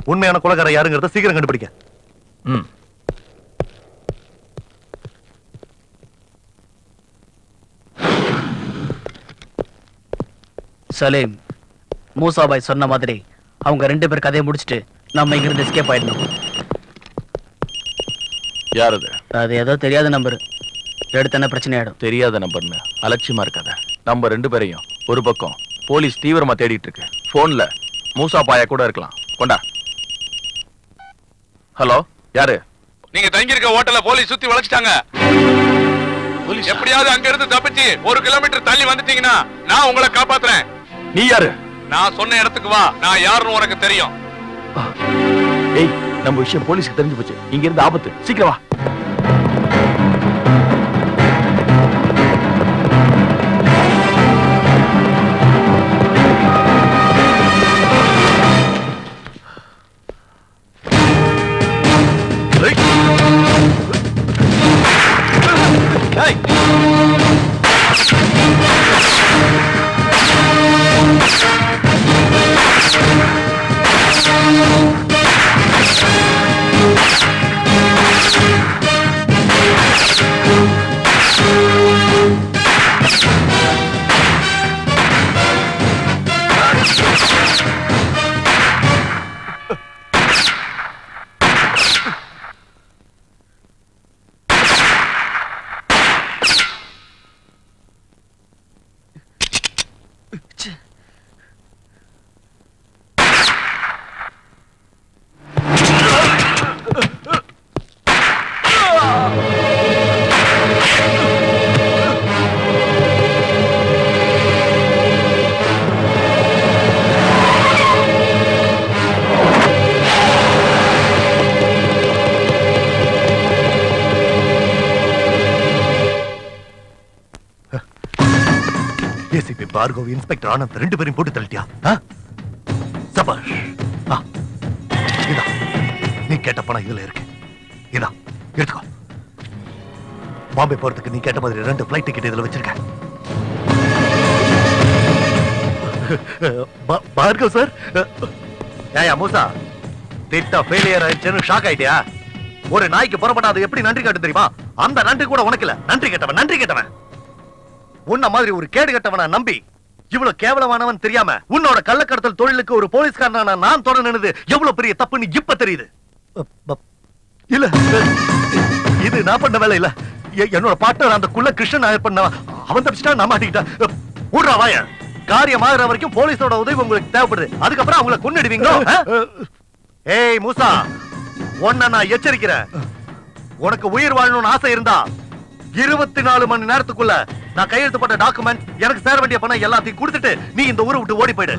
Speaker 3: உண்மையான கொலகாரன் யாருங்கிறத சீக்கிரம் கண்டுபிடிக்க.
Speaker 16: ம்.
Speaker 14: சலீம் மூசாபாய் சொன்ன மாதிரி அவங்க ரெண்டு பேர் கதையை முடிச்சிட்டு நம்ம இங்கிருந்து எஸ்கேப் ஆயிடணும்.
Speaker 7: யார் அது?
Speaker 14: அது ஏதோ தெரியாத நம்பர். எடுத்து என்ன பிரச்சனை ஆயிடும்.
Speaker 7: தெரியாத நம்பர்னு? அலட்சியமா இருக்காத. நம்ம ரெண்டு பேரையும் ஒரு பக்கம் போலீஸ் தீவிரமா தேடிட்டு இருக்கு. போன்ல மூசா பாயா கூட இருக்கலாம். கொண்டா. ஹலோ யாரு?
Speaker 17: நீங்க தங்கி இருக்க ஹோட்டல்ல போலீஸ் சுத்தி வளைச்சிட்டாங்க. எப்படியாவது அங்க இருந்து தப்பிச்சு ஒரு கிலோமீட்டர் தள்ளி வந்துட்டீங்கன்னா நான் உங்களை காப்பாத்துறேன்.
Speaker 7: நீ யாரு?
Speaker 17: நான் சொன்ன இடத்துக்கு வா நான் யாருன்னு உனக்கு தெரியும்.
Speaker 7: ஏய் நம்ம விஷயம் போலீஸ்க்கு தெரிஞ்சு போச்சு. இங்க இருந்து ஆபத்து. சீக்கிரம் வா.
Speaker 3: హాయ్ இன்ஸ்பெக்டர் ஆனந்த் ரெண்டு பேரும் போட்டு தள்ளிட்டியா? ஆ? சபாஷ் இதா. நீ கேட்ட பணம் இதுல இருக்கு. இதா. எடுத்துக்கோ. பாம்பே போறதுக்கு நீ கேட்ட மாதிரி ரெண்டு பிளைட் டிக்கெட் இதுல வச்சிருக்க. பா- பார்கவ் சார் ஏயா மூசா திட்டம் ஃபெயிலியர் ஆயிடுச்சுன்னு ஷாக் ஆயிட்டியா? ஒரு நாய்க்கு புறப்பட்டா அது எப்படி நன்றி காட்டு தெரியுமா? அந்த நன்றி கூட உனக்கு இல்ல. நன்றி கேட்டவன் நன்றி கேட்டவன். உன்ன மாதிரி ஒரு கேடு கட்டவனை நம்பி இவ்வளவு கேவலமானவன் தெரியாம உன்னோட கள்ளக்கடத்தல் தொழிலுக்கு ஒரு போலீஸ்காரனான நான் தொட நினைது எவ்வளவு பெரிய தப்புன்னு இப்ப தெரியுது. இல்ல இது நான் பண்ண வேலை இல்ல. என்னோட பாட்டர் அந்த குள்ள கிருஷ்ணன் நாயர் பண்ண அவன் தப்பிச்சிட்டா நான் மாட்டிக்கிட்டேன் விடுறா வாய. காரியம் ஆகுற வரைக்கும் போலீஸோட உதவி உங்களுக்கு தேவைப்படுது. அதுக்கப்புறம் அவங்கள கொன்னுடுவீங்களோ? ஆ? ஏய் மூசா. உன்னை நான் எச்சரிக்கிறேன். உனக்கு உயிர் வாழணும்னு ஆசை இருந்தா இருபத்தி நாலு மணி நேரத்துக்குள்ள நான் கையெழுத்து போட்ட டாக்குமெண்ட் எனக்கு சேர வேண்டிய பணம் எல்லாத்தையும் கொடுத்துட்டு நீ இந்த ஊரை விட்டு ஓடி போயிடு.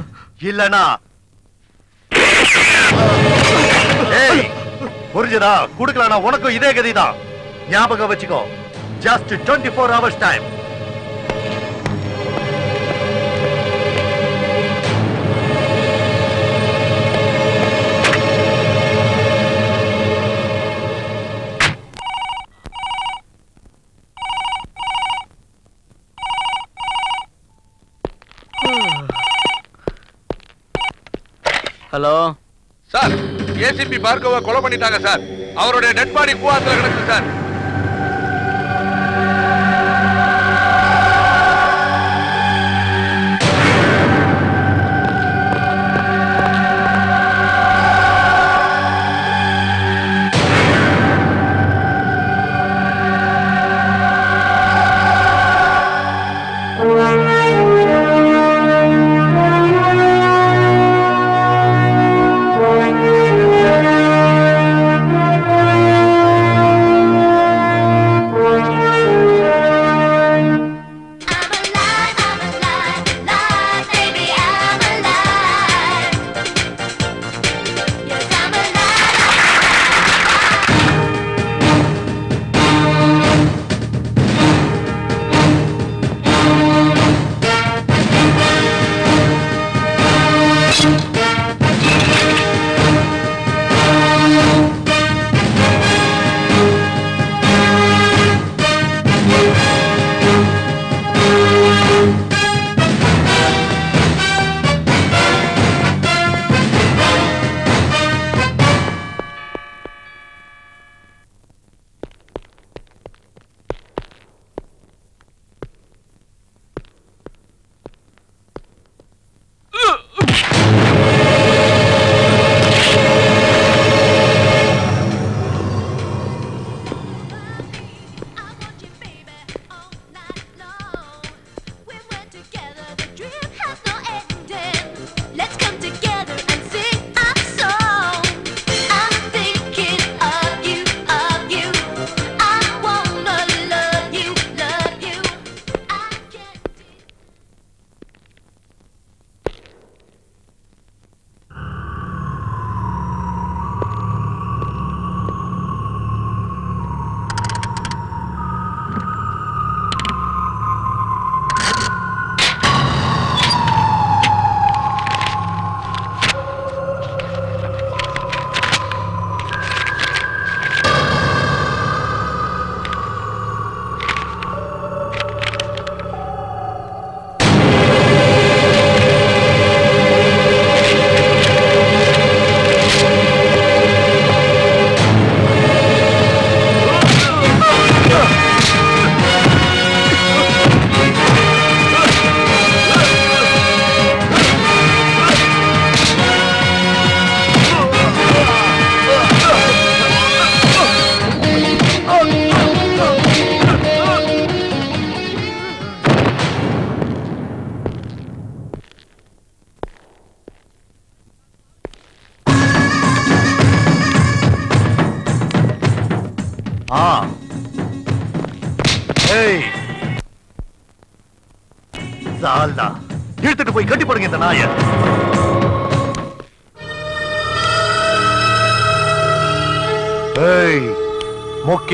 Speaker 3: இல்லனா புரிஞ்சுதா? புரிஞ்சதா உனக்கும் இதே கதிதான். ஞாபகம் வச்சுக்கோ. Just 24 four hours time
Speaker 14: hello?
Speaker 17: Sir ACP Bhargava கொலை பண்ணிட்டாங்க சார். அவருடைய டெட் பாடி கூவாத்துல கிடக்கு சார்.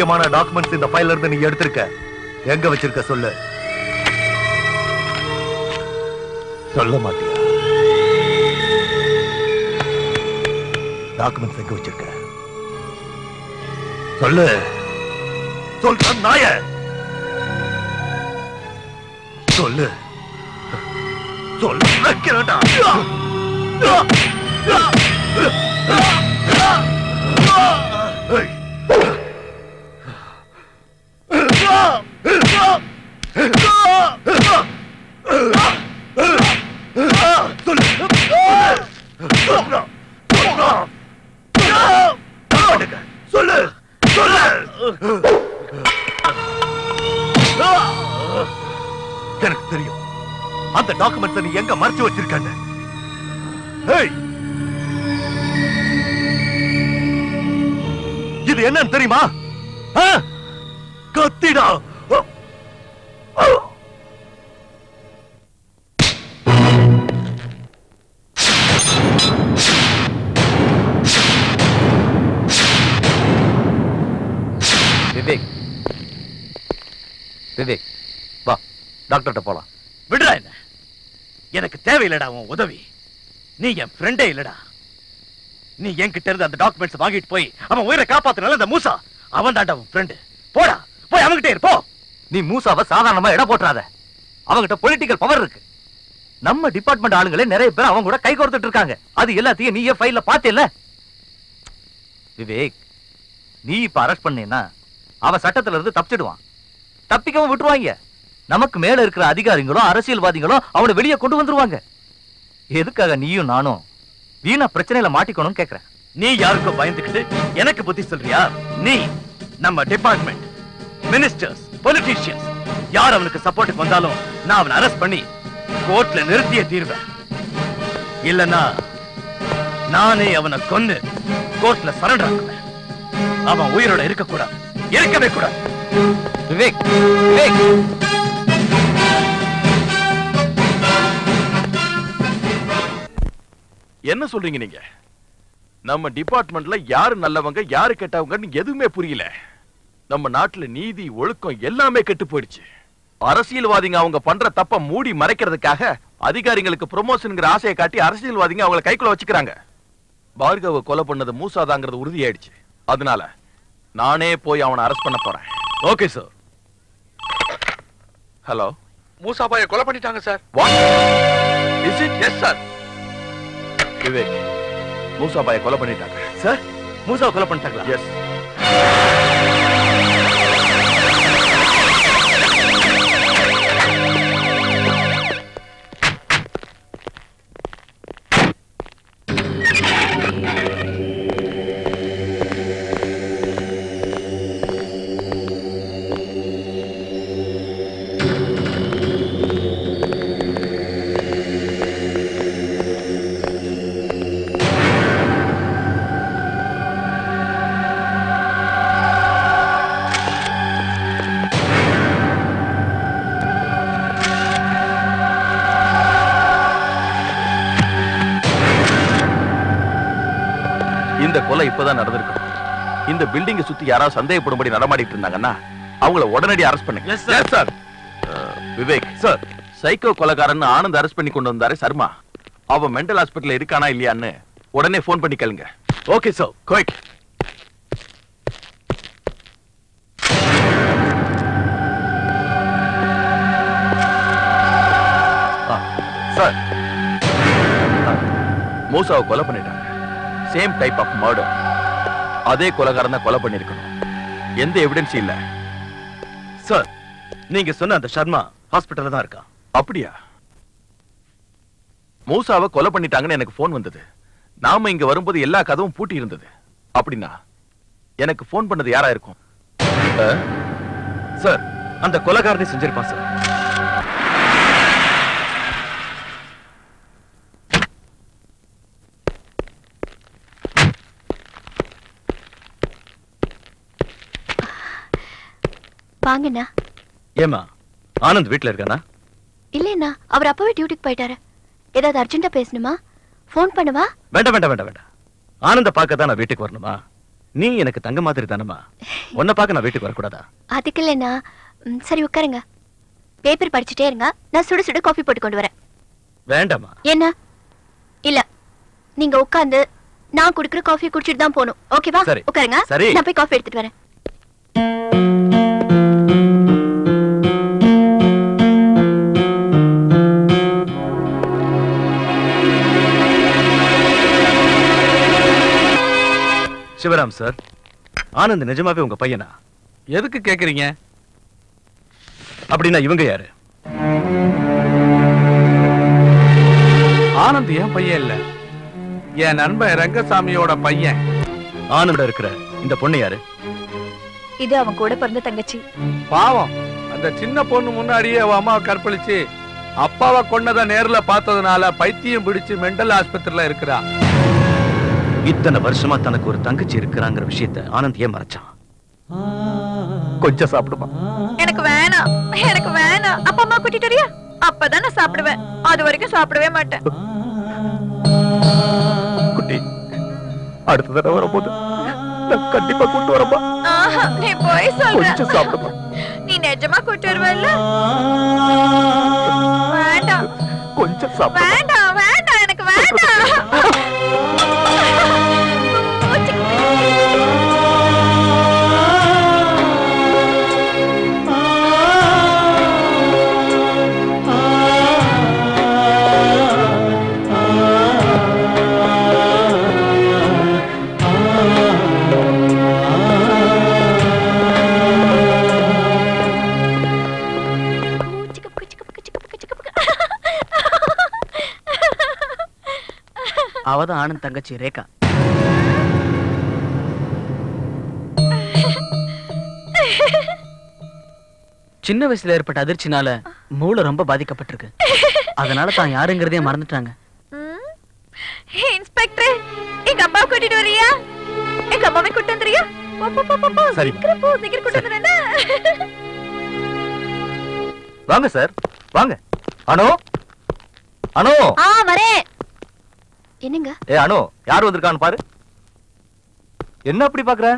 Speaker 3: முக்கியமான டாக்குமெண்ட்ஸ் இந்த ஃபைல்ல இருந்து நீ எடுத்திருக்க. எங்க வச்சிருக்க சொல்லு. சொல்ல மாட்டியா? டாக்குமெண்ட்ஸ் எங்க வச்சிருக்க? சொல்லு. சொல்ற நாய. சொல்லு. சொல்லு வைக்கிறடா
Speaker 2: இல்லடா உன் உதவி. நீ என் ஃப்ரெண்டே இல்லடா. நீ என்கிட்ட இருந்து அந்த டாக்குமெண்ட்ஸ் வாங்கிட்டு போய் அவன் உயிரை காப்பாத்துனால அந்த மூசா அவன் தாண்டா உன் ஃப்ரெண்டு போடா போய் அவன்கிட்ட இருப்போ
Speaker 16: நீ மூசாவை சாதாரணமா இட போட்டுறாத. அவங்கிட்ட பொலிட்டிக்கல் பவர் இருக்கு. நம்ம டிபார்ட்மெண்ட் ஆளுங்களே நிறைய பேர் அவங்க கூட கை கோர்த்துட்டு இருக்காங்க. அது எல்லாத்தையும் நீயே ஃபைல்ல பாத்தியல்ல விவேக் நீ இப்ப அரெஸ்ட் பண்ணீன்னா அவன் சட்டத்துல இருந்து தப்பிச்சிடுவான். தப்பிக்கவும் விட்டுருவாங்க. நமக்கு மேல இருக்கிற அதிகாரிகளும் அரசியல்வாதிகளும் அவனை வெளியே கொண்டு வந்துருவாங்க. எதுக்காக நீயும் நானும் வீணா பிரச்சனையில மாட்டிக்கணும்னு கேக்குறேன்.
Speaker 2: நீ யாருக்கோ பயந்துக்கிட்டு எனக்கு புத்தி சொல்றியா? நீ நம்ம டிபார்ட்மெண்ட் மினிஸ்டர்ஸ் பொலிட்டீஷியன்ஸ் யார் அவனுக்கு சப்போர்ட்டுக்கு வந்தாலும் நான் அவனை அரெஸ்ட் பண்ணி கோர்ட்ல நிறுத்திய தீர்வேன். இல்லனா நானே அவனை கொன்னு கோர்ட்ல சரண்டர் ஆக்குவேன். அவன் உயிரோட இருக்க கூடாது இருக்கவே கூடாது.
Speaker 16: விவேக் விவேக்.
Speaker 7: என்ன சொல்றீங்க நீங்க? நம்ம டிபார்ட்மெண்ட்ல யாரு நல்லவங்க யாரு கெட்டவங்கன்னு எதுவுமே புரியல. நம்ம நாட்டுல நீதி ஒழுக்கம் எல்லாமே கெட்டு போயிடுச்சு. அரசியல்வாதிங்க அவங்க பண்ற தப்ப மூடி மறைக்கிறதுக்காக அதிகாரிகளுக்கு ப்ரொமோஷன்ங்கிற ஆசையை காட்டி அரசியல்வாதிங்க அவங்கள கைக்குள்ள வச்சுக்கிறாங்க. பார்கவ கொலை பண்ணது மூசாதாங்கிறது உறுதியாயிடுச்சு. அதனால நானே போய் அவனை அரெஸ்ட் பண்ண போறேன்.
Speaker 2: ஓகே சார்
Speaker 7: ஹலோ
Speaker 17: மூசாபாயை கொலை பண்ணிட்டாங்க sir
Speaker 7: what is it
Speaker 17: yes sir
Speaker 7: Vivek மூசாபாயை கொலை பண்ணிட்டாங்க
Speaker 2: சார் மூசாவை கொலை பண்ணிட்டாங்களா?
Speaker 7: எஸ் இப்பதான் நடந்திருக்கும். இந்த பில்டிங்கை சுத்தி யாராவது சந்தேகப்படும்படி நடமாடிட்டு இருந்தாங்கன்னா அவங்கள உடனடி அரெஸ்ட் பண்ணுங்க. அஹ், விவேக். சார் சைக்கோ கொலைகாரன் ஆனந்த் அரெஸ்ட் பண்ணி கொண்டு வந்தாரு. சர்மா அவன் மென்டல் ஹாஸ்பிட்டல் இருக்கானா இல்லையான்னு உடனே ஃபோன் பண்ணி கேளுங்க.
Speaker 2: ஓகே சார்
Speaker 7: குயிக் சார் மூசாவை கொலை பண்ணிட்டாங்க. சேம் டைப் ஆஃப் மர்டர் அதே கொலைகாரன் தான் கொலை பண்ணிருக்கணும். எந்த எவிடன்ஸ் இல்ல.
Speaker 2: சார் நீங்க சொன்ன அந்த சர்மா ஹாஸ்பிட்டல்ல தான் இருக்கான்.
Speaker 7: அப்படியா? மூசாவை கொலை பண்ணிட்டாங்கன்னு எனக்கு ஃபோன் வந்தது. நாம இங்க வரும்போது எல்லா கதவும் பூட்டி இருந்தது. அப்படின்னா எனக்கு ஃபோன் பண்ணது யாரா இருக்கும்?
Speaker 2: சார் அந்த கொலைகாரனை செஞ்சிருப்பான் சார்
Speaker 6: வாங்கண்ணா
Speaker 2: ஏமா ஆனந்த் வீட்ல இருக்கானா?
Speaker 6: இல்லைண்ணா அவர் அப்பவே டியூட்டிக்கு போயிட்டாரு. ஏதாவது அர்ஜென்ட்டா பேசணுமா? ஃபோன் பண்ணவா?
Speaker 2: வேண்டாம் வேண்டாம் வேண்டாம் வேண்டாம். ஆனந்த பார்க்க தான் நான் வீட்டுக்கு வரணுமா? நீ எனக்கு தங்க மாதிரி தானம்மா? உன்னை பார்க்க நான் வீட்டுக்கு வரக்கூடாதா?
Speaker 6: அதுக்கு இல்லைண்ணா. சரி உட்காருங்க. பேப்பர் படிச்சுட்டே இருங்க. நான் சுட சுட காஃபி போட்டு கொண்டு வரேன்.
Speaker 5: வேண்டாமா
Speaker 6: என்ன இல்ல. நீங்க உட்கார்ந்து நான் குடுக்குற காஃபி குடிச்சிட்டு தான் போகணும். ஓகேவா. உட்காருங்க. நான் போய் காஃபி எடுத்துட்டு வரேன்.
Speaker 5: சிவராம் சார். ஆனந்த் நிஜமாவே உங்க பையனா?
Speaker 18: எதுக்கு கேக்குறீங்க?
Speaker 5: அப்படின்னா இவங்க யாரு?
Speaker 18: ஆனந்த் என் பையன் இல்ல. என் நண்பன் ரங்கசாமியோட பையன்.
Speaker 5: ஆனந்த இருக்கிற இந்த பொண்ணு யாரு?
Speaker 9: இது அவன் கூட பிறந்த தங்கச்சி.
Speaker 18: பாவம். அந்த சின்ன பொண்ணு முன்னாடியே அவ அம்மாவை கற்பழிச்சு அப்பாவை கொன்னத நேர்ல பார்த்ததுனால பைத்தியம் பிடிச்சு மெண்டல் ஆஸ்பத்திரியில இருக்கிறா.
Speaker 5: இத்தனை வருஷமா தனக்கு ஒரு தங்கச்சி இருக்கிறாங்கிற விஷயத்த ஆனந்த் ஏன் மறைச்சான்? கொஞ்சம் சாப்பிடுமா?
Speaker 9: எனக்கு வேணாம். எனக்கு வேணாம். அப்பா அம்மா கூட்டிட்டு வரியா? அப்பதான் நான் சாப்பிடுவேன். அது வரைக்கும் சாப்பிடவே மாட்டேன்.
Speaker 1: குட்டி அடுத்த தடவை வரும்போது நான் கண்டிப்பா கொண்டு வரப்பா
Speaker 9: நீ போய்
Speaker 1: கொஞ்சம் சாப்பிடுமா?
Speaker 9: நீ நிஜமா கூட்டு வருவல்ல? வேண்டாம்.
Speaker 1: கொஞ்சம் சாப்பிடு
Speaker 9: வேண்டாம்.
Speaker 14: அவதான் ஆனந்த் தங்கச்சி ரேகா. சின்ன வயசுல ஏற்பட்ட அதிர்ச்சினால மூளை ரொம்ப பாதிக்கப்பட்டிருக்கு. அதனால தான் யாருங்கிறதே மறந்துட்டாங்க.
Speaker 9: இன்ஸ்பெக்டர் எங்க அப்பா கூட்டிட்டு வரியா? எங்க அம்மாவை கூட்டு வந்துறியா?
Speaker 1: வாங்க சார். வாங்க. அனு? அனு?
Speaker 6: ஆ வரேன். என்னங்க?
Speaker 1: ஏ அனு யார் வந்திருக்கான்னு பாரு. என்ன அப்படி பாக்குற?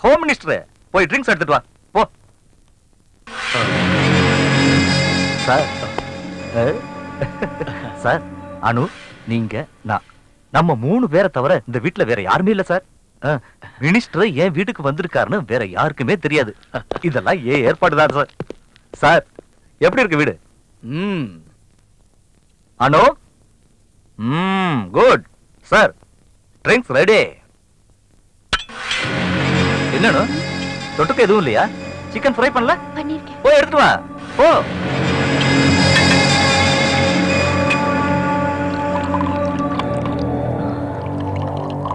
Speaker 1: ஹோம் மினிஸ்டர் போய் ட்ரிங்க்ஸ் எடுத்துட்டு வா. போ. சார் சார் அனு நீங்க நான். நம்ம மூணு பேரை தவிர இந்த வீட்ல வேற யாருமே இல்ல சார். மினிஸ்டர் என் வீட்டுக்கு வந்திருக்காருன்னு வேற யாருக்குமே தெரியாது. இதெல்லாம் ஏன் ஏற்பாடுதான் சார். சார் எப்படி இருக்கு வீடு? ம். அனு? ம் குட் சார் ட்ரிங்க்ஸ் ரெடி என்னன்னு தொட்டுக்க எதுவும் இல்லையா? சிக்கன் ஃப்ரை பண்ணல? போய் எடுத்துட்டு வா. போ.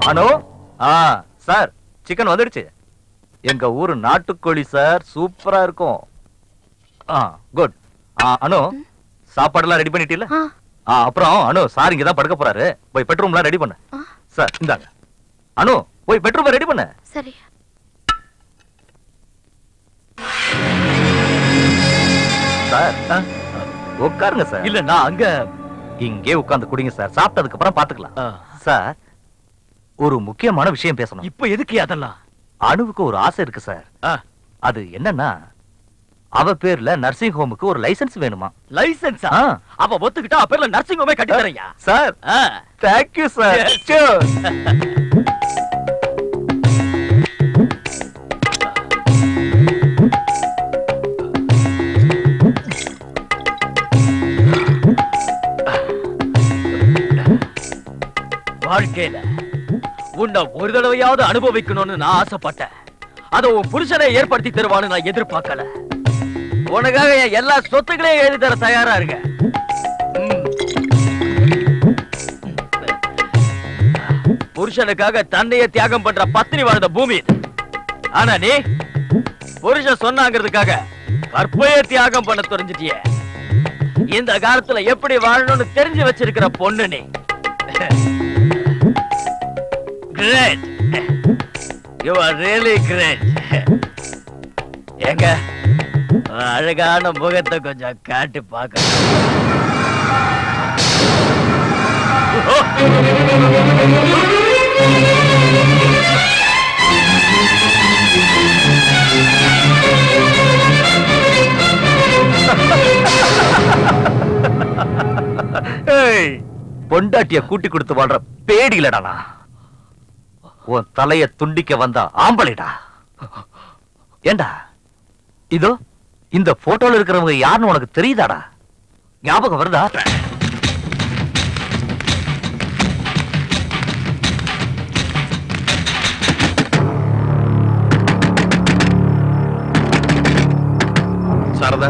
Speaker 1: அனு ஆ சார் சிக்கன் வந்துடுச்சு. எங்க ஊரு நாட்டுக்கோழி சார் சூப்பரா இருக்கும். ஆ குட் ஆ அனு சாப்பாடெல்லாம் ரெடி பண்ணிட்டீல்ல ஆ. அப்புறம் அனு சார் இங்க தான் படுக்க போறாரு. போய் பெட்ரூம்லாம் ரெடி பண்ணு. சார் இந்தாங்க. அனு போய் பெட்ரூம் ரெடி பண்ணு.
Speaker 6: சரி.
Speaker 1: சார் ஆ, உட்காருங்க சார் இல்ல நான் அங்க இங்கே உட்கார்ந்து குடிங்க சார் சாப்பிட்டதுக்கு அப்புறம் பாத்துக்கலாம். சார் ஒரு முக்கியமான விஷயம் பேசணும்.
Speaker 5: இப்ப எதுக்கு அதெல்லாம்?
Speaker 1: அணுவுக்கு ஒரு ஆசை இருக்கு சார் அது என்னன்னா அவ பேர்ல நர்சிங் ஹோமுக்கு ஒரு லைசென்ஸ் வேணுமா?
Speaker 5: லைசன்ஸா. அவ ஒத்துக்கிட்டா அப்ப நர்சிங் ஹோமே கட்டி தரையா
Speaker 1: சார் தேங்க்யூ சார்
Speaker 5: வாழ்க்கையில உன்னை ஒரு தடவையாவது அனுபவிக்கணும்னு நான் ஆசைப்பட்டேன். அத உன் புருஷனை ஏற்படுத்தி தருவான்னு நான் எதிர்பார்க்கல. உனக்காக என் எல்லா சொத்துக்களையும் எழுதி தர தயாரா இருக்க. புருஷனுக்காக தன்னைய தியாகம் பண்ற பத்தினி வாழ்ந்த பூமி ஆனா நீ புருஷன் சொன்னாங்கிறதுக்காக கற்பைய தியாகம் பண்ண தெரிஞ்சிட்டியே. இந்த காலத்துல எப்படி வாழணும்னு தெரிஞ்சு வச்சிருக்கிற பொண்ணு நீ. Great you are really great எங்க அழகான முகத்தை கொஞ்சம் காட்டி பார்க்க
Speaker 1: பொண்டாட்டிய கூட்டி கொடுத்து வாழ்ற பேடி நான். உன் தலைய துண்டிக்க வந்த ஆம்பளைடா. ஏண்டா? இதோ இந்த போட்டோல இருக்கிறவங்க யாருன்னு உனக்கு தெரியுதாடா? ஞாபகம் வருதா?
Speaker 7: சாரதா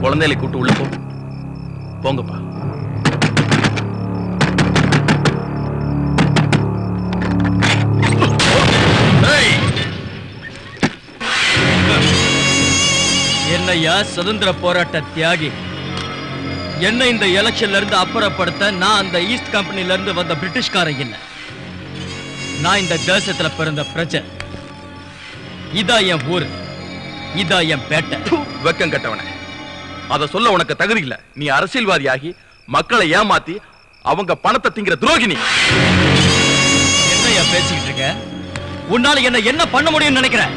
Speaker 7: குழந்தைகளை கூட்டு உள்ள போ. போங்கப்பா.
Speaker 5: என்னையா சுதந்திர போராட்ட தியாகி. என்ன இந்த எலெக்ஷன்ல இருந்து அப்புறப்படுத்த நான் அந்த ஈஸ்ட் கம்பெனில இருந்து வந்த பிரிட்டிஷ்காரன் இல்ல நான் இந்த தேசத்துல பிறந்த பிரஜை. இதா என் ஊரு. இதா என் பேட்டை.
Speaker 7: வெக்கம் கட்டவனே. அத சொல்ல உனக்கு தகுதி இல்ல. நீ அரசியல்வாதியாகி மக்களை ஏமாத்தி அவங்க பணத்தை திங்கிற துரோகினி.
Speaker 5: என்னையா பேசிக்கிட்டு இருக்க? உன்னால என்ன என்ன பண்ண முடியும்னு நினைக்கிற?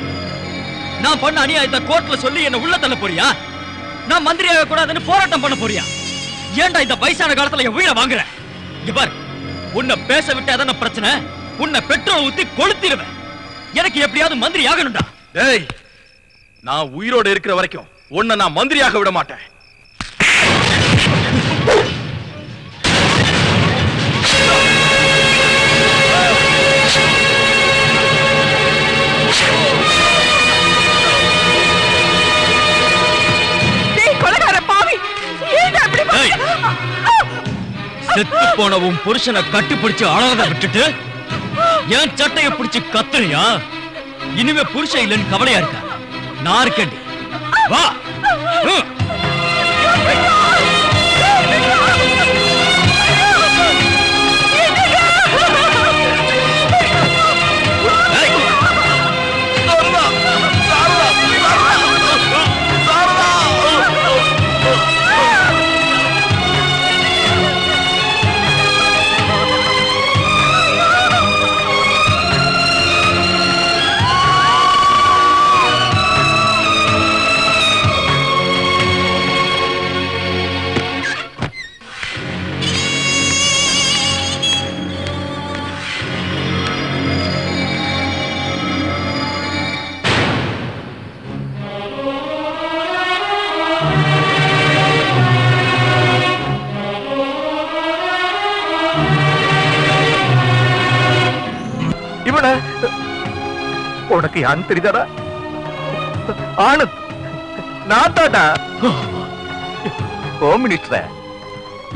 Speaker 5: நான் பண்ண அநியாயத்தை கோர்ட்ல சொல்லி என்ன உள்ள தள்ள போறியா? நான் மந்திரியாக கூடாதுன்னு போராட்டம் பண்ண போறியா? ஏன்டா இந்த வயசான காலத்துல என் உயிரை வாங்குற? இவர் உன்னை பேச விட்டாதான பிரச்சனை? உன்னை பெட்ரோல் ஊத்தி கொளுத்திடுவேன். எனக்கு எப்படியாவது மந்திரி ஆகணும்டா.
Speaker 7: டேய் நான் உயிரோட இருக்கிற வரைக்கும் உன்னை நான் மந்திரியாக விட மாட்டேன்.
Speaker 5: செத்து போன உன் புருஷனை கட்டிப்பிடிச்சு அழகத விட்டுட்டு என் சட்டைய பிடிச்சு கத்துறியா இனிமே புருஷன் இல்லைன்னு கவலையா இருக்கா? நான் இருக்கேன் வா.
Speaker 1: உனக்கு யாருன்னு தெரியுதாடா ஆனந்த் நான் தாடா ஹோம் மினிஸ்டர்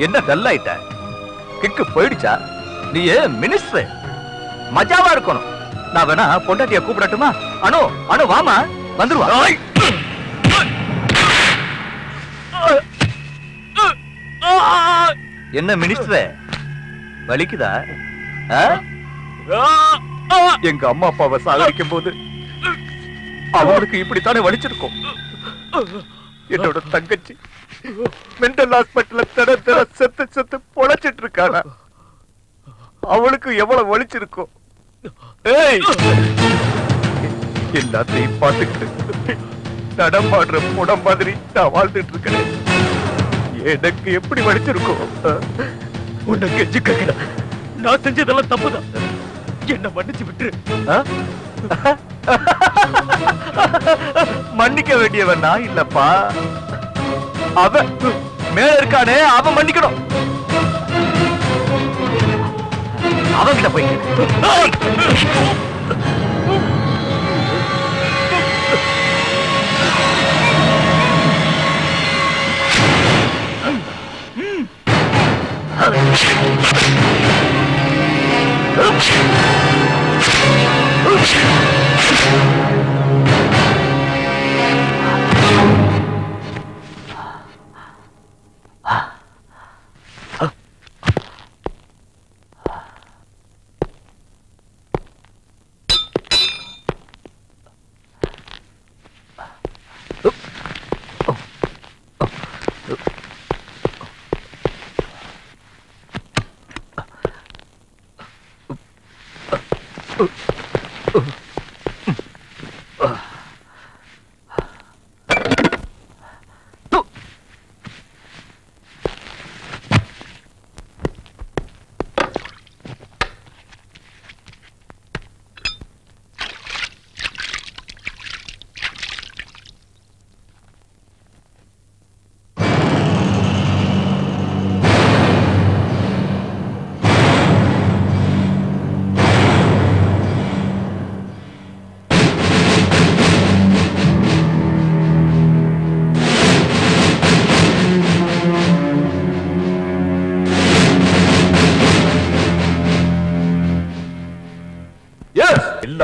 Speaker 1: என்ன ஆயிட்ட கிக்கு போயிடுச்சா? நீ ஏன் மினிஸ்டர்? மஜாவா இருக்கணும். நான் வேணா பொண்டாட்டிய கூப்பிடட்டுமா? அனு அனு வாமா. வந்துருவா. என்ன மினிஸ்டர்? வலிக்குதா? ஆ? எங்க அம்மா அப்பாவை சாகடிக்கும் போது அவங்களுக்கு இப்படித்தானே வலிச்சிருக்கும். என்னோட தங்கச்சி மென்டல் ஹாஸ்பிட்டல்ல தட தட செத்து செத்து பொழைச்சிட்டு இருக்கானா அவளுக்கு எவ்வளவு வலிச்சிருக்கும். ஏய்! எல்லாத்தையும் பார்த்துக்கிட்டு நடமாடுற புடம் மாதிரி நான் வாழ்ந்துட்டு இருக்கேன் எனக்கு எப்படி வலிச்சிருக்கும்?
Speaker 5: உன்னை கெஞ்சி கேட்கிறேன் நான் செஞ்சதெல்லாம் தப்புதான். என்ன மன்னிச்சு
Speaker 1: விட்டு மன்னிக்க வேண்டியவன் நான் இல்லப்பா. அவன் மேல இருக்கானே அவன் மன்னிக்கணும். அவங்கிட்ட போய் Oh, Oops! Oops!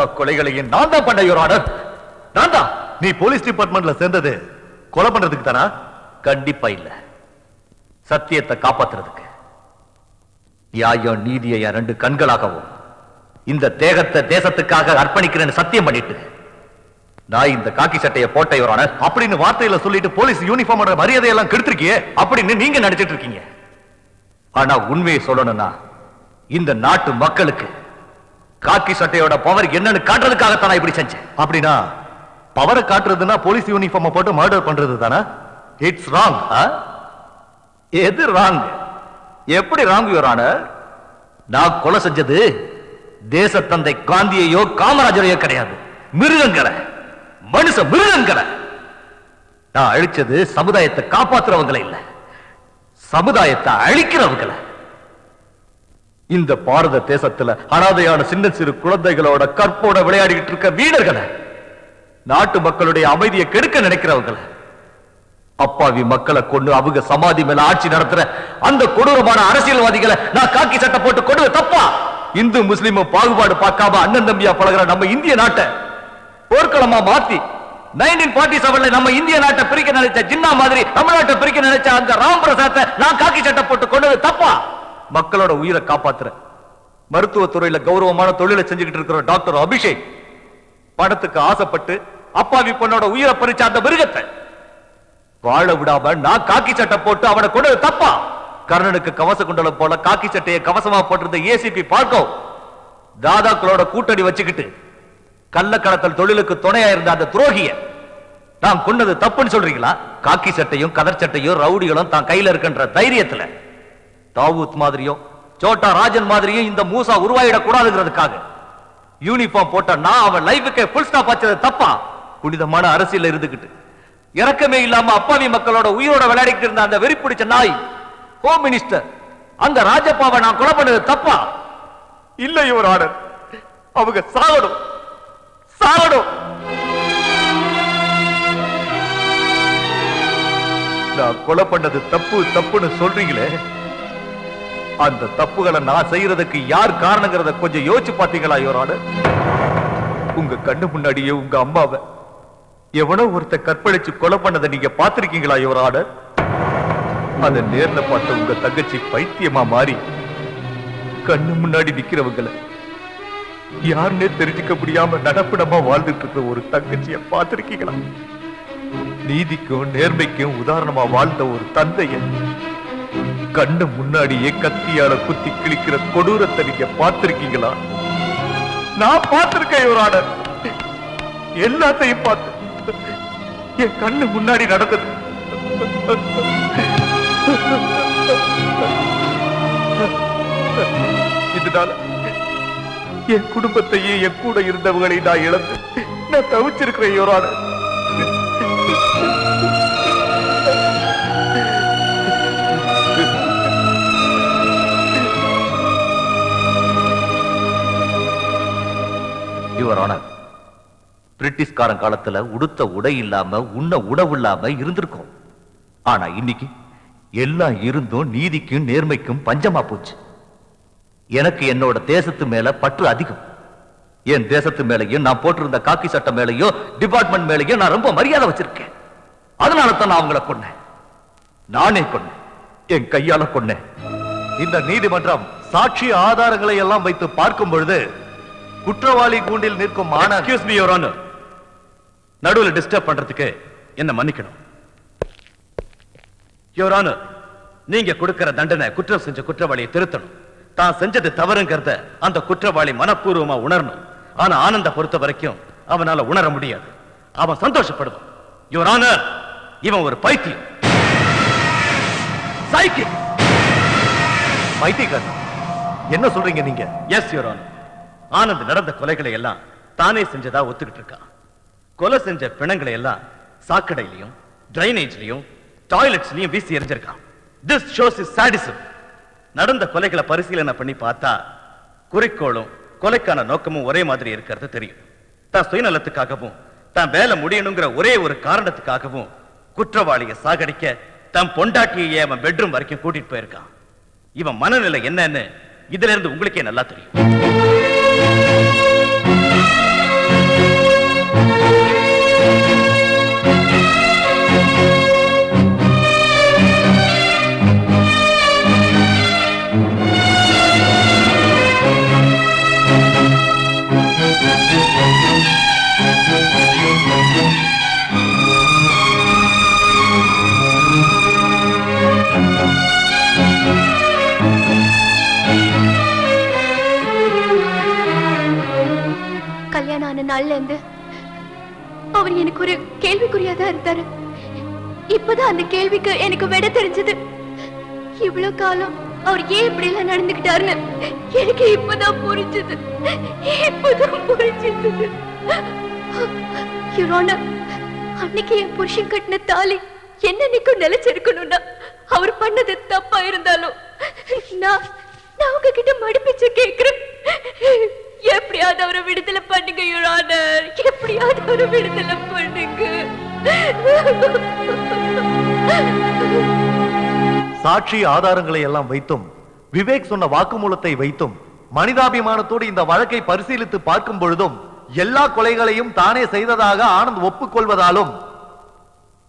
Speaker 1: எல்லா கொலைகளையும் நான் தான் பண்ண யுவர் ஆனர் நான் தான். நீ போலீஸ் டிபார்ட்மெண்ட்ல சேர்ந்தது கொலை பண்றதுக்கு தானா? கண்டிப்பா இல்ல. சத்தியத்தை காப்பாத்துறதுக்கு. நியாயம் நீதியை என் ரெண்டு கண்களாகவும் இந்த தேகத்தை தேசத்துக்காக அர்ப்பணிக்கிறேன்னு சத்தியம் பண்ணிட்டு. நான் இந்த காக்கி சட்டையை போட்ட யுவர் அப்படின்னு வார்த்தையில சொல்லிட்டு போலீஸ் யூனிஃபார்ம் மரியாதையெல்லாம் கெடுத்திருக்கியே அப்படின்னு நீங்க நினைச்சிட்டு இருக்கீங்க. ஆனா உண்மையை சொல்லணும்னா இந்த நாட்டு மக்களுக்கு காக்கி சட்டையோட பவர் என்னன்னு காட்டுறதுக்காகத்தான் நான் இப்படி செஞ்சேன்? அப்படின்னா பவரை காட்டுறதுன்னா போலீஸ் யூனிஃபார்ம் போட்டு மர்டர் பண்றது தானே? இட்ஸ் ராங் எது ராங் எப்படி ராங் யுவரான நான் கொலை செஞ்சது தேசத்தந்தை காந்தியையோ காமராஜரையோ கிடையாது. மிருகங்களை. மனுஷ மிருகங்களை. நான் அழிச்சது சமுதாயத்தை காப்பாத்துறவங்களை இல்லை. சமுதாயத்தை அழிக்கிறவங்களை. இந்த பாரத தேசத்துல அனாதையான சின்ன சிறு குழந்தைகளோட கற்போட விளையாடிட்டு இருக்க வீரர்களை நாட்டு மக்களுடைய அமைதியை கெடுக்க நினைக்கிறவங்களை அப்பாவி மக்களை கொண்டு அவங்க சமாதி மேல ஆட்சி நடத்துற அந்த கொடூரமான அரசியல்வாதிகளை நான் காக்கி சட்டை போட்டு கொண்டு தப்பா? இந்து முஸ்லிம் பாகுபாடு பார்க்காம அண்ணன் தம்பியா பழகிற நம்ம இந்திய நாட்டை போர்க்களமா மாத்தி நைன்டீன் ஃபார்ட்டி செவன்ல நம்ம இந்திய நாட்டை பிரிக்க நினைச்ச ஜின்னா மாதிரி தமிழ்நாட்டை பிரிக்க நினைச்ச அந்த ராம் பிரசாத்தை நான் காக்கி சட்டை போட்டு கொண்டது தப்பா? மக்களோட உயிரை காப்பாத்துற. மருத்துவத்துறையில கௌரவமான தொழிலை செஞ்சுக்கிட்டு இருக்கிற டாக்டர் அபிஷேக் பணத்துக்கு ஆசைப்பட்டு அப்பாவி பொண்ணோட உயிரை பறிச்ச அந்த மிருகத்தை வாழ விடாம நான் காக்கி சட்டை போட்டு அவனை கொண்டது தப்பா? கர்ணனுக்கு கவச குண்டலம் போல காக்கி சட்டையை கவசமா போட்டிருந்த ஏசிபி பார்க்கோ தாதாக்களோட கூட்டணி வச்சுக்கிட்டு கள்ளக்கடத்தல் தொழிலுக்கு துணையா இருந்த அந்த துரோகிய நான் கொன்னது தப்புன்னு சொல்றீங்களா? காக்கி சட்டையும் கதர் சட்டையும் ரவுடிகளும் தான் கையில இருக்கின்ற தைரியத்துல தாவூத் மாதிரியும் சோட்டா ராஜன் மாதிரியும் இந்த மூசா உருவாயிடக்கூடாதுங்கிறதுக்காக. யூனிஃபார்ம் போட்டா நான் அவன் லைஃபுக்கு ஃபுல் ஸ்டாப் வச்சது தப்பா? புனிதமான அரசியல் இருந்துகிட்டு. இறக்கமே இல்லாம அப்பாவி மக்களோட உயிரோட விளையாடிக்கிட்டு இருந்த அந்த வெறி பிடிச்ச நாய் ஹோம் மினிஸ்டர் அந்த ராஜப்பாவை நான் கொலை பண்ணது தப்பா? இல்ல இவர் ஆர்டர். அவங்க சாகணும். சாகணும். நான் கொலை பண்ணது தப்பு தப்புன்னு சொல்றீங்களே? அந்த தப்புகளை நான் செய்யறதுக்கு யார் காரணங்கிறத கொஞ்சம் யோசிச்சு பாத்தீங்களா இவரோட உங்க கண்ணு முன்னாடியே உங்க அம்மாவை எவனோ ஒருத்த கற்பழிச்சு கொலை பண்ணதை நீங்க பாத்திருக்கீங்களா இவரோட அத நேர்ல பார்த்த உங்க தங்கச்சி பைத்தியமா மாறி கண்ணு முன்னாடி நிக்கிறவங்களை யாருன்னே தெரிஞ்சுக்க முடியாம நடப்பிடமா வாழ்ந்துட்டு இருக்கிற ஒரு தங்கச்சிய பார்த்திருக்கீங்களா? நீதிக்கும் நேர்மைக்கும் உதாரணமா வாழ்ந்த ஒரு தந்தைய கண்ணு முன்னாடியே கத்தியால குத்தி கிழிக்கிற கொடூரத்தை நீங்க பார்த்திருக்கீங்களா? நான் பார்த்திருக்கேன் இவராட எல்லாத்தையும் பார்த்து. என் கண்ணு முன்னாடி நடந்தது இதனால என் குடும்பத்தையே என் கூட இருந்தவங்களை நான் இழந்து நான் தவிச்சிருக்கிறேன் இவராட யுவர் ஆனர் பிரிட்டிஷ்காரன் காலத்துல உடுத்த உடை இல்லாம உண்ண உணவு இல்லாம இருந்திருக்கோம். ஆனா இன்னைக்கு எல்லாம் இருந்தும் நீதிக்கும் நேர்மைக்கும் பஞ்சமா போச்சு. எனக்கு என்னோட தேசத்து மேல பற்று அதிகம். என் தேசத்து மேலையும் நான் போட்டிருந்த காக்கி சட்டம் மேலையும் டிபார்ட்மெண்ட் மேலையும் நான் ரொம்ப மரியாதை வச்சிருக்கேன். அதனால தான் நான் அவங்களை கொன்னேன். நானே கொன்னேன். என் கையால கொன்னேன். இந்த நீதிமன்றம் சாட்சி ஆதாரங்களை எல்லாம் வைத்து பார்க்கும் பொழுது குற்றவாளி கூண்டில் நிற்கும் ஆனா
Speaker 2: எக்ஸ்கியூஸ் மீ யுவர் ஆனர் நடுவுல டிஸ்டர்ப் பண்றதுக்கு என்ன மன்னிக்கணும்? யுவர் ஆனர் நீங்க கொடுக்கிற தண்டனை குற்றம் செஞ்ச குற்றவாளியை திருத்தணும். தான் செஞ்சது தவறுங்கிறத அந்த குற்றவாளி மனப்பூர்வமா உணரணும். ஆனா ஆனந்த பொறுத்த வரைக்கும் அவனால உணர முடியாது. அவன் சந்தோஷப்படுவான். யுவர் ஆனர் இவன் ஒரு பைத்தியம். சைக்கி
Speaker 1: பைத்தியக்காரன். என்ன சொல்றீங்க நீங்க?
Speaker 2: எஸ் யுவர் ஆனர் ஆனந்த் நடந்த கொலைகளை எல்லாம் தானே செஞ்சதா ஒத்துக்கிட்டு இருக்கான் கொலை செஞ்ச பிணங்களை எல்லாம் சாக்கடையிலையும் டிரைனேஜ்லையும் டாய்லெட்ஸ்லையும் வீசி எரிஞ்சிருக்கான் திஸ் ஷோஸ் இஸ் சாடிசம் நடந்த கொலைகளை பரிசீலனை பண்ணி பார்த்தா குறிக்கோளும் கொலைக்கான நோக்கமும் ஒரே மாதிரி இருக்கிறது தெரியும். தான் சுயநலத்துக்காகவும் தான் வேலை முடியணுங்கிற ஒரே ஒரு காரணத்துக்காகவும் குற்றவாளியை சாகடிக்க தன் பொண்டாட்டியை அவன் பெட்ரூம் வரைக்கும் கூட்டிட்டு போயிருக்கான். இவன் மனநிலை என்னன்னு இதுல இருந்து உங்களுக்கே நல்லா தெரியும்.
Speaker 6: நாள்ல இருந்து அவர் எனக்கு ஒரு கேள்விக்குறியாதான் இருந்தாரு. இப்பதான் அந்த கேள்விக்கு எனக்கு விட தெரிஞ்சது. இவ்வளவு காலம் அவர் ஏன் இப்படி எல்லாம் நடந்துகிட்டாருன்னு எனக்கு இப்பதான் புரிஞ்சது. இப்பதான் புரிஞ்சது. அன்னைக்கு என் புருஷன் கட்டின தாலி என்னன்னைக்கும் நிலைச்சிருக்கணும்னா அவர் பண்ணது தப்பா இருந்தாலும் நான் நான் உங்ககிட்ட மடிப்பிச்சு கேக்குறேன். எப்படியாவது அவரை விடுதலை பண்ணுங்க யுரானர் எப்படியாவது அவரை விடுதலை பண்ணுங்க.
Speaker 3: சாட்சி ஆதாரங்களை எல்லாம் வைத்தும் விவேக் சொன்ன வாக்குமூலத்தை வைத்தும் மனிதாபிமானத்தோடு இந்த வழக்கை பரிசீலித்து பார்க்கும் பொழுதும் எல்லா கொலைகளையும் தானே செய்ததாக ஆனந்த் ஒப்புக்கொள்வதாலும்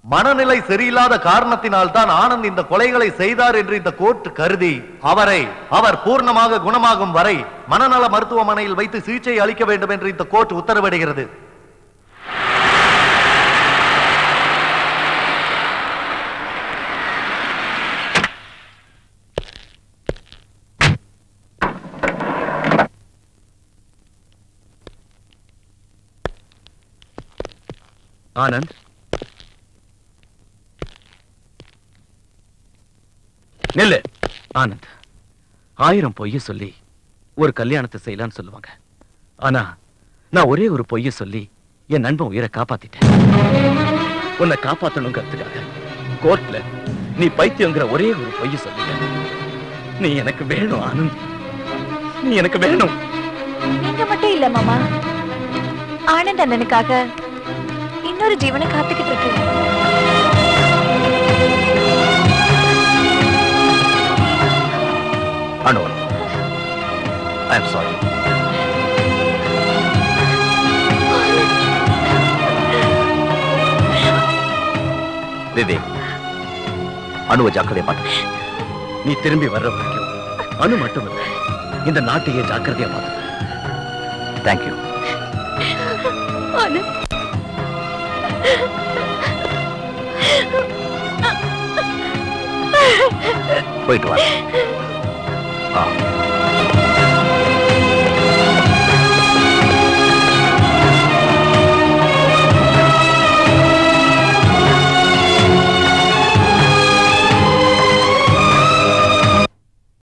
Speaker 3: மனநிலை சரியில்லாத காரணத்தினால் தான் ஆனந்த் இந்த கொலைகளை செய்தார் என்று இந்த கோர்ட் கருதி அவரை அவர் பூர்ணமாக குணமாகும் வரை மனநல மருத்துவமனையில் வைத்து சிகிச்சை அளிக்க வேண்டும் என்று இந்த கோர்ட் உத்தரவிடுகிறது.
Speaker 2: ஆனந்த் நில்லு. ஆனந்த் ஆயிரம் பொய்ய சொல்லி ஒரு கல்யாணத்தை செய்யலாம்னு சொல்லுவாங்க. ஆனா நான் ஒரே ஒரு பொய்ய சொல்லி என் நண்பன் உயிரை காப்பாத்திட்டேன். உன்னை காப்பாத்தணுங்கிறதுக்காக கோர்ட்ல நீ பைத்தியங்கிற ஒரே ஒரு பொய்ய சொல்லிட்ட நீ எனக்கு வேணும் ஆனந்த். நீ எனக்கு வேணும்.
Speaker 9: நீங்க மட்டும் இல்ல மாமா. ஆனந்த் அண்ணனுக்காக இன்னொரு ஜீவனை காத்துக்கிட்டு இருக்கேன்
Speaker 3: Anu I am sorry Vivek அணுவை ஜாக்கிரதையா பார்த்து நீ திரும்பி வர்ற வரைக்கும் அணு மட்டும் இல்ல இந்த நாட்டையே ஜாக்கிரதையா பார்த்து தேங்க்யூ போயிட்டு வா. ஆ